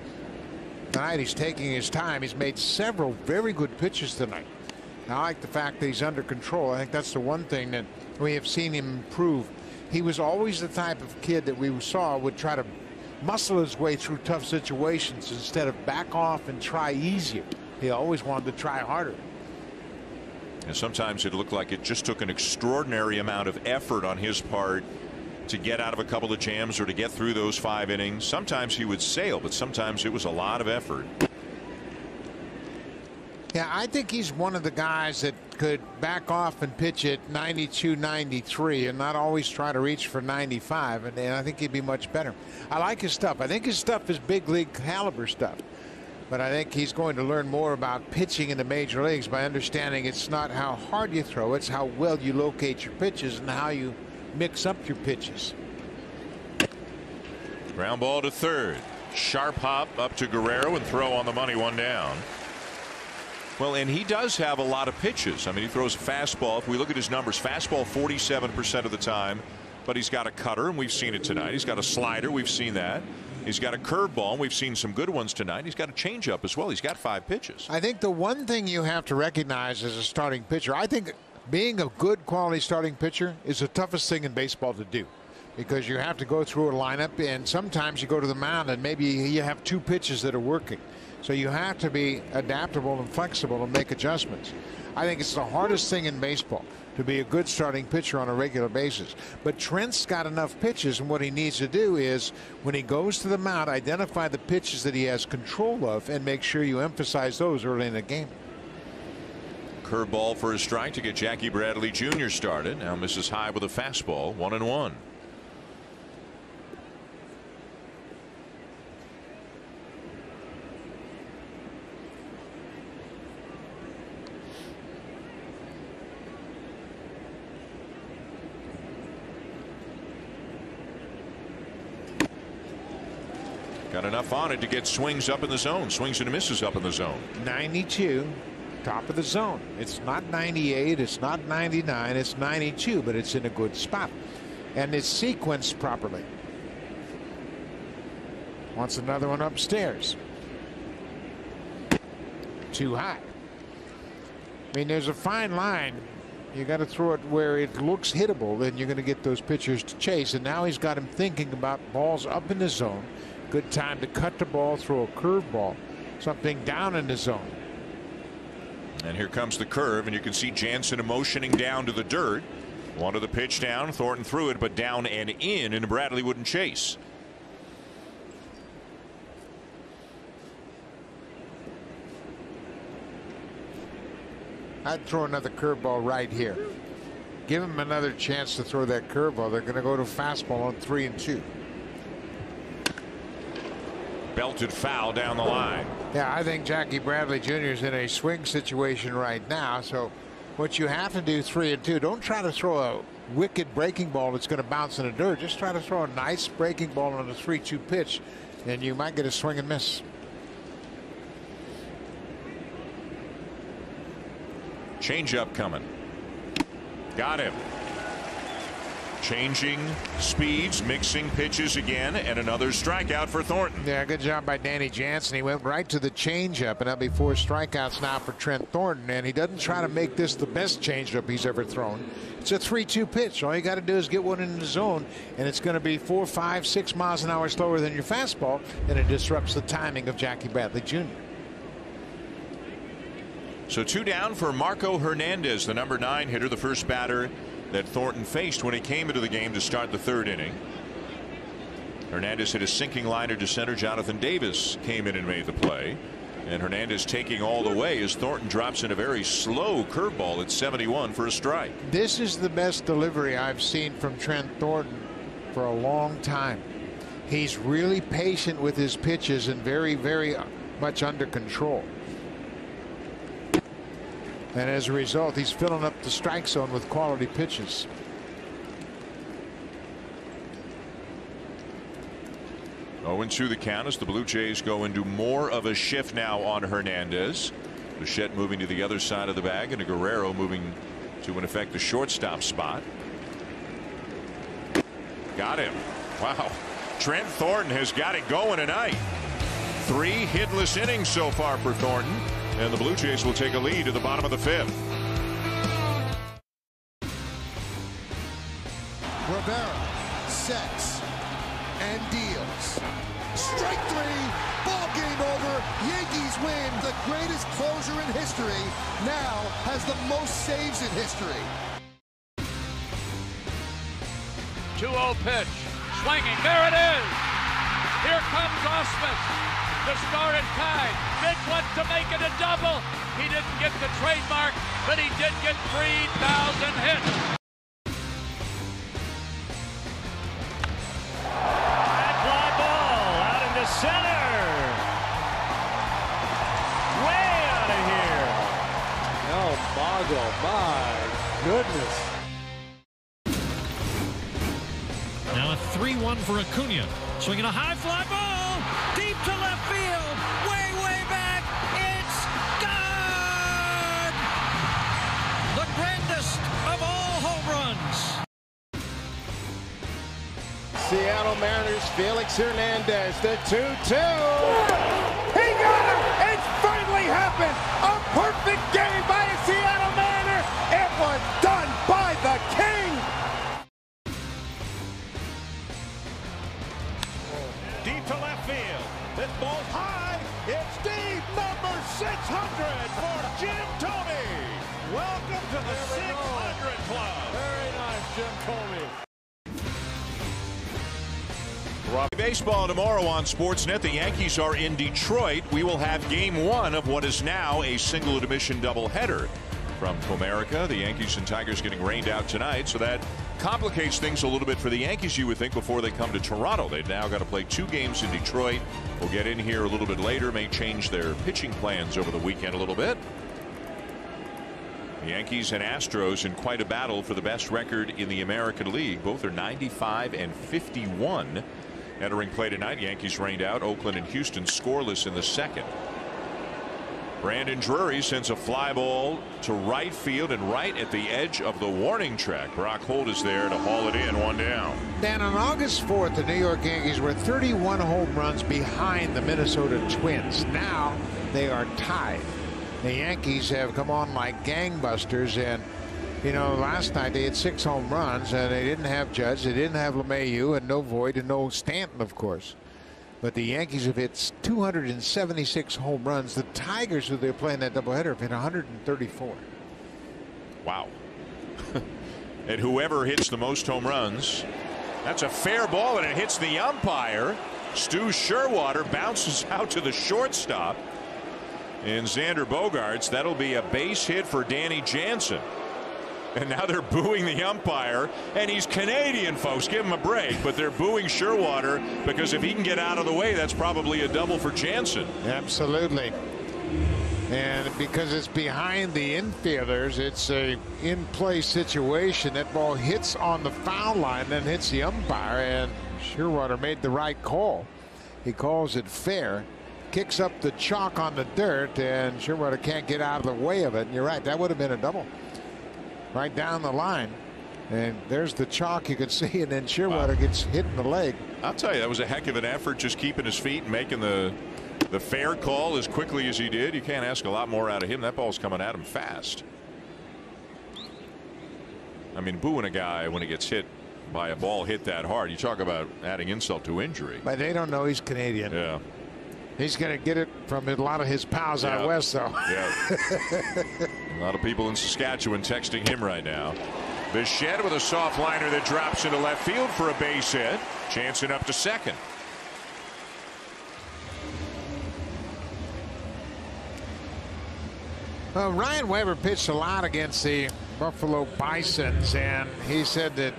Tonight he's taking his time. He's made several very good pitches tonight. I like the fact that he's under control. I think that's the one thing that we have seen him improve. He was always the type of kid that we saw would try to muscle his way through tough situations instead of back off and try easier. He always wanted to try harder. And sometimes it looked like it just took an extraordinary amount of effort on his part to get out of a couple of jams or to get through those five innings. Sometimes he would sail, but sometimes it was a lot of effort. Yeah, I think he's one of the guys that could back off and pitch at 92, 93 and not always try to reach for 95. And, and I think he'd be much better. I like his stuff. I think his stuff is big league caliber stuff. But I think he's going to learn more about pitching in the major leagues by understanding it's not how hard you throw, it's how well you locate your pitches and how you mix up your pitches. Ground ball to third. Sharp hop up to Guerrero and throw on the money one down. Well, and he does have a lot of pitches. I mean, he throws a fastball. If we look at his numbers, fastball 47% of the time, but he's got a cutter, and we've seen it tonight. He's got a slider. We've seen that. He's got a curveball, and we've seen some good ones tonight. He's got a changeup as well. He's got five pitches. I think the one thing you have to recognize as a starting pitcher, I think being a good quality starting pitcher is the toughest thing in baseball to do because you have to go through a lineup and sometimes you go to the mound and maybe you have two pitches that are working. So you have to be adaptable and flexible and make adjustments. I think it's the hardest thing in baseball to be a good starting pitcher on a regular basis. But Trent's got enough pitches, and what he needs to do is when he goes to the mound, identify the pitches that he has control of and make sure you emphasize those early in the game. curveball for a strike to get Jackie Bradley Jr. started. Now misses high with a fastball, one and one. Got enough on it to get swings up in the zone. Swings and misses up in the zone. 92, top of the zone. It's not 98, it's not 99, it's 92, but it's in a good spot. And it's sequenced properly. Wants another one upstairs. Too high. I mean, there's a fine line. You got to throw it where it looks hittable, then you're going to get those pitchers to chase. And now he's got him thinking about balls up in the zone. Good time to cut the ball, throw a curveball, something down in the zone. And here comes the curve, and you can see Jansen motioning down to the dirt. Wanted the pitch down. Thornton threw it, but down and in, and Bradley wouldn't chase. I'd throw another curveball right here. Give him another chance to throw that curveball. They're going to go to fastball on three and two. Belted foul down the line. Yeah, I think Jackie Bradley Jr. is in a swing situation right now. So what you have to do three and two, don't try to throw a wicked breaking ball that's going to bounce in the dirt. Just try to throw a nice breaking ball on a 3 2 pitch, and you might get a swing and miss. Changeup coming. Got him. Changing speeds, mixing pitches again, and another strikeout for Thornton. Yeah, good job by Danny Jansen. He went right to the changeup, and that'll be four strikeouts now for Trent Thornton. And he doesn't try to make this the best changeup he's ever thrown. It's a 3 2 pitch. All you got to do is get one in the zone, and it's going to be four, five, six miles an hour slower than your fastball, and it disrupts the timing of Jackie Bradley Jr. So two down for Marco Hernandez, the number nine hitter, the first batter that Thornton faced when he came into the game to start the third inning. Hernandez hit a sinking liner to center. Jonathan Davis came in and made the play. And Hernandez taking all the way as Thornton drops in a very slow curveball at 71 for a strike. This is the best delivery I've seen from Trent Thornton for a long time. He's really patient with his pitches and very, very much under control. And as a result, he's filling up the strike zone with quality pitches. Oh, 2 the count as the Blue Jays go into more of a shift now on Hernandez. Bichette moving to the other side of the bag and a Guerrero moving to in effect the shortstop spot. Got him. Wow. Trent Thornton has got it going tonight. Three hitless innings so far for Thornton. And the Blue Jays will take a lead at the bottom of the fifth. Rivera sets and deals. Strike three. Ball game over. Yankees win. The greatest closer in history now has the most saves in history. 2-0 pitch. Swinging. There it is. Here comes Ausmus. The start and tied. Mitch wants to make it a double. He didn't get the trademark, but he did get 3,000 hits. High fly ball out into center. Way out of here. Oh, Mago, my goodness. Now a 3-1 for Acuna. Swinging a high fly ball deep to left field. Way, way back. It's gone! The grandest of all home runs. Seattle Mariners, Felix Hernandez, the 2-2. He got him! It's finally happened! A perfect game by a Seattle Baseball tomorrow on Sportsnet. The Yankees are in Detroit. We will have game one of what is now a single admission doubleheader. from Comerica. The Yankees and Tigers getting rained out tonight, so that complicates things a little bit for the Yankees, you would think, before they come to Toronto. They've now got to play two games in Detroit. We'll get in here a little bit later, may change their pitching plans over the weekend a little bit. The Yankees and Astros in quite a battle for the best record in the American League. Both are 95 and 51 entering play tonight. Yankees rained out. Oakland and Houston scoreless in the second. Brandon Drury sends a fly ball to right field and right at the edge of the warning track. Brock Holt is there to haul it in one down. Then on August 4th, the New York Yankees were 31 home runs behind the Minnesota Twins. Now they are tied. The Yankees have come on like gangbusters and you know, last night they had six home runs and they didn't have Judge, they didn't have LeMahieu, and no Voit, and no Stanton, of course. But the Yankees have hit 276 home runs. The Tigers, who they're playing that doubleheader, have hit 134. Wow. and whoever hits the most home runs, that's a fair ball, and it hits the umpire. Stu Sherwater bounces out to the shortstop. And Xander Bogaerts, that'll be a base hit for Danny Jansen. And now they're booing the umpire. And he's Canadian, folks. Give him a break. But they're booing Scheurwater because if he can get out of the way, that's probably a double for Jansen. Absolutely. And because it's behind the infielders, it's a in-play situation. That ball hits on the foul line, then hits the umpire. And Scheurwater made the right call. He calls it fair kicks up the chalk on the dirt and Scheurwater can't get out of the way of it. And you're right, that would have been a double right down the line. And there's the chalk you can see, and then Scheurwater wow. gets hit in the leg. I'll tell you, that was a heck of an effort just keeping his feet and making the the fair call as quickly as he did. You can't ask a lot more out of him. That ball's coming at him fast. I mean, booing a guy when he gets hit by a ball hit that hard. You talk about adding insult to injury. But they don't know he's Canadian. Yeah. He's going to get it from a lot of his pals yeah. out west, though. Yeah. a lot of people in Saskatchewan texting him right now. Bichette with a soft liner that drops into left field for a base hit. Jansen up to second. Well, Ryan Weber pitched a lot against the Buffalo Bisons, and he said that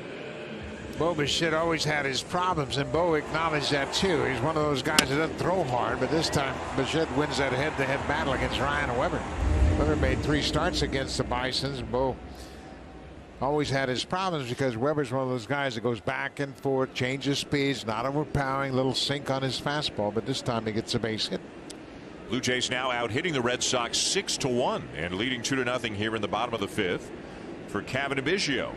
Bo Bichette always had his problems, and Bo acknowledged that too. He's one of those guys that doesn't throw hard, but this time Bichette wins that head-to-head -head battle against Ryan Weber. Weber made three starts against the Bisons. Bo always had his problems because Weber's one of those guys that goes back and forth, changes speeds, not overpowering, little sink on his fastball, but this time he gets a base hit. Blue Jays now out hitting the Red Sox six to one and leading two to nothing here in the bottom of the fifth for Cavan Biggio.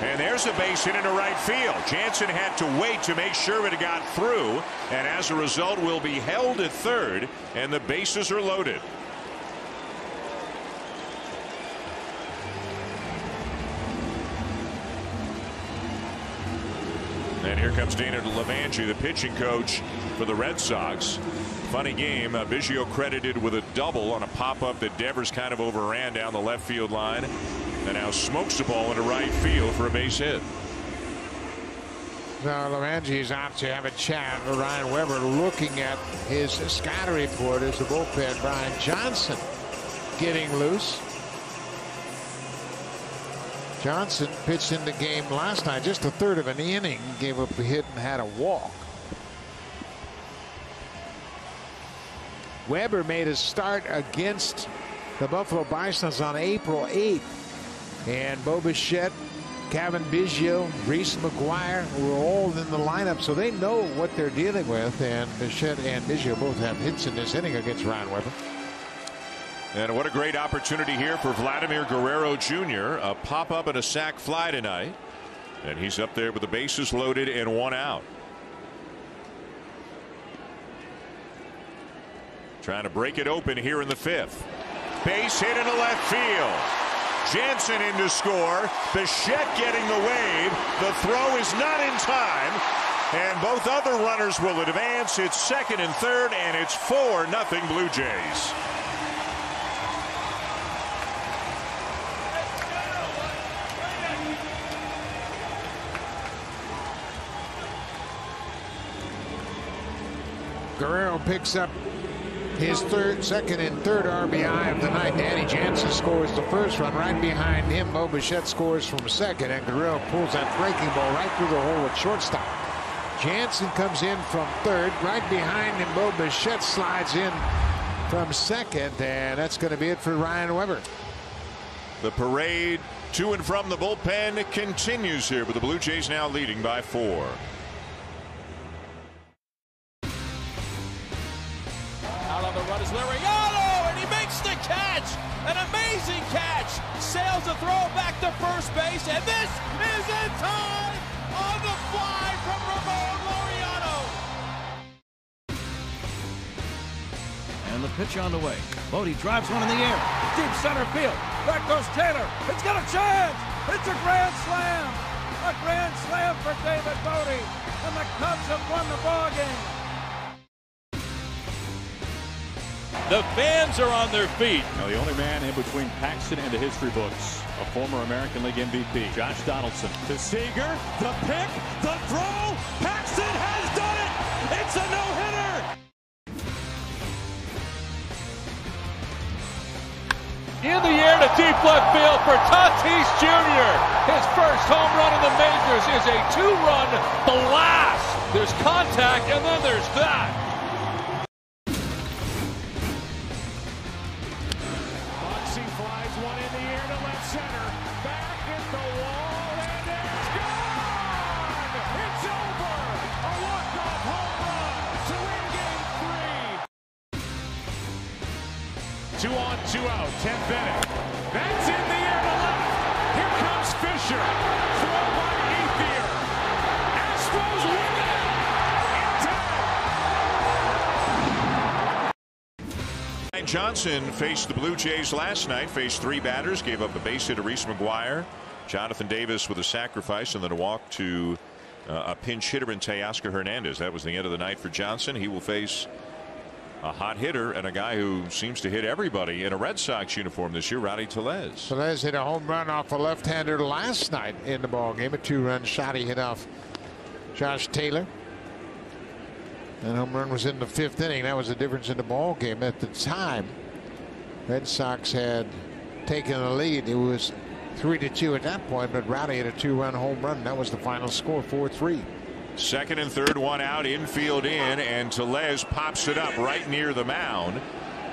And there's a base hit into right field. Jansen had to wait to make sure it got through. And as a result, will be held at third. And the bases are loaded. And here comes Dana LeVangie, the pitching coach for the Red Sox. Funny game. Uh, credited with a double on a pop up that Devers kind of overran down the left field line. And now smokes the ball into right field for a base hit. Now is out to have a chat with Ryan Weber looking at his scatter report as the bullpen. Brian Johnson getting loose. Johnson pitched in the game last night, just a third of an inning, gave up a hit and had a walk. Weber made a start against the Buffalo Bisons on April 8th. And Bo Bichette, Cavan Biggio, Reese McGuire were all in the lineup, so they know what they're dealing with. And Bichette and Biggio both have hits in this inning against Ryan Weber. And what a great opportunity here for Vladimir Guerrero Jr. A pop up and a sac fly tonight. And he's up there with the bases loaded and one out. Trying to break it open here in the fifth. Base hit into left field. Jansen in to score. Bichette getting the wave. The throw is not in time. And both other runners will advance. It's second and third, and it's 4 nothing Blue Jays. Guerrero picks up his third, second, and third RBI of the night. Danny Jansen scores the first run. Right behind him, Bo Bichette scores from second, and Guerrero pulls that breaking ball right through the hole at shortstop. Jansen comes in from third. Right behind him, Bo Bichette slides in from second, and that's going to be it for Ryan Weber. The parade to and from the bullpen continues here, but the Blue Jays now leading by four. On the run is Laureano, and he makes the catch. An amazing catch. Sails a throw back to first base, and this is in time on the fly from Ramon Laureano. And the pitch on the way. Bote drives one in the air. Deep center field. Back goes Taylor. It's got a chance. It's a grand slam. A grand slam for David Bote. And the Cubs have won the ball game. The fans are on their feet. Now the only man in between Paxton and the history books, a former American League MVP, Josh Donaldson. To Seager, the pick, the throw. Paxton has done it. It's a no-hitter. In the air to deep left field for Tatis Jr. His first home run in the majors is a two-run blast. There's contact, and then there's that. Two on, two out. 10th inning. That's in the air to left. Here comes Fisher. Throw by Ethier. Astros win it in 10. Johnson faced the Blue Jays last night, faced three batters, gave up a base hit to Reese McGuire. Jonathan Davis with a sacrifice and then a walk to uh, a pinch hitter in Teoscar Hernandez. That was the end of the night for Johnson. He will face a hot hitter and a guy who seems to hit everybody in a Red Sox uniform this year, Rowdy Tellez. Tellez hit a home run off a left-hander last night in the ball game. A two-run shot he hit off Josh Taylor. That home run was in the fifth inning. That was the difference in the ball game at the time. Red Sox had taken the lead. It was three to two at that point, but Rowdy had a two-run home run. That was the final score, four-three. Second and third, one out, infield in, and Tellez pops it up right near the mound.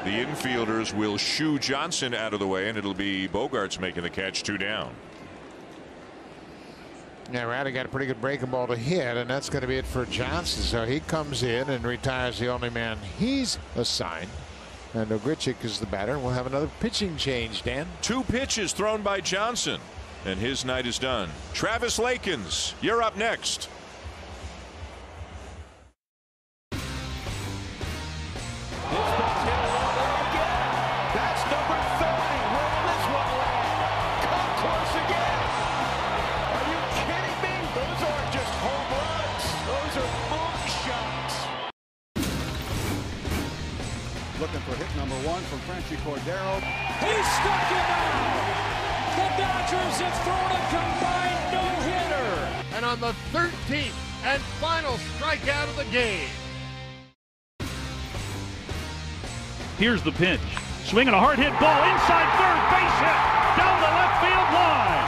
The infielders will shoo Johnson out of the way, and it'll be Bogaerts making the catch, two down. Yeah, Rowdy got a pretty good breaking ball to hit, and that's going to be it for Johnson. So he comes in and retires the only man he's assigned. And Ogrichik is the batter. We'll have another pitching change, Dan. Two pitches thrown by Johnson, and his night is done. Travis Lakins, you're up next. That's number 30. Where will this one land? Come close again. Are you kidding me? Those aren't just home runs. Those are moon shots. Looking for hit number one from Franchy Cordero. He struck it out. The Dodgers have thrown a combined no-hitter. And on the 13th and final strikeout of the game. Here's the pitch. Swinging a hard hit ball inside third, base hit down the left field line.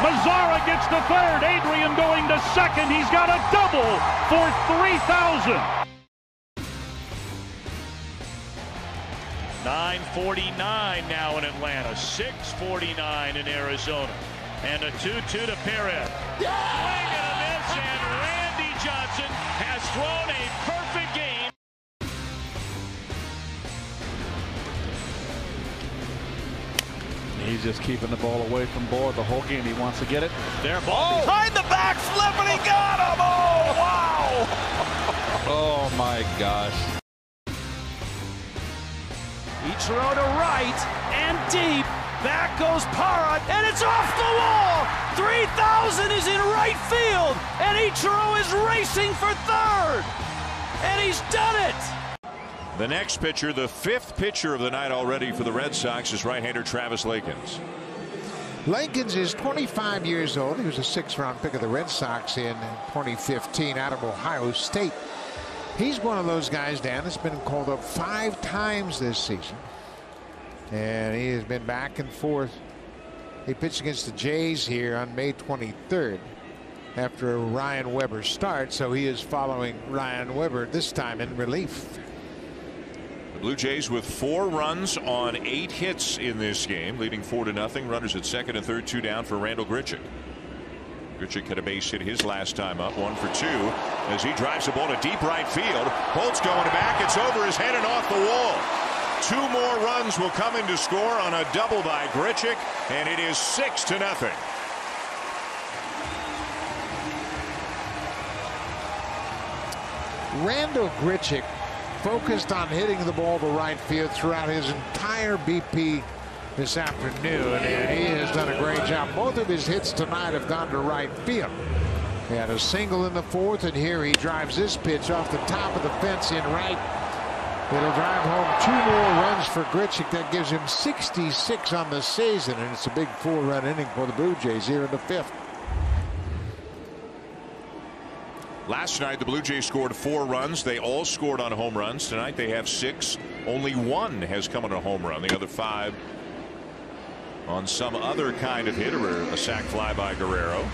Mazara gets to third. Adrian going to second. He's got a double for 3,000. 949 now in Atlanta, 649 in Arizona. And a 2-2 to Perez. Swing and a miss, and Randy Johnson has thrown a He's just keeping the ball away from Boyd the whole game. He wants to get it. There, ball. Behind the back flip, and he got him. Oh, wow. Oh my gosh. Ichiro to right and deep. Back goes Parra, and it's off the wall. 3,000 is in right field, and Ichiro is racing for third. And he's done it. The next pitcher, the fifth pitcher of the night already for the Red Sox, is right-hander Travis Lakins. Lakins is 25 years old. He was a six-round pick of the Red Sox in 2015 out of Ohio State. He's one of those guys, Dan, that's been called up five times this season. And he has been back and forth. He pitched against the Jays here on May 23rd after Ryan Weber start. So he is following Ryan Weber this time in relief. Blue Jays with four runs on eight hits in this game, leading four to nothing. Runners at second and third, two down for Randal Grichuk. Grichuk had a base hit his last time up, one for two, as he drives the ball to deep right field. Holt's going back. It's over his head and off the wall. Two more runs will come in to score on a double by Grichuk, and it is six to nothing. Randal Grichuk focused on hitting the ball to right field throughout his entire BP this afternoon, and he has done a great job. Both of his hits tonight have gone to right field. He had a single in the fourth, and here he drives this pitch off the top of the fence in right. It'll drive home two more runs for Grichuk. That gives him 66 on the season, and it's a big four-run inning for the Blue Jays here in the fifth. Last night, the Blue Jays scored four runs. They all scored on home runs. Tonight, they have six. Only one has come on a home run. The other five on some other kind of hit or a sac fly by Guerrero.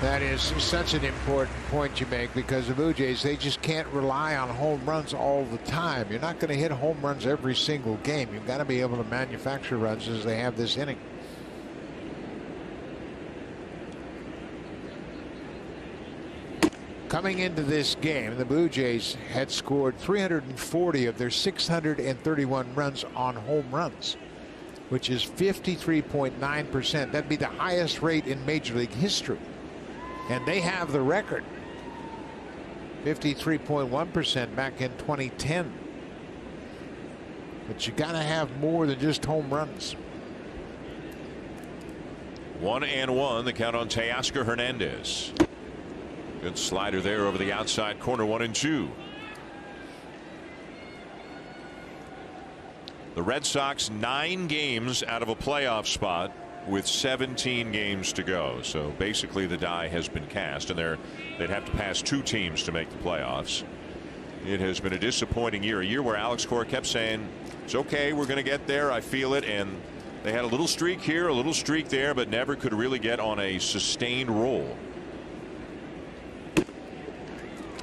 That is such an important point you make because the Blue Jays, they just can't rely on home runs all the time. You're not going to hit home runs every single game. You've got to be able to manufacture runs as they have this inning. Coming into this game, the Blue Jays had scored 340 of their 631 runs on home runs, which is 53.9%. That'd be the highest rate in Major League history. And they have the record 53.1% back in 2010. But you got to have more than just home runs. One and one, the count on Teoscar Hernandez. Good slider there over the outside corner, one and two. The Red Sox nine games out of a playoff spot with 17 games to go. So basically the die has been cast and they're they'd have to pass two teams to make the playoffs. It has been a disappointing year, a year where Alex Cora kept saying it's okay, we're going to get there. I feel it. And they had a little streak here, a little streak there, but never could really get on a sustained roll.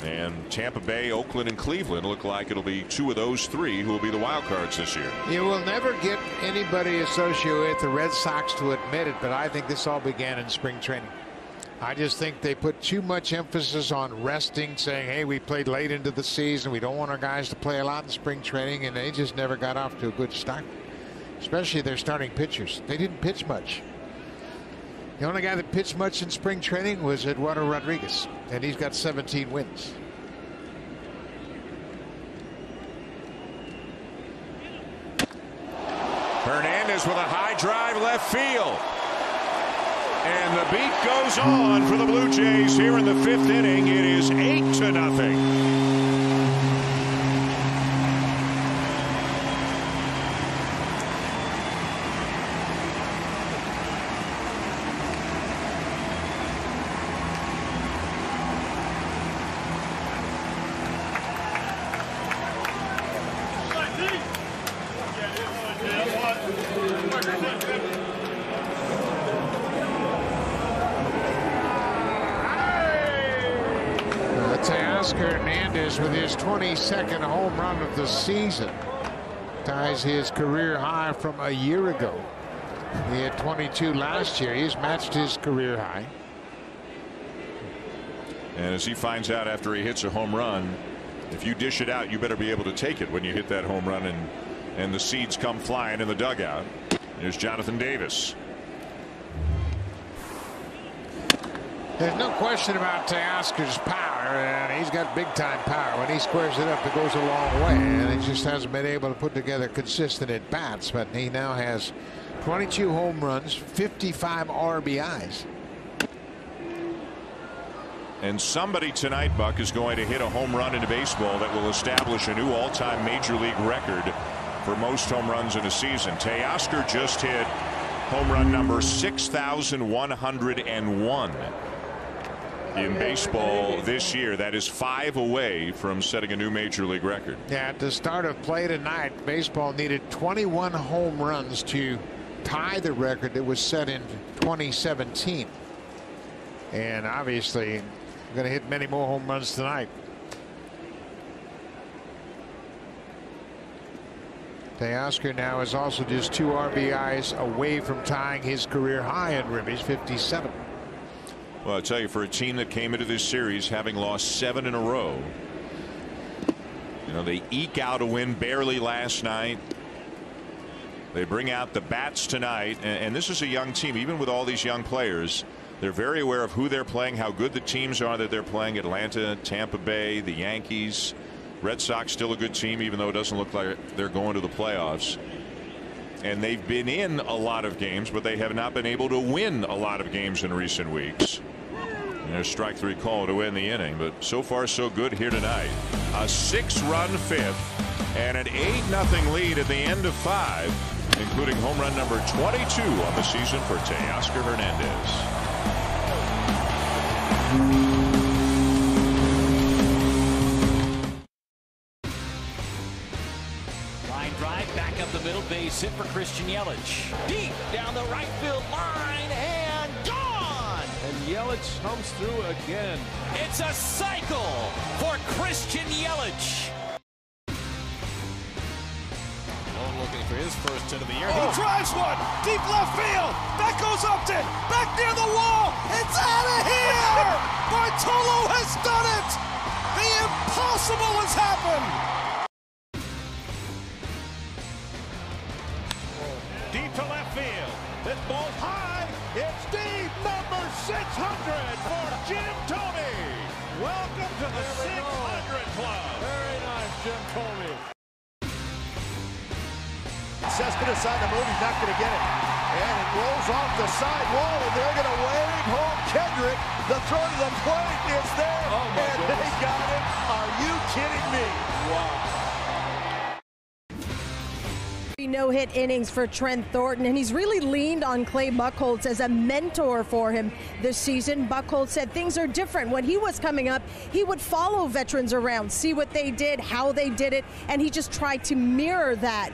And Tampa Bay, Oakland, and Cleveland look like it'll be two of those three who will be the wild cards this year. You will never get anybody associated with the Red Sox to admit it, but I think this all began in spring training. I just think they put too much emphasis on resting, saying, hey, we played late into the season. We don't want our guys to play a lot in spring training, and they just never got off to a good start, especially their starting pitchers. They didn't pitch much. The only guy that pitched much in spring training was Eduardo Rodriguez, and he's got 17 wins. Hernandez with a high drive left field. And the beat goes on for the Blue Jays here in the fifth inning. It is eight to nothing. Hernandez with his 22nd home run of the season. Ties his career high from a year ago. He had 22 last year. He's matched his career high. And as he finds out after he hits a home run, if you dish it out, you better be able to take it when you hit that home run and and the seeds come flying in the dugout. There's Jonathan Davis. There's no question about Teoscar's power, and he's got big time power. When he squares it up, it goes a long way, and he just hasn't been able to put together consistent at bats. But he now has 22 home runs, 55 RBIs. And somebody tonight, Buck, is going to hit a home run into baseball that will establish a new all time major league record for most home runs in a season. Teoscar just hit home run number 6,101. In baseball this year. That is five away from setting a new major league record. Yeah, at the start of play tonight, baseball needed 21 home runs to tie the record that was set in 2017. And obviously, going to hit many more home runs tonight. Teoscar now is also just two RBIs away from tying his career high in ribbies 57. Well, I'll tell you, for a team that came into this series having lost seven in a row, you know, they eke out a win barely last night. They bring out the bats tonight, and, and this is a young team, even with all these young players. They're very aware of who they're playing, how good the teams are that they're playing Atlanta, Tampa Bay, the Yankees. Red Sox still a good team, even though it doesn't look like they're going to the playoffs. And they've been in a lot of games, but they have not been able to win a lot of games in recent weeks. There's strike three call to win the inning, but so far so good here tonight. A six run fifth and an 8 nothing lead at the end of five, including home run number 22 on the season for Teoscar Hernandez. Line drive back up the middle base hit for Christian Yelich. Deep down the right field line. Yelich comes through again. It's a cycle for Christian Yelich. Bone looking for his first hit of the year. He oh. drives one deep left field. That goes Upton. Back near the wall. It's out of here. Bartolo has done it. The impossible has happened. Cespedes on the move. He's not going to get it. And it rolls off the side wall, and they're going to wave home Kendrick. The throw to the plate is there. Oh, my and goodness. they got it. Are you kidding me? Wow. No hit innings for Trent Thornton, and he's really leaned on Clay Buchholz as a mentor for him this season. Buchholz said things are different. When he was coming up, he would follow veterans around, see what they did, how they did it, and he just tried to mirror that.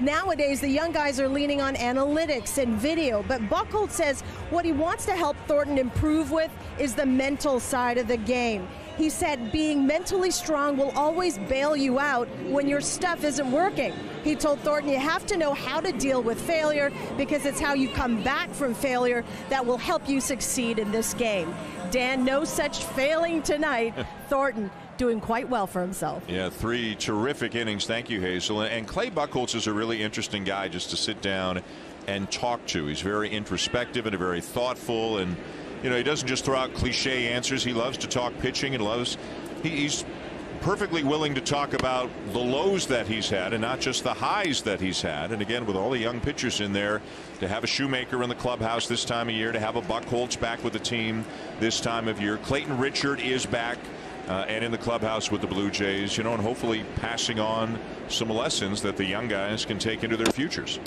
Nowadays, the young guys are leaning on analytics and video, but Buchholz says what he wants to help Thornton improve with is the mental side of the game. He said being mentally strong will always bail you out when your stuff isn't working. He told Thornton you have to know how to deal with failure because it's how you come back from failure that will help you succeed in this game. Dan, no such failing tonight. Thornton doing quite well for himself. Yeah, three terrific innings. Thank you, Hazel. And Clay Buchholz is a really interesting guy just to sit down and talk to. He's very introspective and very thoughtful. And, you know, he doesn't just throw out cliche answers. He loves to talk pitching and loves, he, he's perfectly willing to talk about the lows that he's had and not just the highs that he's had. And again, with all the young pitchers in there, to have a Shoemaker in the clubhouse this time of year, to have a Buchholz back with the team this time of year. Clayton Richard is back. Uh, and in the clubhouse with the Blue Jays, you know, and hopefully passing on some lessons that the young guys can take into their futures.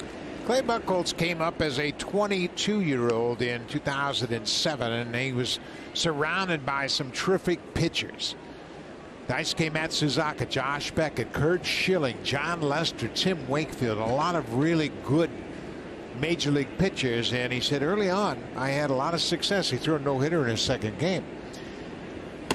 Clay Buchholz came up as a 22 year old in 2007 and he was surrounded by some terrific pitchers. Daisuke Matsuzaka, Josh Beckett, Curt Schilling, Jon Lester, Tim Wakefield, a lot of really good major league pitchers. And he said early on, I had a lot of success. He threw a no hitter in his second game.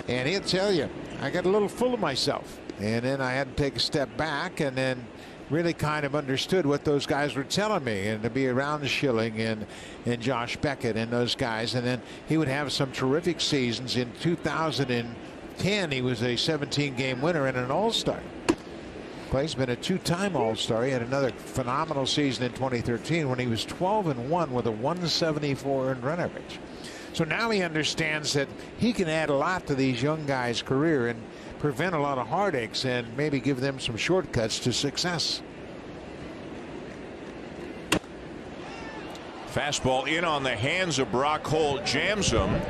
And he'll tell you, I got a little full of myself. And then I had to take a step back and then really kind of understood what those guys were telling me and to be around Schilling and and Josh Beckett and those guys. And then he would have some terrific seasons. In 2010 he was a 17 game winner and an all-star. Clay's been a two-time all-star. He had another phenomenal season in 2013 when he was 12 and 1 with a 174 earned run average so now he understands that he can add a lot to these young guys career and prevent a lot of heartaches and maybe give them some shortcuts to success. Fastball in on the hands of Brock Holt jams him.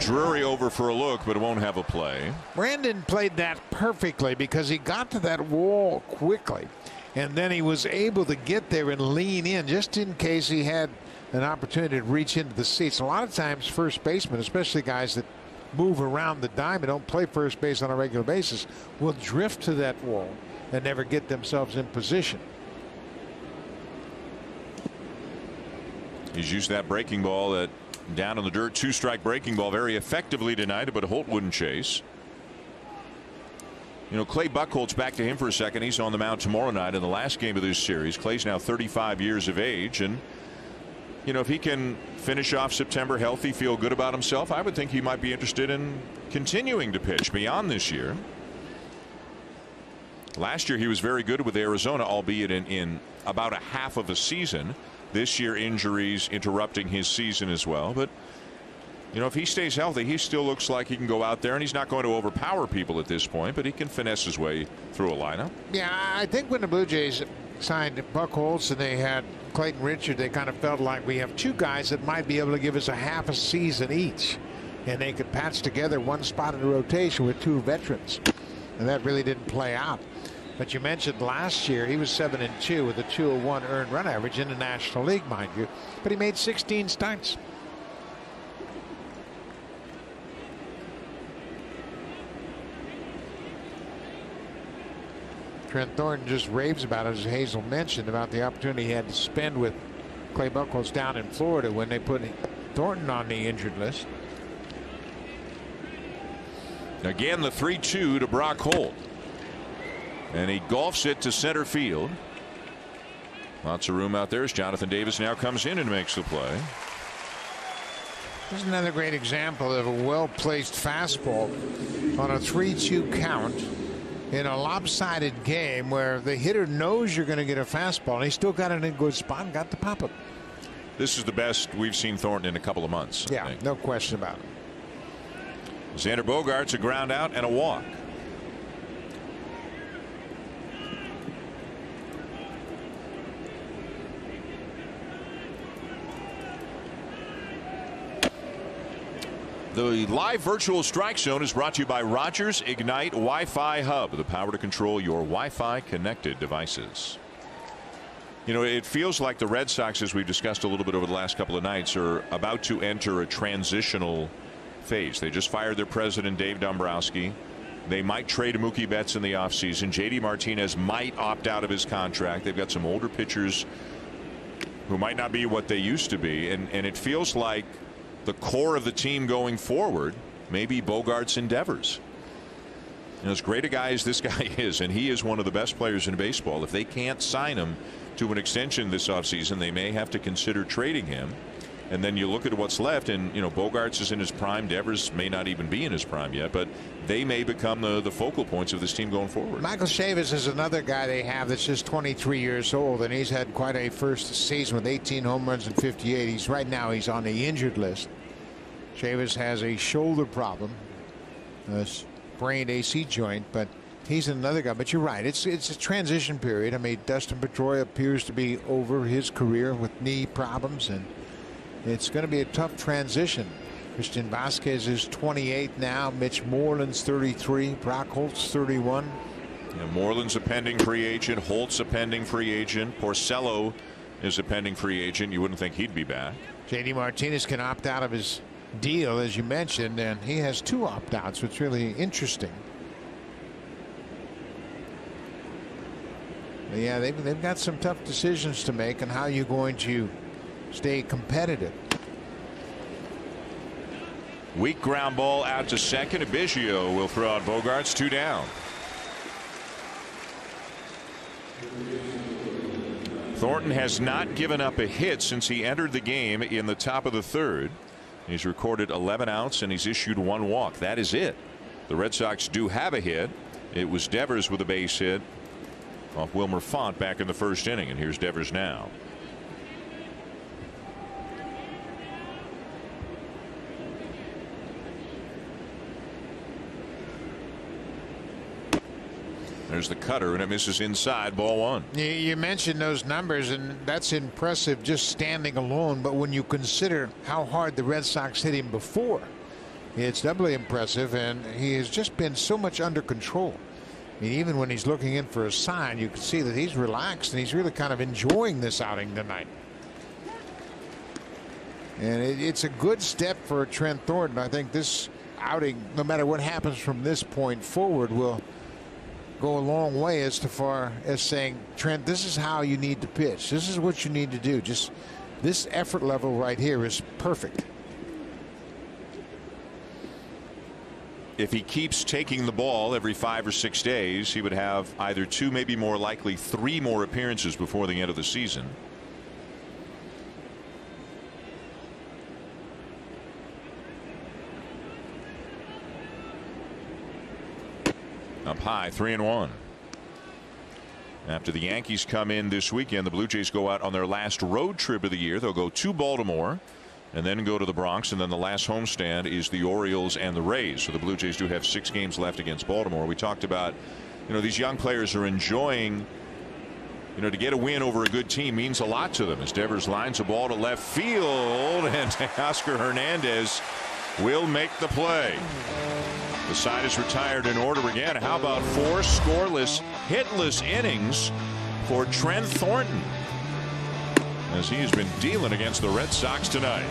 Drury over for a look, but won't have a play. Brandon played that perfectly because he got to that wall quickly and then he was able to get there and lean in just in case he had an opportunity to reach into the seats. A lot of times first basemen, especially guys that move around the diamond, don't play first base on a regular basis, will drift to that wall and never get themselves in position. He's used that breaking ball that down in the dirt two strike breaking ball very effectively tonight, but Holt wouldn't chase. You know, Clay Buchholz back to him for a second. He's on the mound tomorrow night in the last game of this series. Clay's now 35 years of age. And, you know, if he can finish off September healthy, feel good about himself, I would think he might be interested in continuing to pitch beyond this year. Last year, he was very good with Arizona, albeit in, in about a half of a season. This year, injuries interrupting his season as well. But you know, if he stays healthy, he still looks like he can go out there and he's not going to overpower people at this point, but he can finesse his way through a lineup. Yeah, I think when the Blue Jays signed Buchholz and they had Clayton Richard, they kind of felt like we have two guys that might be able to give us a half a season each. And they could patch together one spot in the rotation with two veterans. And that really didn't play out. But you mentioned last year he was 7 and 2 with a 201 earned run average in the National League, mind you. But he made 16 starts. Trent Thornton just raves about it, as Hazel mentioned, about the opportunity he had to spend with Clay Buchholz down in Florida when they put Thornton on the injured list. Again, the 3 2 to Brock Holt. And he golfs it to center field. Lots of room out there as Jonathan Davis now comes in and makes the play. This is another great example of a well placed fastball on a 3 2 count in a lopsided game where the hitter knows you're going to get a fastball and he still got it in a good spot and got the pop up. This is the best we've seen Thornton in a couple of months. Yeah, no question about it. Xander Bogaerts a ground out and a walk. The live virtual strike zone is brought to you by Rogers Ignite Wi-Fi Hub, the power to control your Wi-Fi connected devices. You know, it feels like the Red Sox, as we've discussed a little bit over the last couple of nights, are about to enter a transitional phase. They just fired their president, Dave Dombrowski. They might trade Mookie Betts in the offseason. JD Martinez might opt out of his contract. They've got some older pitchers who might not be what they used to be. And, and it feels like the core of the team going forward may be Bogaerts and Devers. Know, as great a guy as this guy is, and he is one of the best players in baseball, if they can't sign him to an extension this offseason, they may have to consider trading him. And then you look at what's left, and you know Bogaerts is in his prime. Devers may not even be in his prime yet, but they may become the the focal points of this team going forward. Michael Chavis is another guy they have that's just 23 years old, and he's had quite a first season with 18 home runs and 58. He's right now he's on the injured list. Chavis has a shoulder problem, a sprained AC joint, but he's another guy. But you're right, it's it's a transition period. I mean, Dustin Pedroia appears to be over his career with knee problems, and it's going to be a tough transition. Christian Vasquez is 28 now. Mitch Moreland's 33. Brock Holt's 31. You know, Moreland's a pending free agent. Holt's a pending free agent. Porcello is a pending free agent. You wouldn't think he'd be back. JD Martinez can opt out of his deal, as you mentioned, and he has two opt outs, which is really interesting. But yeah, they've, they've got some tough decisions to make on how you're going to stay competitive. Weak ground ball out to second. Abigio will throw out Bogaerts two down. Thornton has not given up a hit since he entered the game in the top of the third. He's recorded 11 outs and he's issued one walk. That is it. The Red Sox do have a hit. It was Devers with a base hit off Wilmer Font back in the first inning. And here's Devers now. There's the cutter and it misses inside ball one. You, mentioned those numbers, and that's impressive just standing alone. But when you consider how hard the Red Sox hit him before, it's doubly impressive. And he has just been so much under control. I mean, even when he's looking in for a sign, you can see that he's relaxed and he's really kind of enjoying this outing tonight. And it, it's a good step for Trent Thornton. I think this outing, no matter what happens from this point forward, will go a long way as to far as saying, Trent, this is how you need to pitch. This is what you need to do. Just this effort level right here is perfect. If he keeps taking the ball every five or six days, he would have either two, maybe more likely three more appearances before the end of the season. Up high, three and one. After the Yankees come in this weekend, the Blue Jays go out on their last road trip of the year. They'll go to Baltimore and then go to the Bronx. And then the last homestand is the Orioles and the Rays. So the Blue Jays do have six games left against Baltimore. We talked about, you know, these young players are enjoying, you know, to get a win over a good team means a lot to them as Devers lines a ball to left field and Oscar Hernandez will make the play. The side is retired in order again. How about four scoreless, hitless innings for Trent Thornton as he has been dealing against the Red Sox tonight.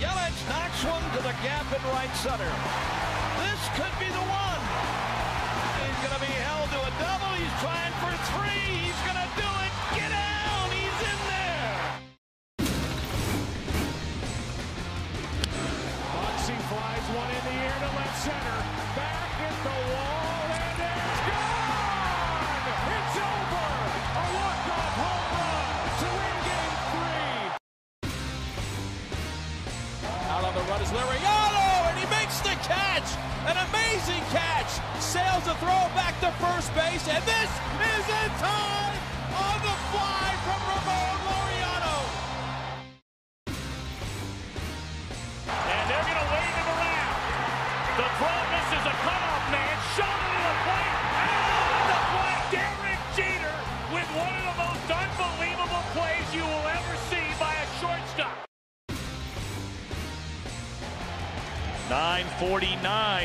Yelich knocks one to the gap in right center.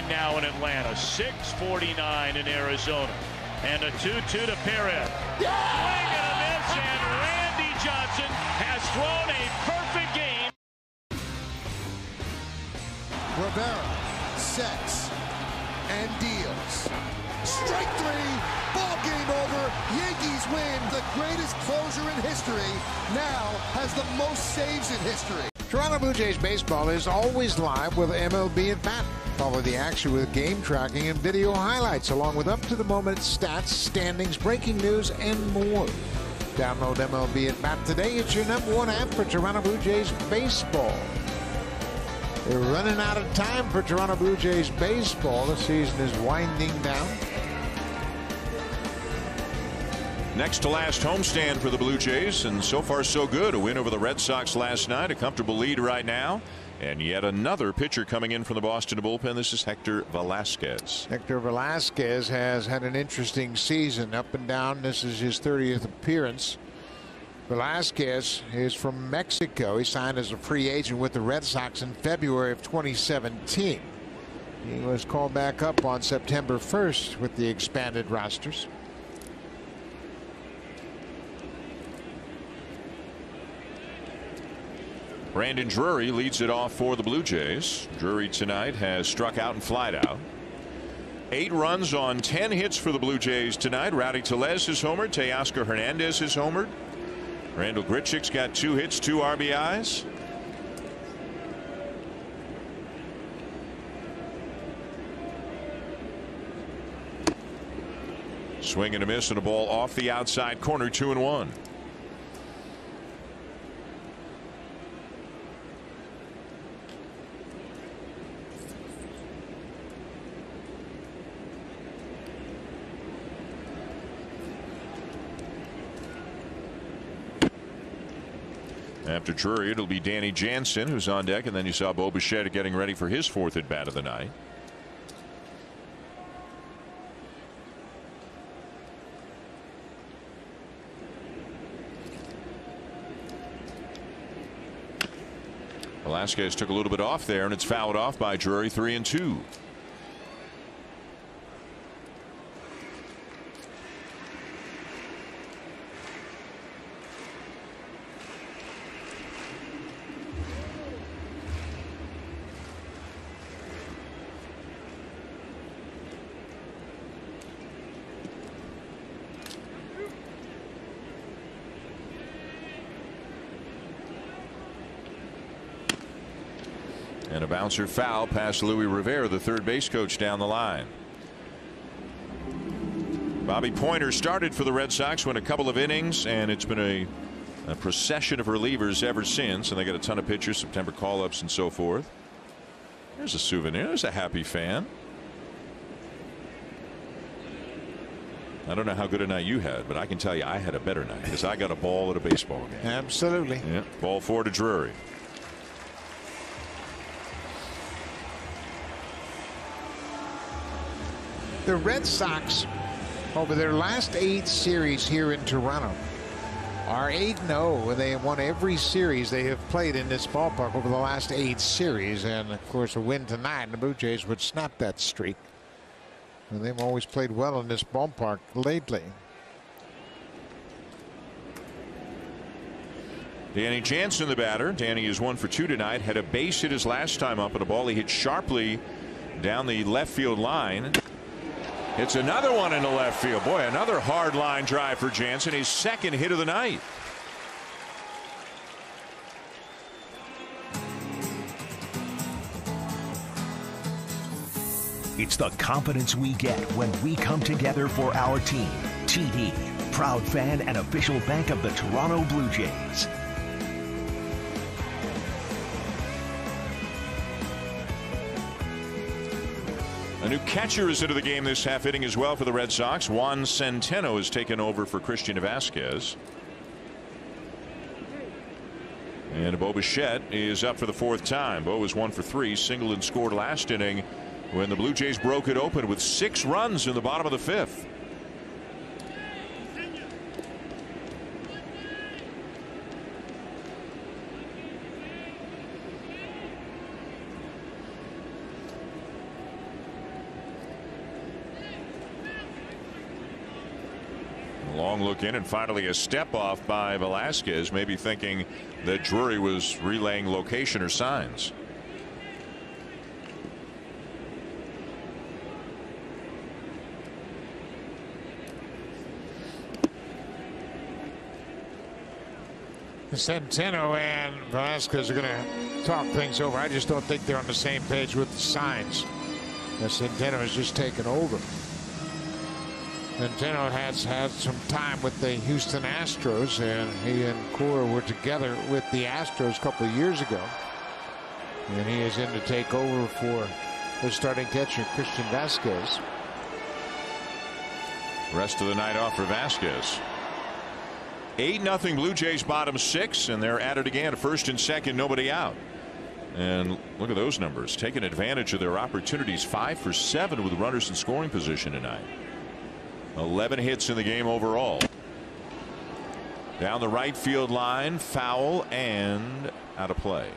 9.49 now in Atlanta. 6.49 in Arizona. And a 2-2 to Perez. Swing baseball is always live with MLB at Bat. Follow the action with game tracking and video highlights, along with up-to-the-moment stats, standings, breaking news, and more. Download MLB at Bat today. It's your number one app for Toronto Blue Jays baseball. They're running out of time for Toronto Blue Jays baseball. The season is winding down. Next to last homestand for the Blue Jays, and so far so good. A win over the Red Sox last night, a comfortable lead right now, and yet another pitcher coming in from the Boston bullpen. This is Hector Velazquez. Hector Velazquez has had an interesting season, up and down. This is his 30th appearance. Velazquez is from Mexico. He signed as a free agent with the Red Sox in February of 2017. He was called back up on September 1st with the expanded rosters. Brandon Drury leads it off for the Blue Jays. Drury tonight has struck out and flied out. Eight runs on 10 hits for the Blue Jays tonight. Rowdy Tellez is homered. Teoscar Hernandez is homered. Randal Grichuk's got two hits, two RBIs. Swing and a miss and a ball off the outside corner, two and one. After Drury, it'll be Danny Jansen who's on deck, and then you saw Bo Bichette getting ready for his fourth at bat of the night. Velazquez took a little bit off there, and it's fouled off by Drury, three and two. Bouncer foul past Luis Rivera, the third base coach down the line. Bobby Poyner started for the Red Sox, went a couple of innings, and it's been a, a procession of relievers ever since. And they got a ton of pitchers, September call ups, and so forth. There's a souvenir. There's a happy fan. I don't know how good a night you had, but I can tell you I had a better night because I got a ball at a baseball game. Absolutely. Yeah, ball four to Drury. The Red Sox, over their last eight series here in Toronto, are 8 0. and They have won every series they have played in this ballpark over the last eight series. And of course, a win tonight, and the Blue Jays would snap that streak. And they've always played well in this ballpark lately. Danny Jansen, the batter. Danny is one for two tonight. Had a base hit his last time up, and a ball he hit sharply down the left field line. It's another one in the left field. Boy, another hard line drive for Jansen. His second hit of the night. It's the confidence we get when we come together for our team. TD, proud fan and official bank of the Toronto Blue Jays. A new catcher is into the game this half hitting as well for the Red Sox. Juan Centeno has taken over for Christian Vazquez. And Bo Bichette is up for the fourth time. Bo was one for three, singled and scored last inning when the Blue Jays broke it open with six runs in the bottom of the fifth. Look in and finally a step off by Velazquez, maybe thinking that Drury was relaying location or signs. Centeno and Velazquez are going to talk things over. I just don't think they're on the same page with the signs. That Centeno has just taken over. Centeno has had some time with the Houston Astros, and he and Cora were together with the Astros a couple of years ago. And he is in to take over for the starting catcher, Christian Vazquez. Rest of the night off for Vazquez. 8 nothing Blue Jays bottom six, and they're at it again. First and second, nobody out. And look at those numbers. Taking advantage of their opportunities. Five for seven with runners in scoring position tonight. 11 hits in the game overall. Down the right field line, foul and out of play.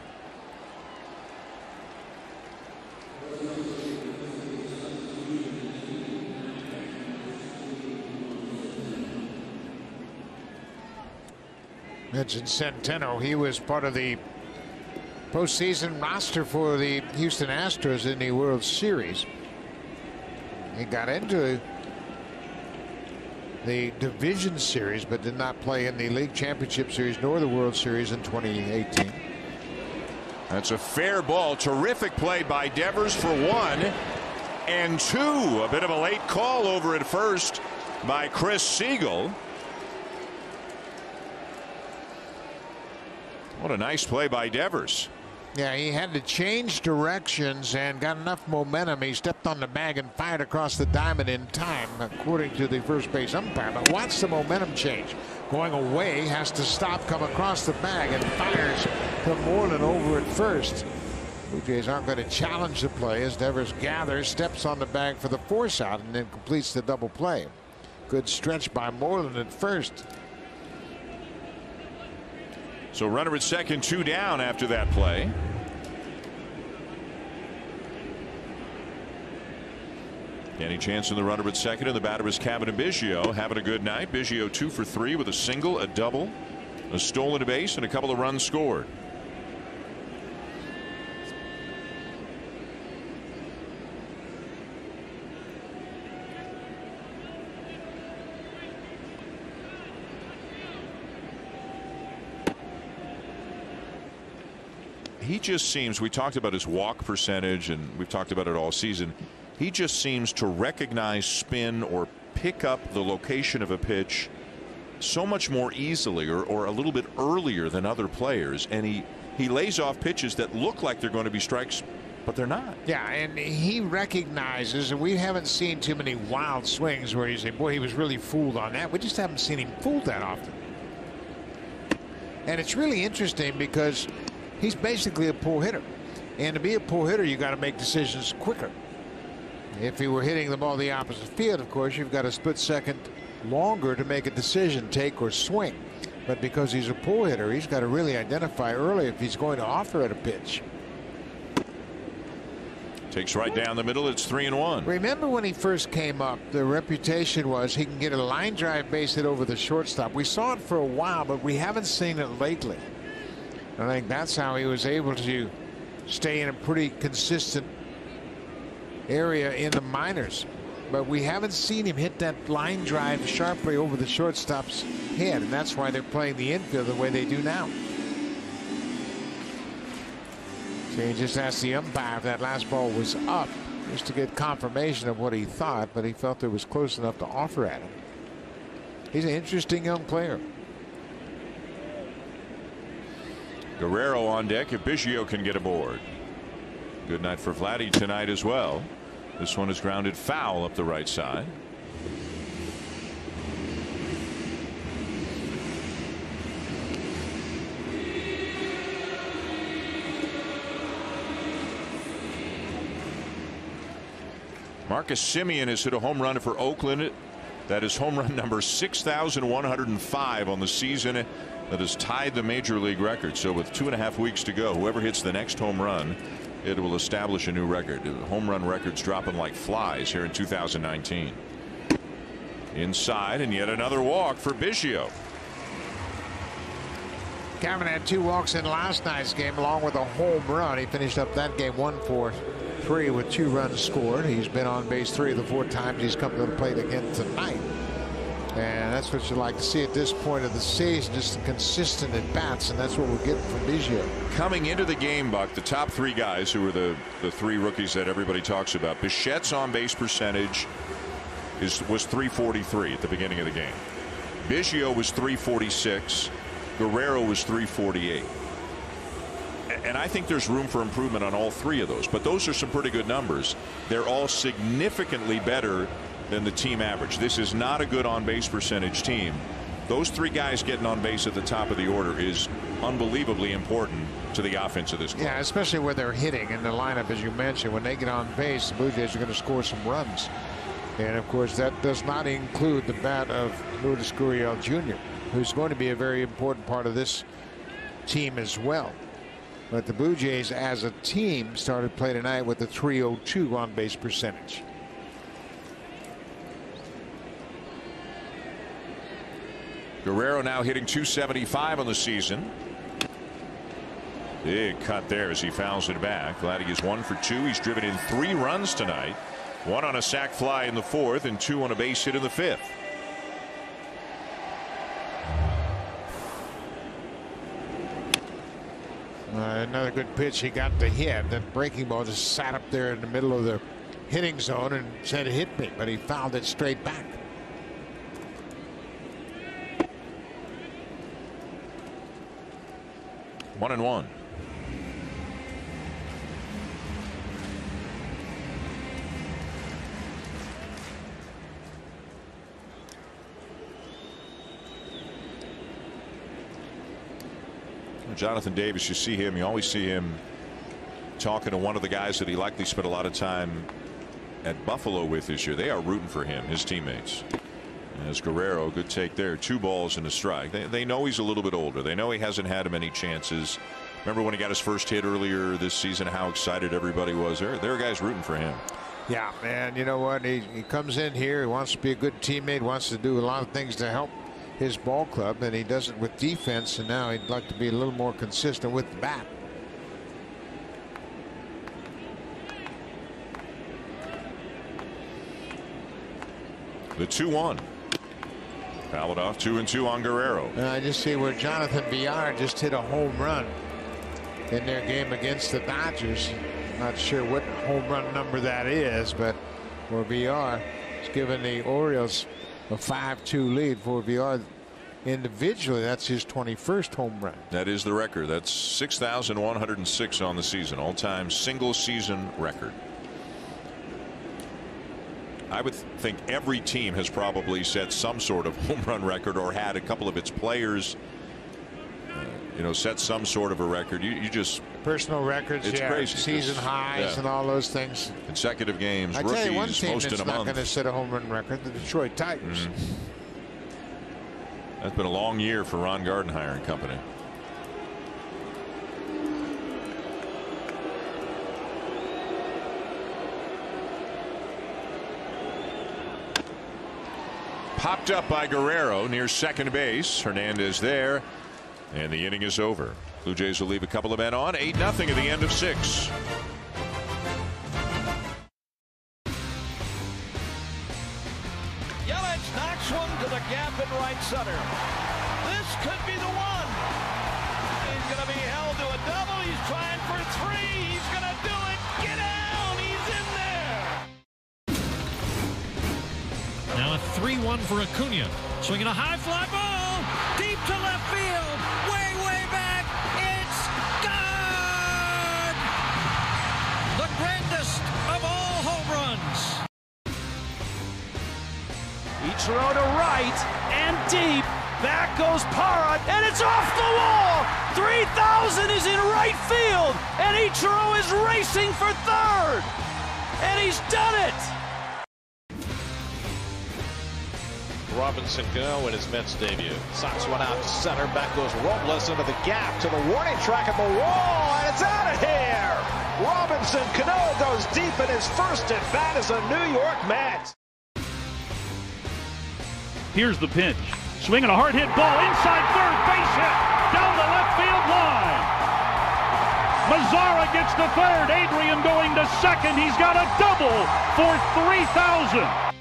Mentioned Centeno. He was part of the postseason roster for the Houston Astros in the World Series. He got into the division series, but did not play in the league championship series nor the World Series in 2018. That's a fair ball. Terrific play by Devers for one and two. A bit of a late call over at first by Chris Segal. What a nice play by Devers. Yeah, he had to change directions and got enough momentum. He stepped on the bag and fired across the diamond in time, according to the first base umpire. But watch the momentum change. Going away, has to stop, come across the bag, and fires to Moreland over at first. Blue Jays aren't going to challenge the play as Devers gathers, steps on the bag for the force out, and then completes the double play. Good stretch by Moreland at first. So runner at second, two down after that play. Danny Jansen, the runner at second, and the batter is Cavan Biggio. Having a good night. Biggio two for three with a single, a double, a stolen base, and a couple of runs scored. He just seems we talked about his walk percentage and we've talked about it all season. He just seems to recognize spin or pick up the location of a pitch so much more easily or, or a little bit earlier than other players and he he lays off pitches that look like they're going to be strikes but they're not. Yeah, and he recognizes, and we haven't seen too many wild swings where you say, boy, he was really fooled on that. We just haven't seen him fooled that often. And it's really interesting because he's basically a pull hitter. And to be a pull hitter, you got to make decisions quicker. If he were hitting the ball the opposite field, of course, you've got a split second longer to make a decision, take or swing. But because he's a pull hitter, he's got to really identify early if he's going to offer at a pitch. Takes right down the middle. It's three and one. Remember when he first came up, the reputation was he can get a line drive base hit over the shortstop. We saw it for a while, but we haven't seen it lately. I think that's how he was able to stay in a pretty consistent area in the minors. But we haven't seen him hit that line drive sharply over the shortstop's head, and that's why they're playing the infield the way they do now. So he just asked the umpire if that last ball was up just to get confirmation of what he thought, but he felt it was close enough to offer at him. He's an interesting young player. Guerrero on deck if Biggio can get aboard. Good night for Vladdy tonight as well. This one is grounded foul up the right side. Marcus Semien has hit a home run for Oakland. That is home run number 6,105 on the season. That has tied the major league record. So with two and a half weeks to go, whoever hits the next home run, it will establish a new record. Home run records dropping like flies here in 2019. Inside and yet another walk for Biggio. Cameron had two walks in last night's game along with a home run. He finished up that game one for three with two runs scored. He's been on base three of the four times he's come to the plate again tonight. And that's what you like to see at this point of the season, just consistent at bats, and that's what we're getting from Biggio. Coming into the game, Buck, the top three guys who are the, the three rookies that everybody talks about. Bichette's on base percentage is was 343 at the beginning of the game. Biggio was 346. Guerrero was 348. And I think there's room for improvement on all three of those. But those are some pretty good numbers. They're all significantly better than the team average. This is not a good on base percentage team. Those three guys getting on base at the top of the order is unbelievably important to the offense of this club. Yeah, especially where they're hitting in the lineup, as you mentioned. When they get on base, the Blue Jays are going to score some runs. And of course, that does not include the bat of Lourdes Gurriel Jr., who's going to be a very important part of this team as well. But the Blue Jays, as a team, started play tonight with a 302 on base percentage. Guerrero now hitting 275 on the season. Big cut there as he fouls it back. Vladdy is one for two. He's driven in three runs tonight. One on a sac fly in the fourth and two on a base hit in the fifth. Uh, another good pitch he got to hit. That breaking ball just sat up there in the middle of the hitting zone and said hit me, but he fouled it straight back. One and one. Jonathan Davis, you see him, you always see him talking to one of the guys that he likely spent a lot of time at Buffalo with this year. They are rooting for him, his teammates. As Guerrero, good take there. Two balls and a strike. They, they know he's a little bit older. They know he hasn't had many chances. Remember when he got his first hit earlier this season, how excited everybody was? There, there are guys rooting for him. Yeah, and you know what? He, he comes in here. He wants to be a good teammate. Wants to do a lot of things to help his ball club, and he does it with defense. And now he'd like to be a little more consistent with the bat. The 2 1. Fouled off two and two on Guerrero. And I just see where Jonathan Villar just hit a home run in their game against the Dodgers. Not sure what home run number that is, but for Villar, it's given the Orioles a 5-2 lead for Villar. Individually, that's his 21st home run. That is the record. That's 6,106 on the season, all-time single season record. I would think every team has probably set some sort of home run record or had a couple of its players uh, you know set some sort of a record. You, you just personal records it's yeah, crazy. Season highs yeah. and all those things. Consecutive games I rookies tell you one team most that's in a not going to set a home run record the Detroit Tigers. Mm -hmm. that's been a long year for Ron Gardenhire and company popped up by Guerrero near second base. Hernandez there. And the inning is over. Blue Jays will leave a couple of men on. 8 0 at the end of six. Yelich knocks one to the gap in right center. This could be the one. He's going to be held to a double. He's trying for three. He's going to 3 1 for Acuna. Swinging a high fly ball, deep to left field, way, way back. It's gone—the grandest of all home runs. Ichiro to right and deep. Back goes Parra, and it's off the wall! 3,000 is in right field, and Ichiro is racing for third! And he's done it! Robinson Cano in his Mets debut. Sox one out to center. Back goes Robles into the gap to the warning track at the wall, and it's out of here. Robinson Cano goes deep in his first at bat as a New York Met. Here's the pitch. Swinging a hard hit ball inside third, base hit down the left field line. Mazara gets the third. Adrian going to second. He's got a double for 3,000.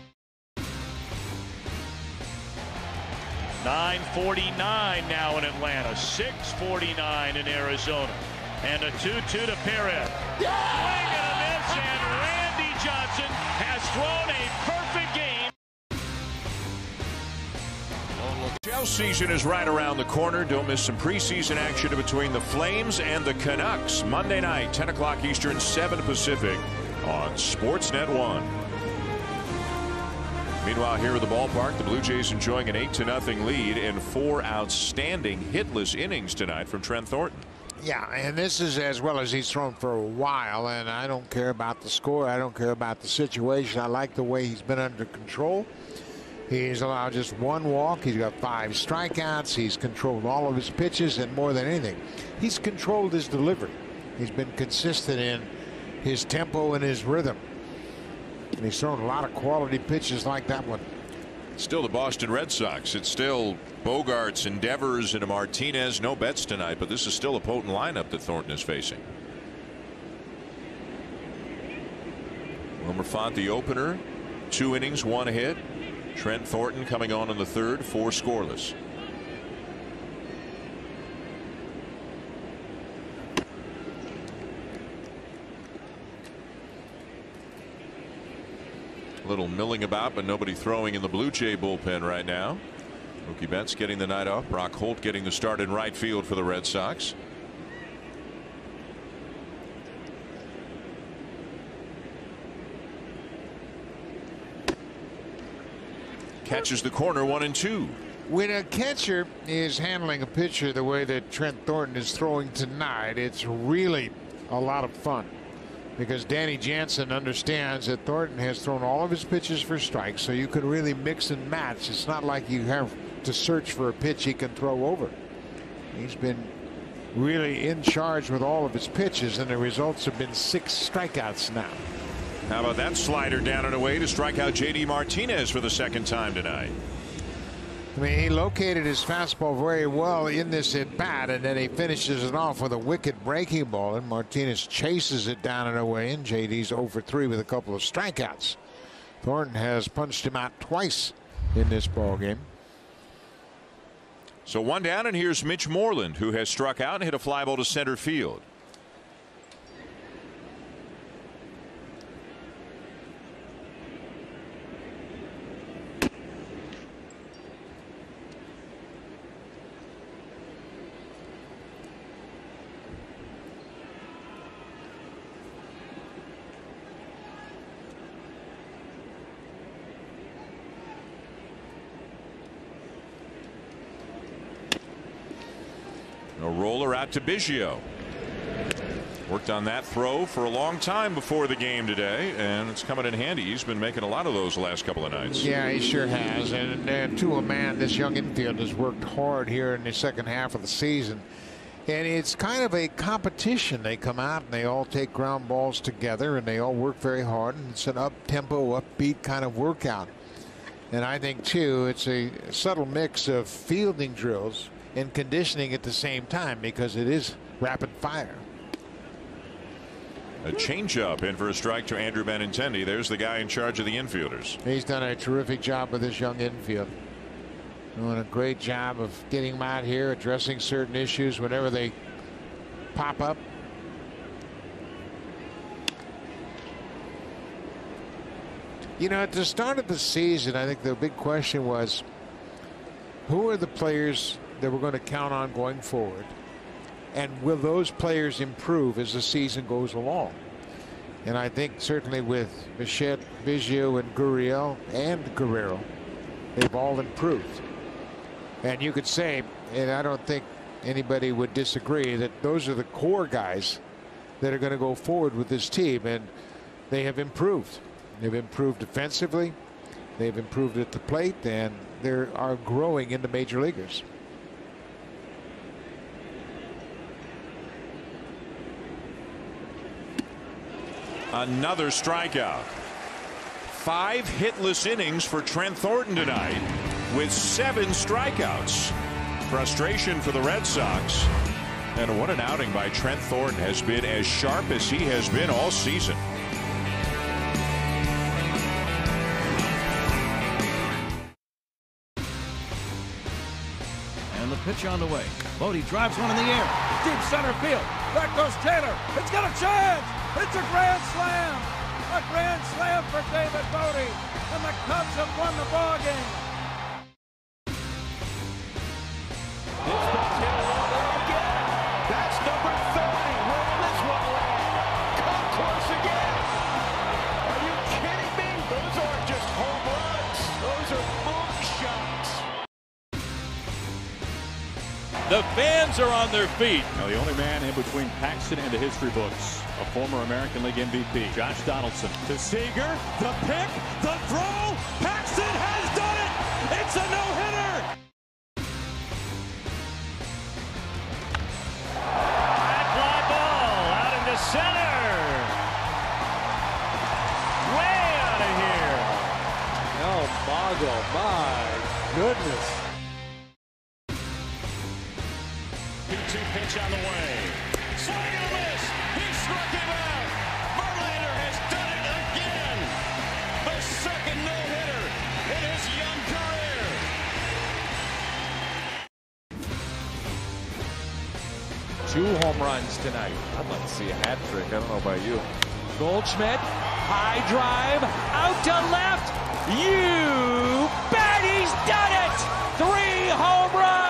949 now in Atlanta, 649 in Arizona. And a 2-2 to Perez. Yeah! Swing and a miss, and Randy Johnson has thrown a perfect game. Shell season is right around the corner. Don't miss some preseason action between the Flames and the Canucks. Monday night, 10 o'clock Eastern, 7 Pacific on Sportsnet 1. Meanwhile, here at the ballpark, the Blue Jays enjoying an 8 to nothing lead in four outstanding hitless innings tonight from Trent Thornton. Yeah, and this is as well as he's thrown for a while, and I don't care about the score. I don't care about the situation. I like the way he's been under control. He's allowed just one walk. He's got five strikeouts. He's controlled all of his pitches, and more than anything, he's controlled his delivery. He's been consistent in his tempo and his rhythm. And he's thrown a lot of quality pitches like that one. Still the Boston Red Sox. It's still Bogaerts and Devers and Martinez. No Betts tonight, but this is still a potent lineup that Thornton is facing. Wilmer Font, the opener. Two innings, one hit. Trent Thornton coming on in the third, four scoreless. Little milling about, but nobody throwing in the Blue Jay bullpen right now. Mookie Betts getting the night off. Brock Holt getting the start in right field for the Red Sox. Catches the corner one and two. When a catcher is handling a pitcher the way that Trent Thornton is throwing tonight, it's really a lot of fun because Danny Jansen understands that Thornton has thrown all of his pitches for strikes, so you can really mix and match. It's not like you have to search for a pitch he can throw over. He's been really in charge with all of his pitches, and the results have been six strikeouts now. How about that slider down and away to strike out J.D. Martinez for the second time tonight? I mean, he located his fastball very well in this bat, and then he finishes it off with a wicked breaking ball, and Martinez chases it down and away, and JD's over 3 with a couple of strikeouts. Thornton has punched him out twice in this ball game. So one down, and here's Mitch Moreland, who has struck out and hit a fly ball to center field. Roller out to Biggio. Worked on that throw for a long time before the game today, and it's coming in handy. He's been making a lot of those the last couple of nights. Yeah, he sure has. And uh, to a man, this young infield has worked hard here in the second half of the season. And it's kind of a competition. They come out and they all take ground balls together and they all work very hard. And it's an up tempo, upbeat kind of workout. And I think, too, it's a subtle mix of fielding drills and conditioning at the same time because it is rapid fire. A changeup in for a strike to Andrew Benintendi. There's the guy in charge of the infielders. He's done a terrific job with this young infield. Doing a great job of getting them out here, addressing certain issues whenever they pop up. You know, at the start of the season, I think the big question was who are the players that we're going to count on going forward? And will those players improve as the season goes along? And I think certainly with Bichette, Biggio, and Gurriel and Guerrero, they've all improved. And you could say, and I don't think anybody would disagree, that those are the core guys that are going to go forward with this team. And they have improved. They've improved defensively. They've improved at the plate, and they are growing into major leaguers. Another strikeout. Five hitless innings for Trent Thornton tonight with seven strikeouts. Frustration for the Red Sox. And what an outing by Trent Thornton has been as sharp as he has been all season. And the pitch on the way. Bote drives one in the air. Deep center field. Back goes Taylor. It's got a chance. It's a grand slam. A grand slam for David Bote. And the Cubs have won the ball game. The fans are on their feet. Now, the only man in between Paxton and the history books, a former American League MVP, Josh Donaldson. To Seager, the pick, the throw. Paxton has done it. It's a no-hitter. Fly ball out into center. Way out of here. Oh, Boggle, my goodness. Pitch on the way. Swing and a miss. He struck him out. Verlander has done it again. The second no-hitter in his young career. Two home runs tonight. I'd like to see a hat trick. I don't know about you. Goldschmidt, high drive, out to left. You bet he's done it! Three home runs!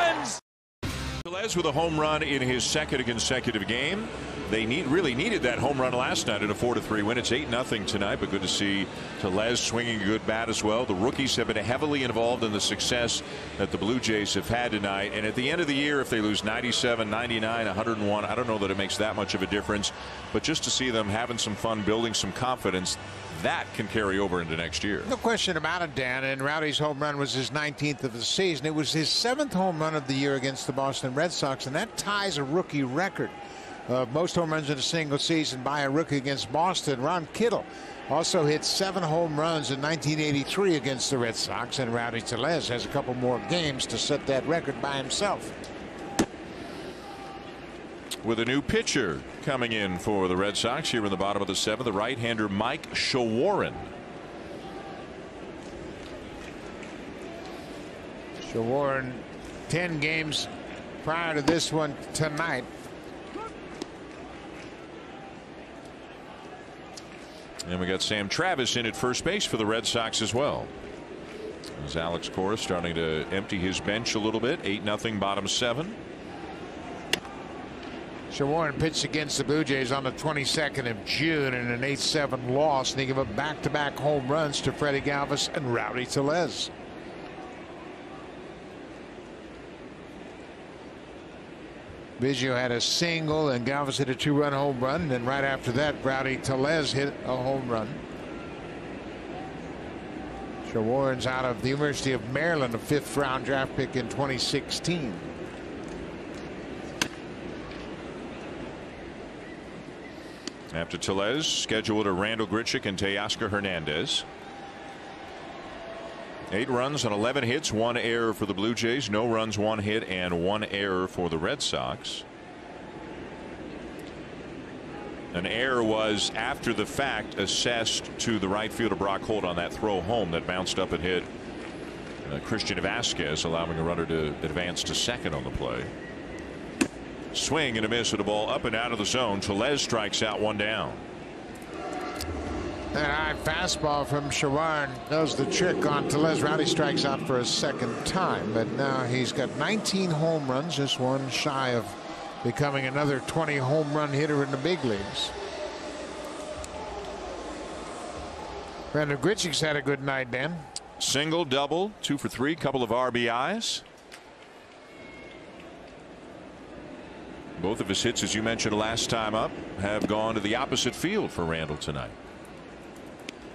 Tellez with a home run in his second consecutive game. They need really needed that home run last night in a 4 to 3 win. It's 8 nothing tonight, but good to see Tellez swinging a good bat as well. The rookies have been heavily involved in the success that the Blue Jays have had tonight. And at the end of the year, if they lose 97, 99, 101, I don't know that it makes that much of a difference. But just to see them having some fun, building some confidence, that can carry over into next year. No question about it, Dan. And Rowdy's home run was his 19th of the season. It was his seventh home run of the year against the Boston Red Sox, and that ties a rookie record. of most home runs in a single season by a rookie against Boston. Ron Kittle also hit seven home runs in 1983 against the Red Sox, and Rowdy Tellez has a couple more games to set that record by himself. With a new pitcher coming in for the Red Sox here in the bottom of the seventh, the right-hander Mike Shawaryn. Shawaryn, 10 games prior to this one tonight. And we got Sam Travis in at first base for the Red Sox as well. As Alex Cora starting to empty his bench a little bit. 8 nothing bottom seven. Shawaryn pitched against the Blue Jays on the 22nd of June in an 8-7 loss, and he gave up back-to-back home runs to Freddie Galvis and Rowdy Tellez. Biggio had a single and Galvis hit a two-run home run. And then right after that, Rowdy Tellez hit a home run. Warren's out of the University of Maryland, a fifth round draft pick in 2016. After Tellez, scheduled are Randal Grichuk and Teoscar Hernandez. Eight runs on 11 hits, one error for the Blue Jays, no runs, one hit, and one error for the Red Sox. An error was after the fact assessed to the right fielder Brock Holt on that throw home that bounced up and hit uh, Christian Vazquez, allowing a runner to advance to second on the play. Swing and a miss at a ball up and out of the zone. Tellez strikes out one down. That high fastball from Shawaryn does the trick on Tellez. Rowdy strikes out for a second time, but now he's got 19 home runs, just one shy of becoming another 20 home run hitter in the big leagues. Randal Grichuk's had a good night, Dan. Single, double, two for three, couple of RBIs. Both of his hits, as you mentioned last time up, have gone to the opposite field for Randal tonight.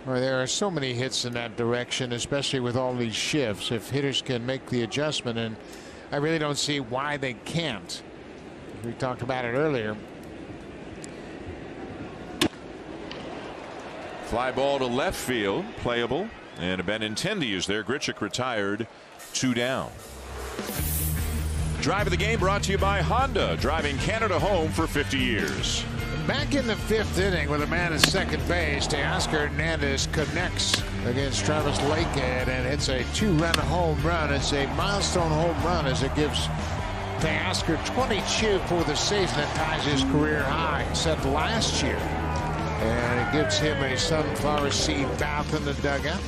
Well, there are so many hits in that direction, especially with all these shifts. If hitters can make the adjustment, and I really don't see why they can't. We talked about it earlier. Fly ball to left field, playable, and Benintendi is there. Grichuk retired, two down. Drive of the game brought to you by Honda, driving Canada home for 50 years. Back in the fifth inning with a man at second base, Teoscar Hernandez connects against Travis Lakins and hits a two-run home run. It's a milestone home run as it gives Teoscar 22 for the season that ties his career high set last year. And it gives him a sunflower seed bath in the dugout.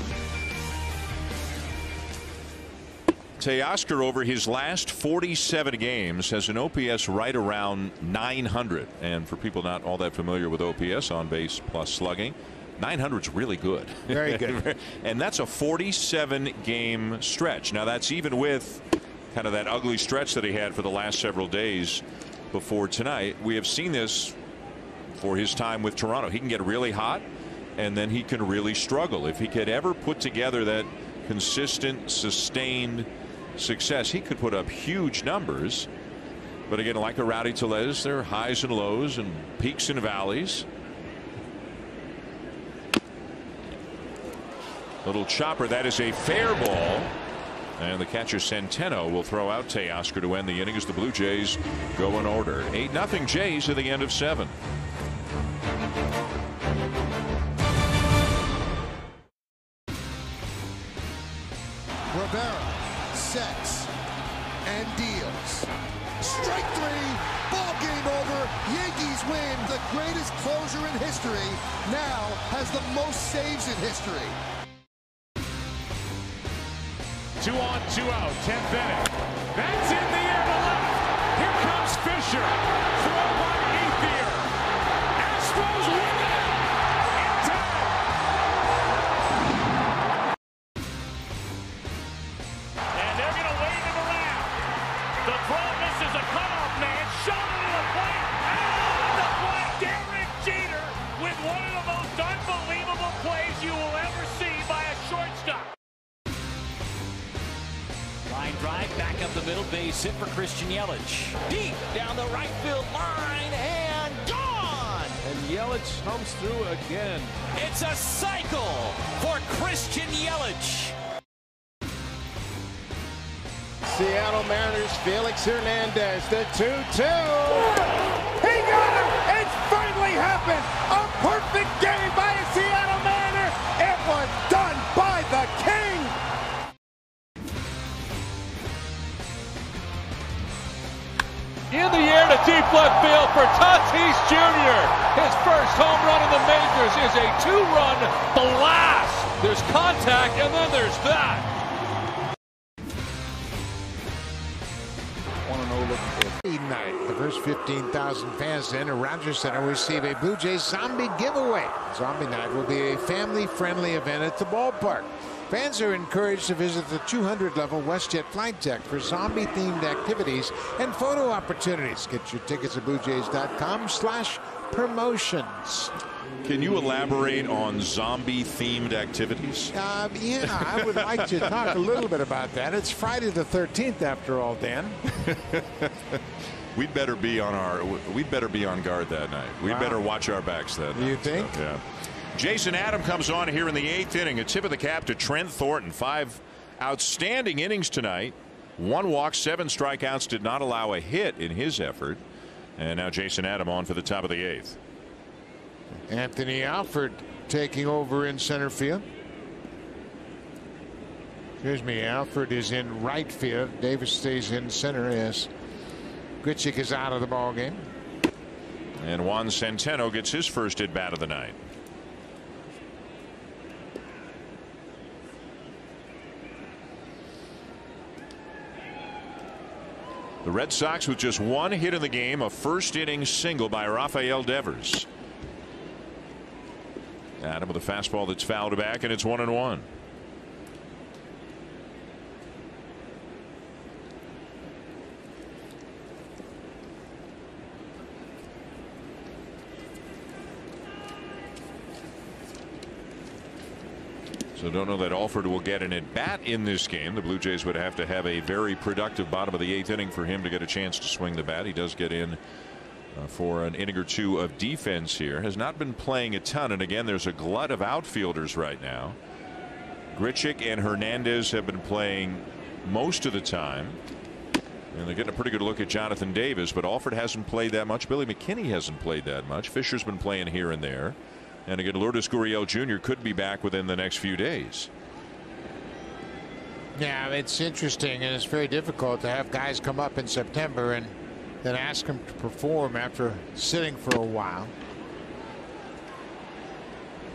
Teoscar over his last 47 games has an OPS right around 900 and for people not all that familiar with OPS on base plus slugging 900 is really good. Very good. and that's a 47 game stretch. Now that's even with kind of that ugly stretch that he had for the last several days before tonight. We have seen this for his time with Toronto. He can get really hot and then he can really struggle. If he could ever put together that consistent sustained success he could put up huge numbers. But again like a Rowdy Tellez there are highs and lows and peaks and valleys. Little chopper that is a fair ball. And the catcher Centeno will throw out Teoscar to end the inning as the Blue Jays go in order. 8 nothing Jays at the end of seven. Strike three, ball game over. Yankees win. The greatest closer in history now has the most saves in history. Two on, two out. 10 Bennett. That's in the air to left. Here comes Fisher. Throw base hit for Christian Yelich. Deep down the right field line and gone. And Yelich comes through again. It's a cycle for Christian Yelich. Seattle Mariners, Felix Hernandez, the 2-2. He got him! It's finally happened! A perfect In the air to deep left field for Tatis Jr. His first home run in the majors is a two-run blast. There's contact and then there's that. 1-0 looking for Night. The first 15,000 fans in Rogers Center receive a Blue Jays zombie giveaway. Zombie night will be a family-friendly event at the ballpark. Fans are encouraged to visit the 200 level WestJet flight deck for zombie themed activities and photo opportunities. Get your tickets at BlueJays.com slash promotions. Can you elaborate on zombie themed activities? Um, yeah, I would like to talk a little bit about that. It's Friday the 13th, after all, Dan. We'd better be on our. We'd better be on guard that night. We'd Wow. better watch our backs that night. You think? So, yeah. Jason Adam comes on here in the eighth inning. A tip of the cap to Trent Thornton. Five outstanding innings tonight. One walk, seven strikeouts. Did not allow a hit in his effort. And now Jason Adam on for the top of the eighth. Anthony Alford taking over in center field. Excuse me, Alford is in right field. Davis stays in center as Grichuk is out of the ball game. And Juan Centeno gets his first at bat of the night. The Red Sox with just one hit in the game, a first inning single by Rafael Devers. Adam with a fastball that's fouled back, and it's one and one. So don't know that Alford will get an at bat in this game. The Blue Jays would have to have a very productive bottom of the eighth inning for him to get a chance to swing the bat. He does get in uh, for an inning or two of defense here. Has not been playing a ton. And again, there's a glut of outfielders right now. Grichuk and Hernandez have been playing most of the time. And they're getting a pretty good look at Jonathan Davis, but Alford hasn't played that much. Billy McKinney hasn't played that much. Fisher's been playing here and there. And again, Lourdes Gurriel Jr. could be back within the next few days. Yeah, it's interesting and it's very difficult to have guys come up in September and then ask them to perform after sitting for a while.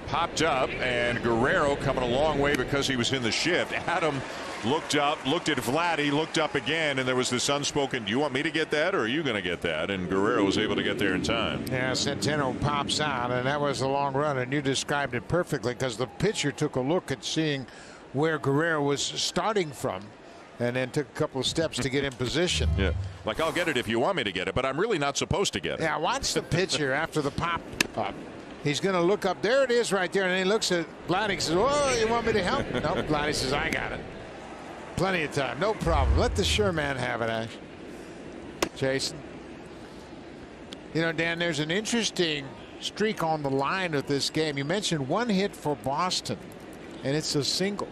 Popped up, and Guerrero coming a long way because he was in the shift. Adam looked up, looked at Vladdy, looked up again, and there was this unspoken, do you want me to get that or are you going to get that? And Guerrero was able to get there in time. Yeah, Centeno pops out, and that was a long run, and you described it perfectly because the pitcher took a look at seeing where Guerrero was starting from and then took a couple of steps to get in position. Yeah. Like, I'll get it if you want me to get it, but I'm really not supposed to get it. Yeah, watch the pitcher after the pop up. He's going to look up. There it is right there. And he looks at Vladdy and says, Oh, you want me to help? no, Vladdy says, I got it. Plenty of time. No problem. Let the Sherman have it, Ash. Jason. You know, Dan, there's an interesting streak on the line with this game. You mentioned one hit for Boston, and it's a single.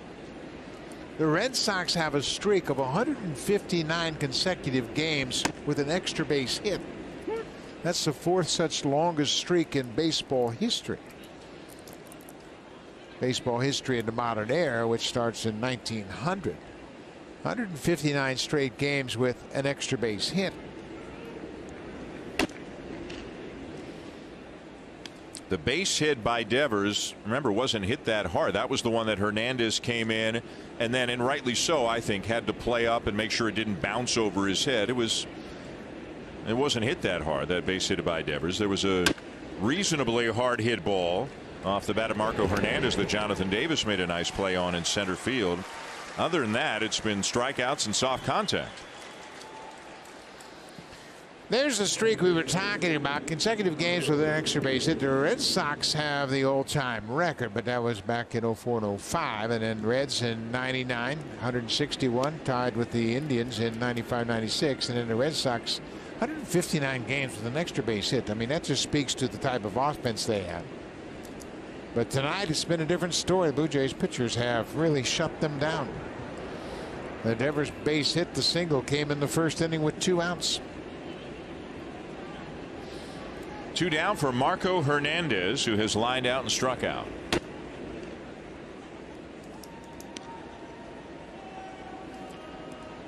The Red Sox have a streak of 159 consecutive games with an extra base hit. That's the fourth such longest streak in baseball history. Baseball history in the modern era, which starts in 1900. 159 straight games with an extra base hit. The base hit by Devers, remember, wasn't hit that hard. That was the one that Hernandez came in and then, and rightly so, I think, had to play up and make sure it didn't bounce over his head. It was, it wasn't hit that hard, that base hit by Devers. There was a reasonably hard hit ball off the bat of Marco Hernandez that Jonathan Davis made a nice play on in center field. Other than that, it's been strikeouts and soft contact. There's the streak we were talking about. Consecutive games with an extra base hit. The Red Sox have the all-time record, but that was back in 04 and 05. And then Reds in 99, 161, tied with the Indians in 95, 96. And then the Red Sox, 159 games with an extra base hit. I mean, that just speaks to the type of offense they have. But tonight it's been a different story. Blue Jays pitchers have really shut them down. The Devers base hit, the single came in the first inning with two outs. Two down for Marco Hernandez, who has lined out and struck out.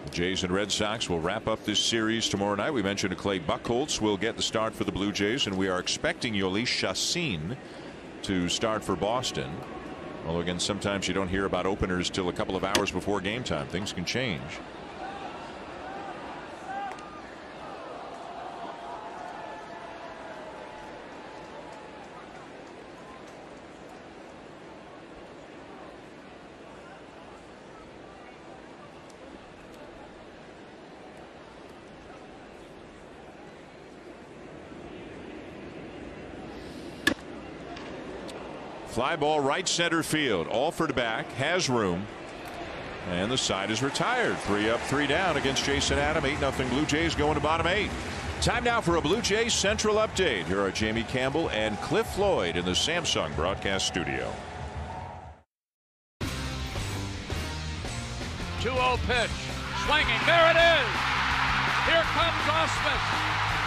The Jays and Red Sox will wrap up this series tomorrow night. We mentioned Clay Buchholz will get the start for the Blue Jays, and we are expecting Jhoulys Chacin to start for Boston. Although, again, sometimes you don't hear about openers till a couple of hours before game time. Things can change. Fly ball right center field. Alford back has room. And the side is retired. Three up, three down against Jason Adam. 8 nothing Blue Jays going to bottom eight. Time now for a Blue Jays Central update. Here are Jamie Campbell and Cliff Floyd in the Samsung broadcast studio. 2-0 pitch. Swinging. There it is. Here comes Ausmus.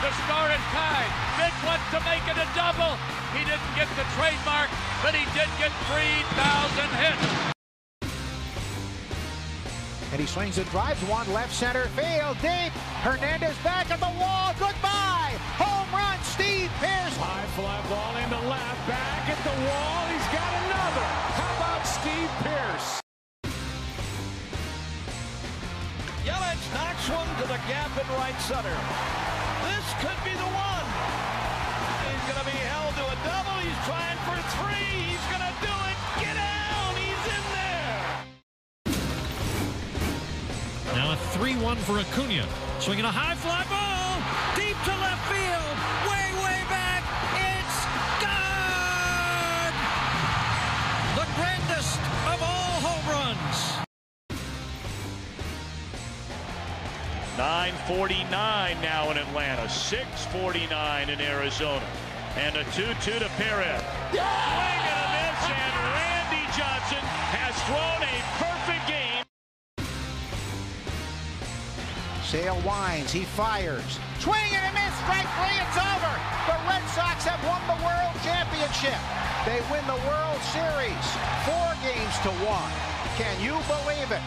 The start and tied. Went to make it a double. He didn't get the trademark, but he did get 3,000 hits. And he swings and drives one left center field deep. Hernandez back at the wall. Goodbye. Home run. Steve Pearce. High fly ball into left. Back at the wall. He's got another. How about Steve Pearce? Yelich knocks one to the gap in right center. This could be the one. He's going to be held to a double. He's trying for three. He's going to do it. Get down. He's in there. Now a 3-1 for Acuna. Swinging a high fly ball. Deep to left field. Way, way back. It's gone! The grandest of all home runs. 949 now in Atlanta. 649 in Arizona. And a 2-2 to Perez. Swing and a miss, and Randy Johnson has thrown a perfect game. Sale winds. He fires. Swing and a miss. Strike three. It's over. The Red Sox have won the World Championship. They win the World Series. Four games to one. Can you believe it?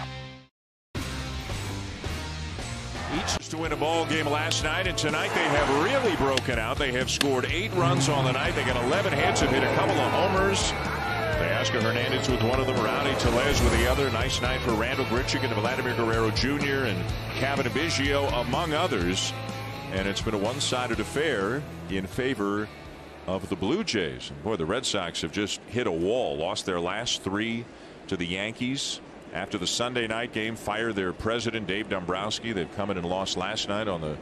Each to win a ball game last night, and tonight they have really broken out. They have scored eight runs on the night. They got 11 hits, have hit a couple of homers. Teoscar Hernandez with one of them, Rowdy Tellez with the other. Nice night for Randal Grichuk and Vladimir Guerrero Jr. and Cavan Biggio, among others. And it's been a one-sided affair in favor of the Blue Jays. And boy, the Red Sox have just hit a wall. Lost their last three to the Yankees. After the Sunday night game, fired their president, Dave Dombrowski. They've come in and lost last night on the,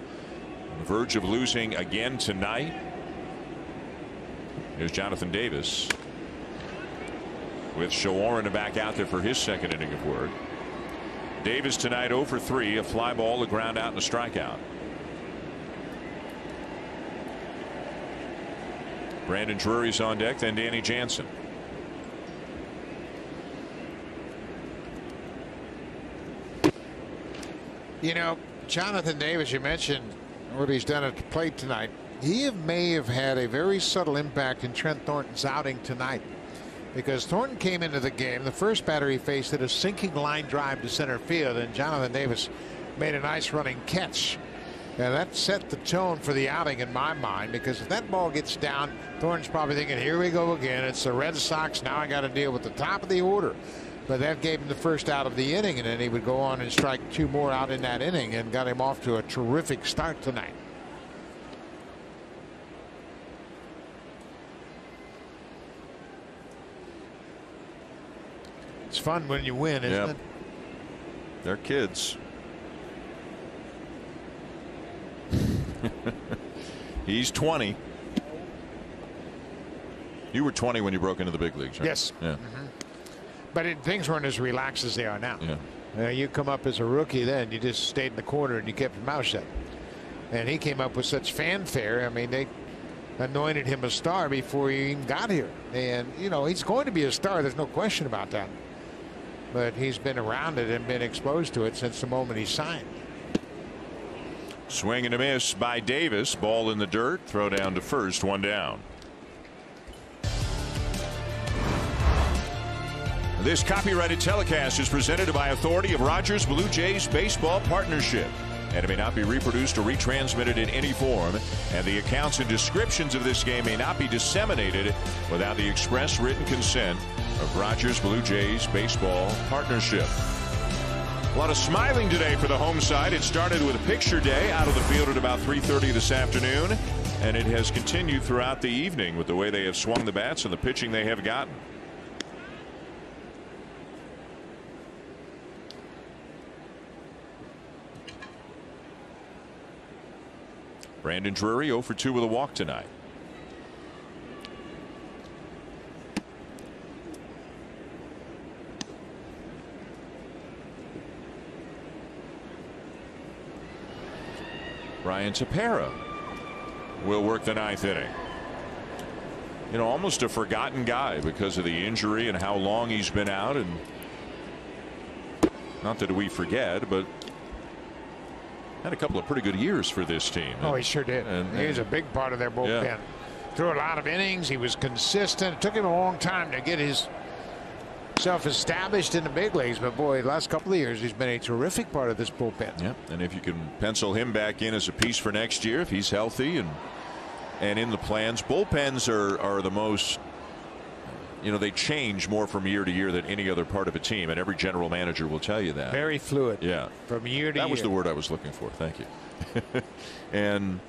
verge of losing again tonight. Here's Jonathan Davis with Shawaryn back out there for his second inning of work. Davis tonight 0 for 3, a fly ball, a ground out, and a strikeout. Brandon Drury's on deck, then Danny Jansen. You know, Jonathan Davis, you mentioned what he's done at the plate tonight. He may have had a very subtle impact in Trent Thornton's outing tonight because Thornton came into the game. The first batter he faced hit a sinking line drive to center field, and Jonathan Davis made a nice running catch. And that set the tone for the outing in my mind because if that ball gets down, Thornton's probably thinking, here we go again. It's the Red Sox. Now I got to deal with the top of the order. But that gave him the first out of the inning, and then he would go on and strike two more out in that inning and got him off to a terrific start tonight. It's fun when you win, isn't it? They're kids. He's 20. You were 20 when you broke into the big leagues, right? Yes. Yeah. Mm-hmm. But it, things weren't as relaxed as they are now. Yeah. Uh, you come up as a rookie then, you just stayed in the corner and you kept your mouth shut. And he came up with such fanfare. I mean, they anointed him a star before he even got here. And, you know, he's going to be a star. There's no question about that. But he's been around it and been exposed to it since the moment he signed. Swing and a miss by Davis. Ball in the dirt. Throw down to first. One down. This copyrighted telecast is presented by authority of Rogers Blue Jays Baseball Partnership. And it may not be reproduced or retransmitted in any form. And the accounts and descriptions of this game may not be disseminated without the express written consent of Rogers Blue Jays Baseball Partnership. A lot of smiling today for the home side. It started with a picture day out of the field at about 3:30 this afternoon, and it has continued throughout the evening with the way they have swung the bats and the pitching they have gotten. Brandon Drury 0 for 2 with a walk tonight. Ryan Tepera will work the ninth inning. You know, almost a forgotten guy because of the injury and how long he's been out. And not that we forget, but had a couple of pretty good years for this team. Oh, he sure did. And, he was a big part of their bullpen. Yeah. Threw a lot of innings. He was consistent. It took him a long time to get his self established in the big leagues, but boy, the last couple of years he's been a terrific part of this bullpen. Yeah, and if you can pencil him back in as a piece for next year, if he's healthy and and in the plans, bullpens are are the most. You know they change more from year to year than any other part of a team, and every general manager will tell you that. Very fluid. Yeah, from year to that year. That was the word I was looking for. Thank you. and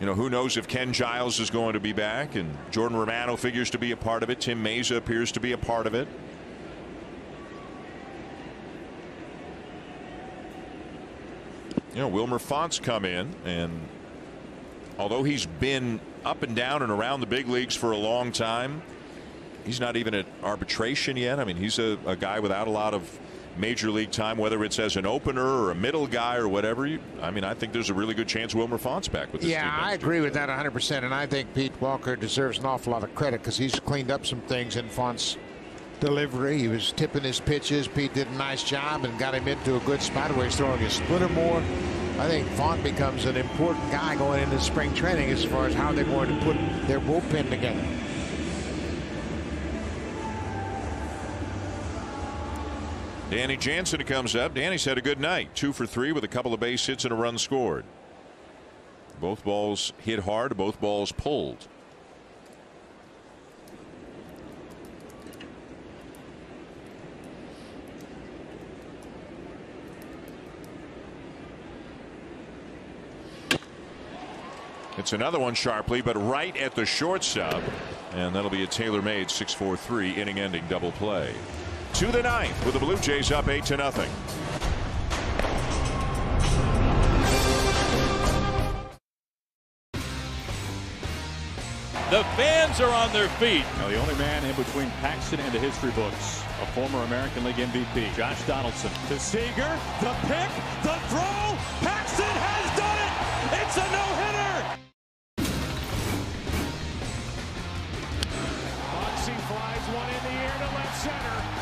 you know, who knows if Ken Giles is going to be back and Jordan Romano figures to be a part of it. Tim Mayza appears to be a part of it. You know, Wilmer Font's come in and although he's been up and down and around the big leagues for a long time, he's not even at arbitration yet. I mean, he's a, a guy without a lot of major league time, whether it's as an opener or a middle guy or whatever. You, I mean, I think there's a really good chance Wilmer Font's back with this yeah, team. I agree with that 100%. And I think Pete Walker deserves an awful lot of credit because he's cleaned up some things in Font's delivery. He was tipping his pitches. Pete did a nice job and got him into a good spot where he's throwing his splitter more. I think Font becomes an important guy going into spring training as far as how they're going to put their bullpen together. Danny Jansen comes up. Danny's had a good night. Two for three with a couple of base hits and a run scored. Both balls hit hard, both balls pulled. It's another one sharply, but right at the shortstop. And that'll be a tailor made 6-4-3 inning ending double play. To the ninth with the Blue Jays up 8 to nothing. The fans are on their feet. Now the only man in between Paxton and the history books, a former American League MVP, Josh Donaldson. To Seager, the pick, the throw. Paxton has done it. It's a no-hitter. Muncy flies one in the air to left center.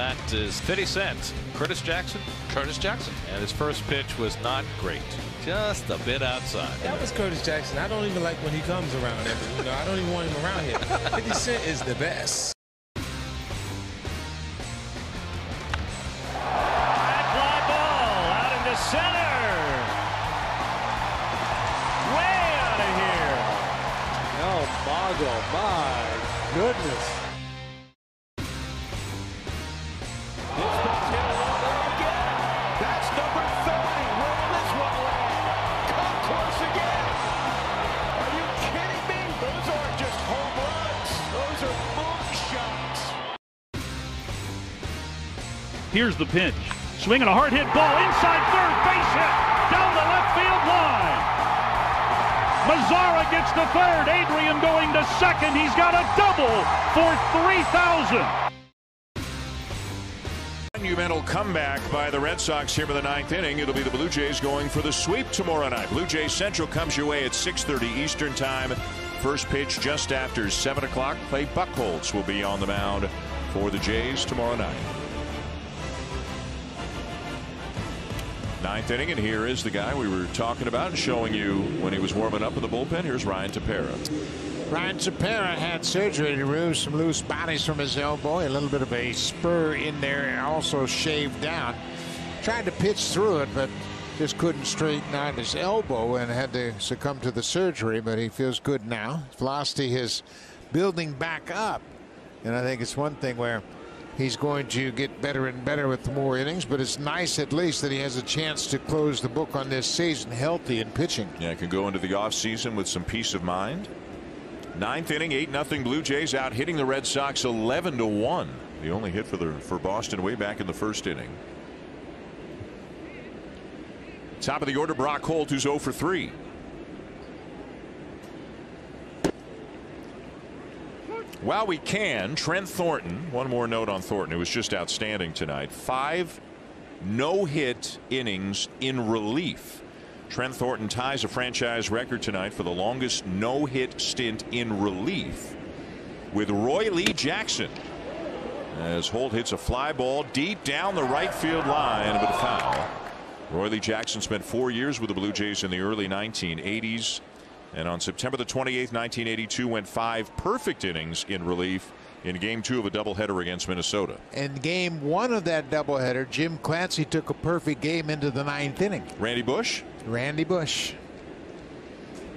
That is 50 Cent. Curtis Jackson. Curtis Jackson. And his first pitch was not great. Just a bit outside. That was Curtis Jackson. I don't even like when he comes around. Ever. You know, I don't even want him around here. 50 Cent is the best. Fly ball out into center. Way out of here. Oh, Mago, my goodness. Here's the pitch. Swinging a hard hit ball inside third, base hit down the left field line. Mazara gets the third. Adrian going to second. He's got a double for 3,000. Monumental comeback by the Red Sox here for the ninth inning. It'll be the Blue Jays going for the sweep tomorrow night. Blue Jays Central comes your way at 6:30 Eastern Time. First pitch just after 7 o'clock. Clay Buchholz will be on the mound for the Jays tomorrow night. Ninth inning, and here is the guy we were talking about and showing you when he was warming up in the bullpen. Here's Ryan Tepera. Ryan Tepera had surgery to remove some loose bodies from his elbow, a little bit of a spur in there, and also shaved down. Tried to pitch through it, but just couldn't straighten out his elbow and had to succumb to the surgery, but he feels good now. Velocity is building back up, and I think it's one thing where he's going to get better and better with more innings, but it's nice at least that he has a chance to close the book on this season healthy and pitching. Yeah, can go into the offseason with some peace of mind. Ninth inning, 8 nothing Blue Jays out hitting the Red Sox 11 to 1. The only hit for the for Boston way back in the first inning. Top of the order, Brock Holt, who's 0 for 3. While we can, Trent Thornton, one more note on Thornton, who was just outstanding tonight. Five no hit innings in relief. Trent Thornton ties a franchise record tonight for the longest no hit stint in relief with Roy Lee Jackson. As Holt hits a fly ball deep down the right field line, but a foul. Roy Lee Jackson spent four years with the Blue Jays in the early 1980s. And on September the 28th, 1982, went five perfect innings in relief in game two of a doubleheader against Minnesota. In game one of that doubleheader, Jim Clancy took a perfect game into the ninth inning. Randy Bush? Randy Bush.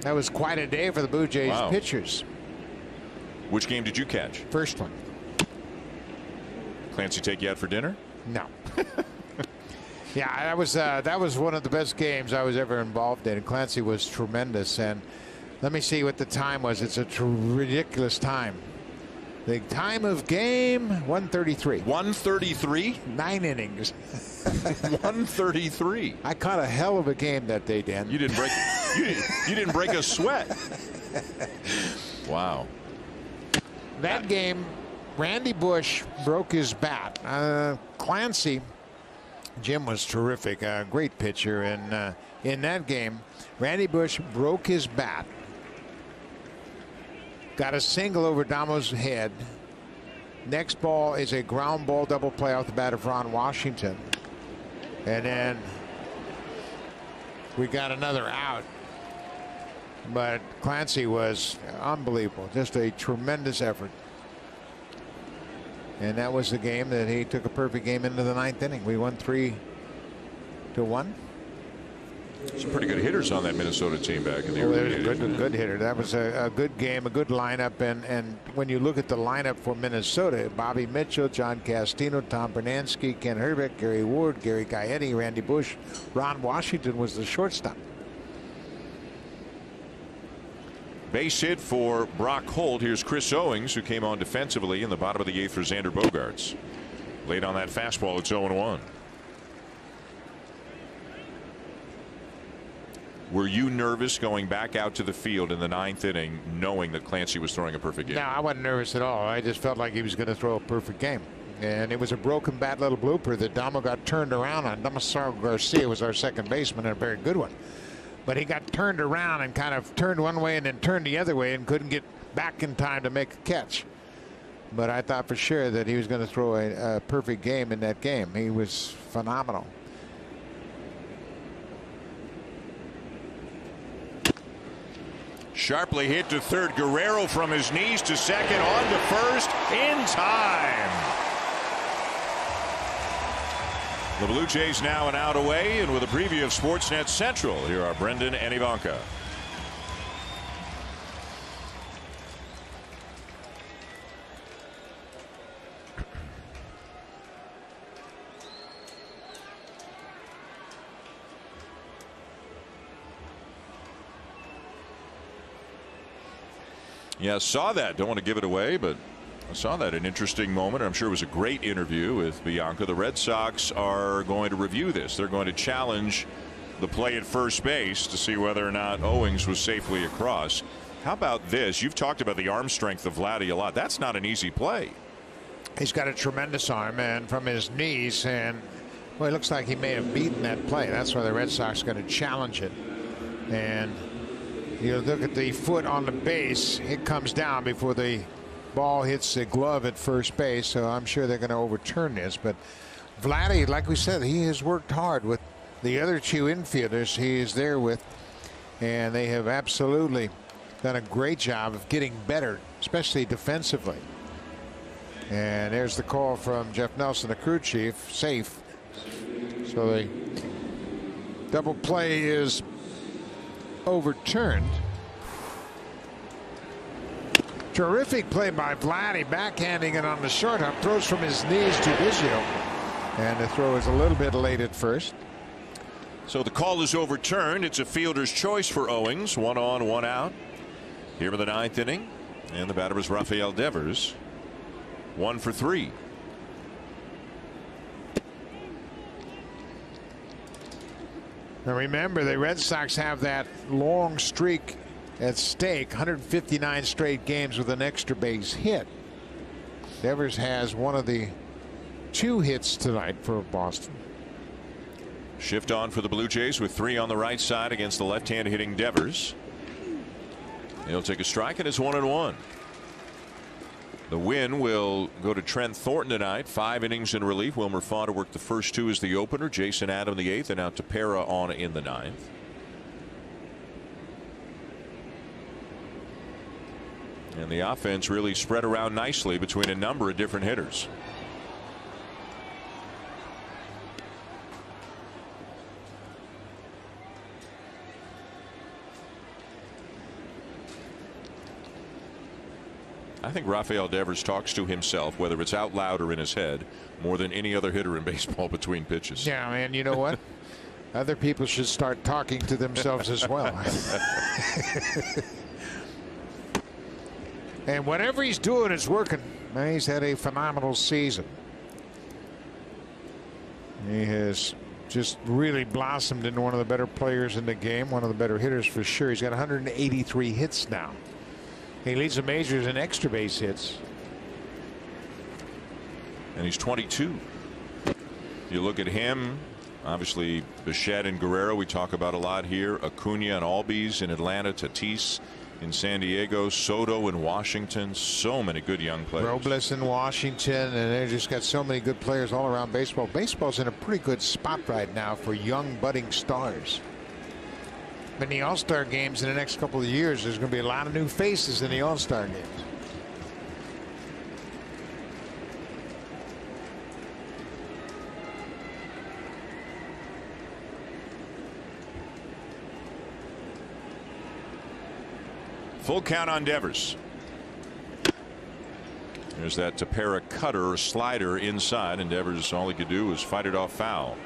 That was quite a day for the Blue Jays Wow. pitchers. Which game did you catch? First one. Clancy take you out for dinner? No. yeah, that was uh, that was one of the best games I was ever involved in. Clancy was tremendous, and let me see what the time was. It's a tr- ridiculous time. The time of game 133. 133? Nine innings. 133. I caught a hell of a game that day, Dan. You didn't break you, didn't, you didn't break a sweat. Wow. That game, Randy Bush broke his bat. Uh, Clancy, Jim was terrific, a great pitcher, and uh, in that game, Randy Bush broke his bat, got a single over Damo's head. Next ball is a ground ball double play off the bat of Ron Washington, and then we got another out. But Clancy was unbelievable. Just a tremendous effort. And that was the game that he took a perfect game into the ninth inning. We won three to one. Some pretty good hitters on that Minnesota team back in the Oh, early there was a days. good, good hitter. That was a, a good game, a good lineup. And, and when you look at the lineup for Minnesota, Bobby Mitchell, John Castino, Tom Brunansky, Ken Hrbek, Gary Ward, Gary Gaetti, Randy Bush, Ron Washington was the shortstop. Base hit for Brock Holt. Here's Chris Owings, who came on defensively in the bottom of the eighth for Xander Bogaerts. Late on that fastball, it's 0 1. Were you nervous going back out to the field in the ninth inning, knowing that Clancy was throwing a perfect game? No, I wasn't nervous at all. I just felt like he was going to throw a perfect game. And it was a broken bat little blooper that Dama got turned around on. Damaso Garcia was our second baseman and a very good one. But he got turned around and kind of turned one way and then turned the other way and couldn't get back in time to make a catch. But I thought for sure that he was going to throw a, a perfect game in that game. He was phenomenal. Sharply hit to third. Guerrero from his knees to second, on to first, in time. The Blue Jays now an out away, and with a preview of Sportsnet Central, here are Brendan and Evanka. Yeah, saw that. Don't want to give it away, but I saw that an interesting moment. I'm sure it was a great interview with Bianca. The Red Sox are going to review this. They're going to challenge the play at first base to see whether or not Owings was safely across. How about this? You've talked about the arm strength of Vladdy a lot. That's not an easy play. He's got a tremendous arm, and from his knees, and well, it looks like he may have beaten that play. That's why the Red Sox are going to challenge it. And you look at the foot on the base; it comes down before the ball hits the glove at first base. So I'm sure they're going to overturn this. But Vladdy, like we said, he has worked hard with the other two infielders he is there with, and they have absolutely done a great job of getting better, especially defensively. And there's the call from Jeff Nelson, the crew chief, safe. So the double play is overturned. Terrific play by Vladdy, backhanding it on the short hop, throws from his knees to Biggio. And the throw is a little bit late at first. So the call is overturned. It's a fielder's choice for Owings. One on, one out. Here in the ninth inning. And the batter is Rafael Devers. One for three. Now remember, the Red Sox have that long streak at stake 159 straight games with an extra base hit. Devers has one of the two hits tonight for Boston. Shift on for the Blue Jays with three on the right side against the left hand hitting Devers. He'll take a strike and it's one and one. The win will go to Trent Thornton tonight. Five innings in relief. Wilmer Font worked the first two as the opener. Jason Adam the eighth and out to Tepera on in the ninth. And the offense really spread around nicely between a number of different hitters. I think Rafael Devers talks to himself, whether it's out loud or in his head, more than any other hitter in baseball between pitches. Yeah, and you know what? Other people should start talking to themselves as well. and whatever he's doing is working. Man, he's had a phenomenal season. He has just really blossomed into one of the better players in the game, one of the better hitters for sure. He's got 183 hits now. He leads the majors in extra base hits. And he's 22. You look at him, obviously Bichette and Guerrero we talk about a lot here. Acuna and Albies in Atlanta, Tatis in San Diego, Soto in Washington. So many good young players. Robles in Washington, and they just got so many good players all around baseball. Baseball's in a pretty good spot right now for young budding stars. In the All-Star games in the next couple of years, there's going to be a lot of new faces in the All-Star games. Full count on Devers. There's that Tepera cutter slider inside, and Devers all he could do was fight it off foul.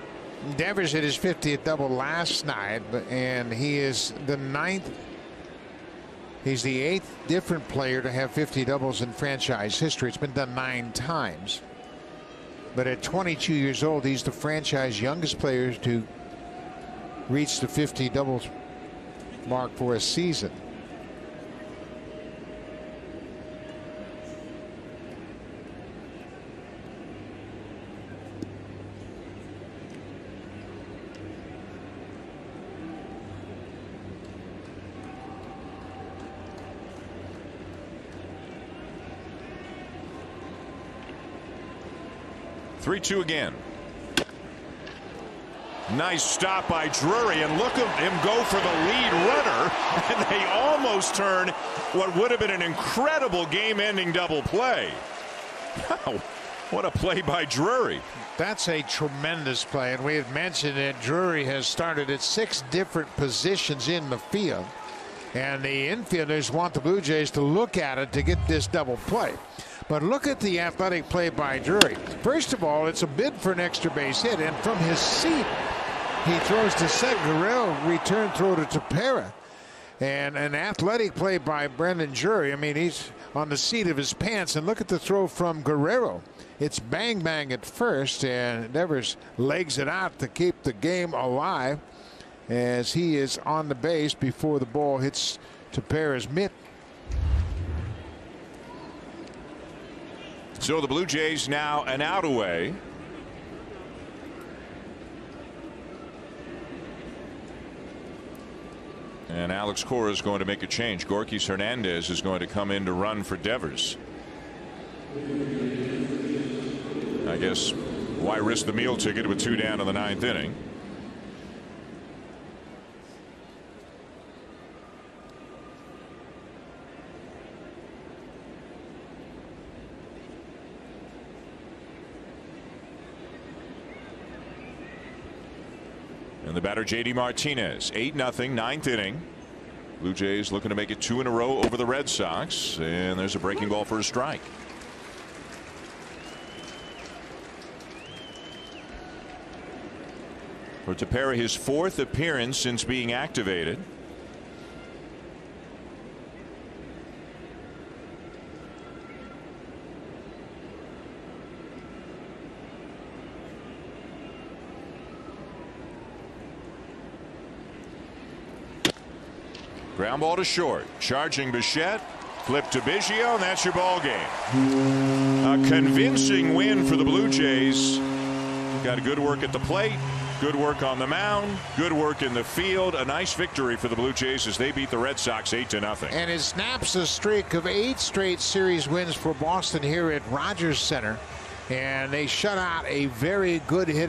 Devers hit his 50th double last night, and he is the ninth. He's the eighth different player to have 50 doubles in franchise history. It's been done nine times. But at 22 years old, he's the franchise youngest player to reach the 50 doubles mark for a season. Three two again. Nice stop by Drury and look at him go for the lead runner and they almost turn what would have been an incredible game ending double play. Wow. What a play by Drury. That's a tremendous play. And we had mentioned that Drury has started at six different positions in the field. And the infielders want the Blue Jays to look at it to get this double play. But look at the athletic play by Drury. First of all, it's a bid for an extra base hit. And from his seat, he throws to. Guerrero return throw to Tepera. And an athletic play by Brandon Drury. I mean, he's on the seat of his pants. And look at the throw from Guerrero. It's bang bang at first, and Devers legs it out to keep the game alive as he is on the base before the ball hits Tepera's mitt. So the Blue Jays now an out away. And Alex Cora is going to make a change. Gorkys Hernandez is going to come in to run for Devers. I guess why risk the meal ticket with two down in the ninth inning? And the batter JD Martinez 8 nothing ninth inning. Blue Jays looking to make it two in a row over the Red Sox and there's a breaking ball for a strike. For Tepera his fourth appearance since being activated. Ground ball to short. Charging Bichette. Flip to Biggio, and that's your ball game. A convincing win for the Blue Jays. Got a good work at the plate. Good work on the mound. Good work in the field. A nice victory for the Blue Jays as they beat the Red Sox 8 to nothing. And it snaps a streak of eight straight series wins for Boston here at Rogers Center. And they shut out a very good hit.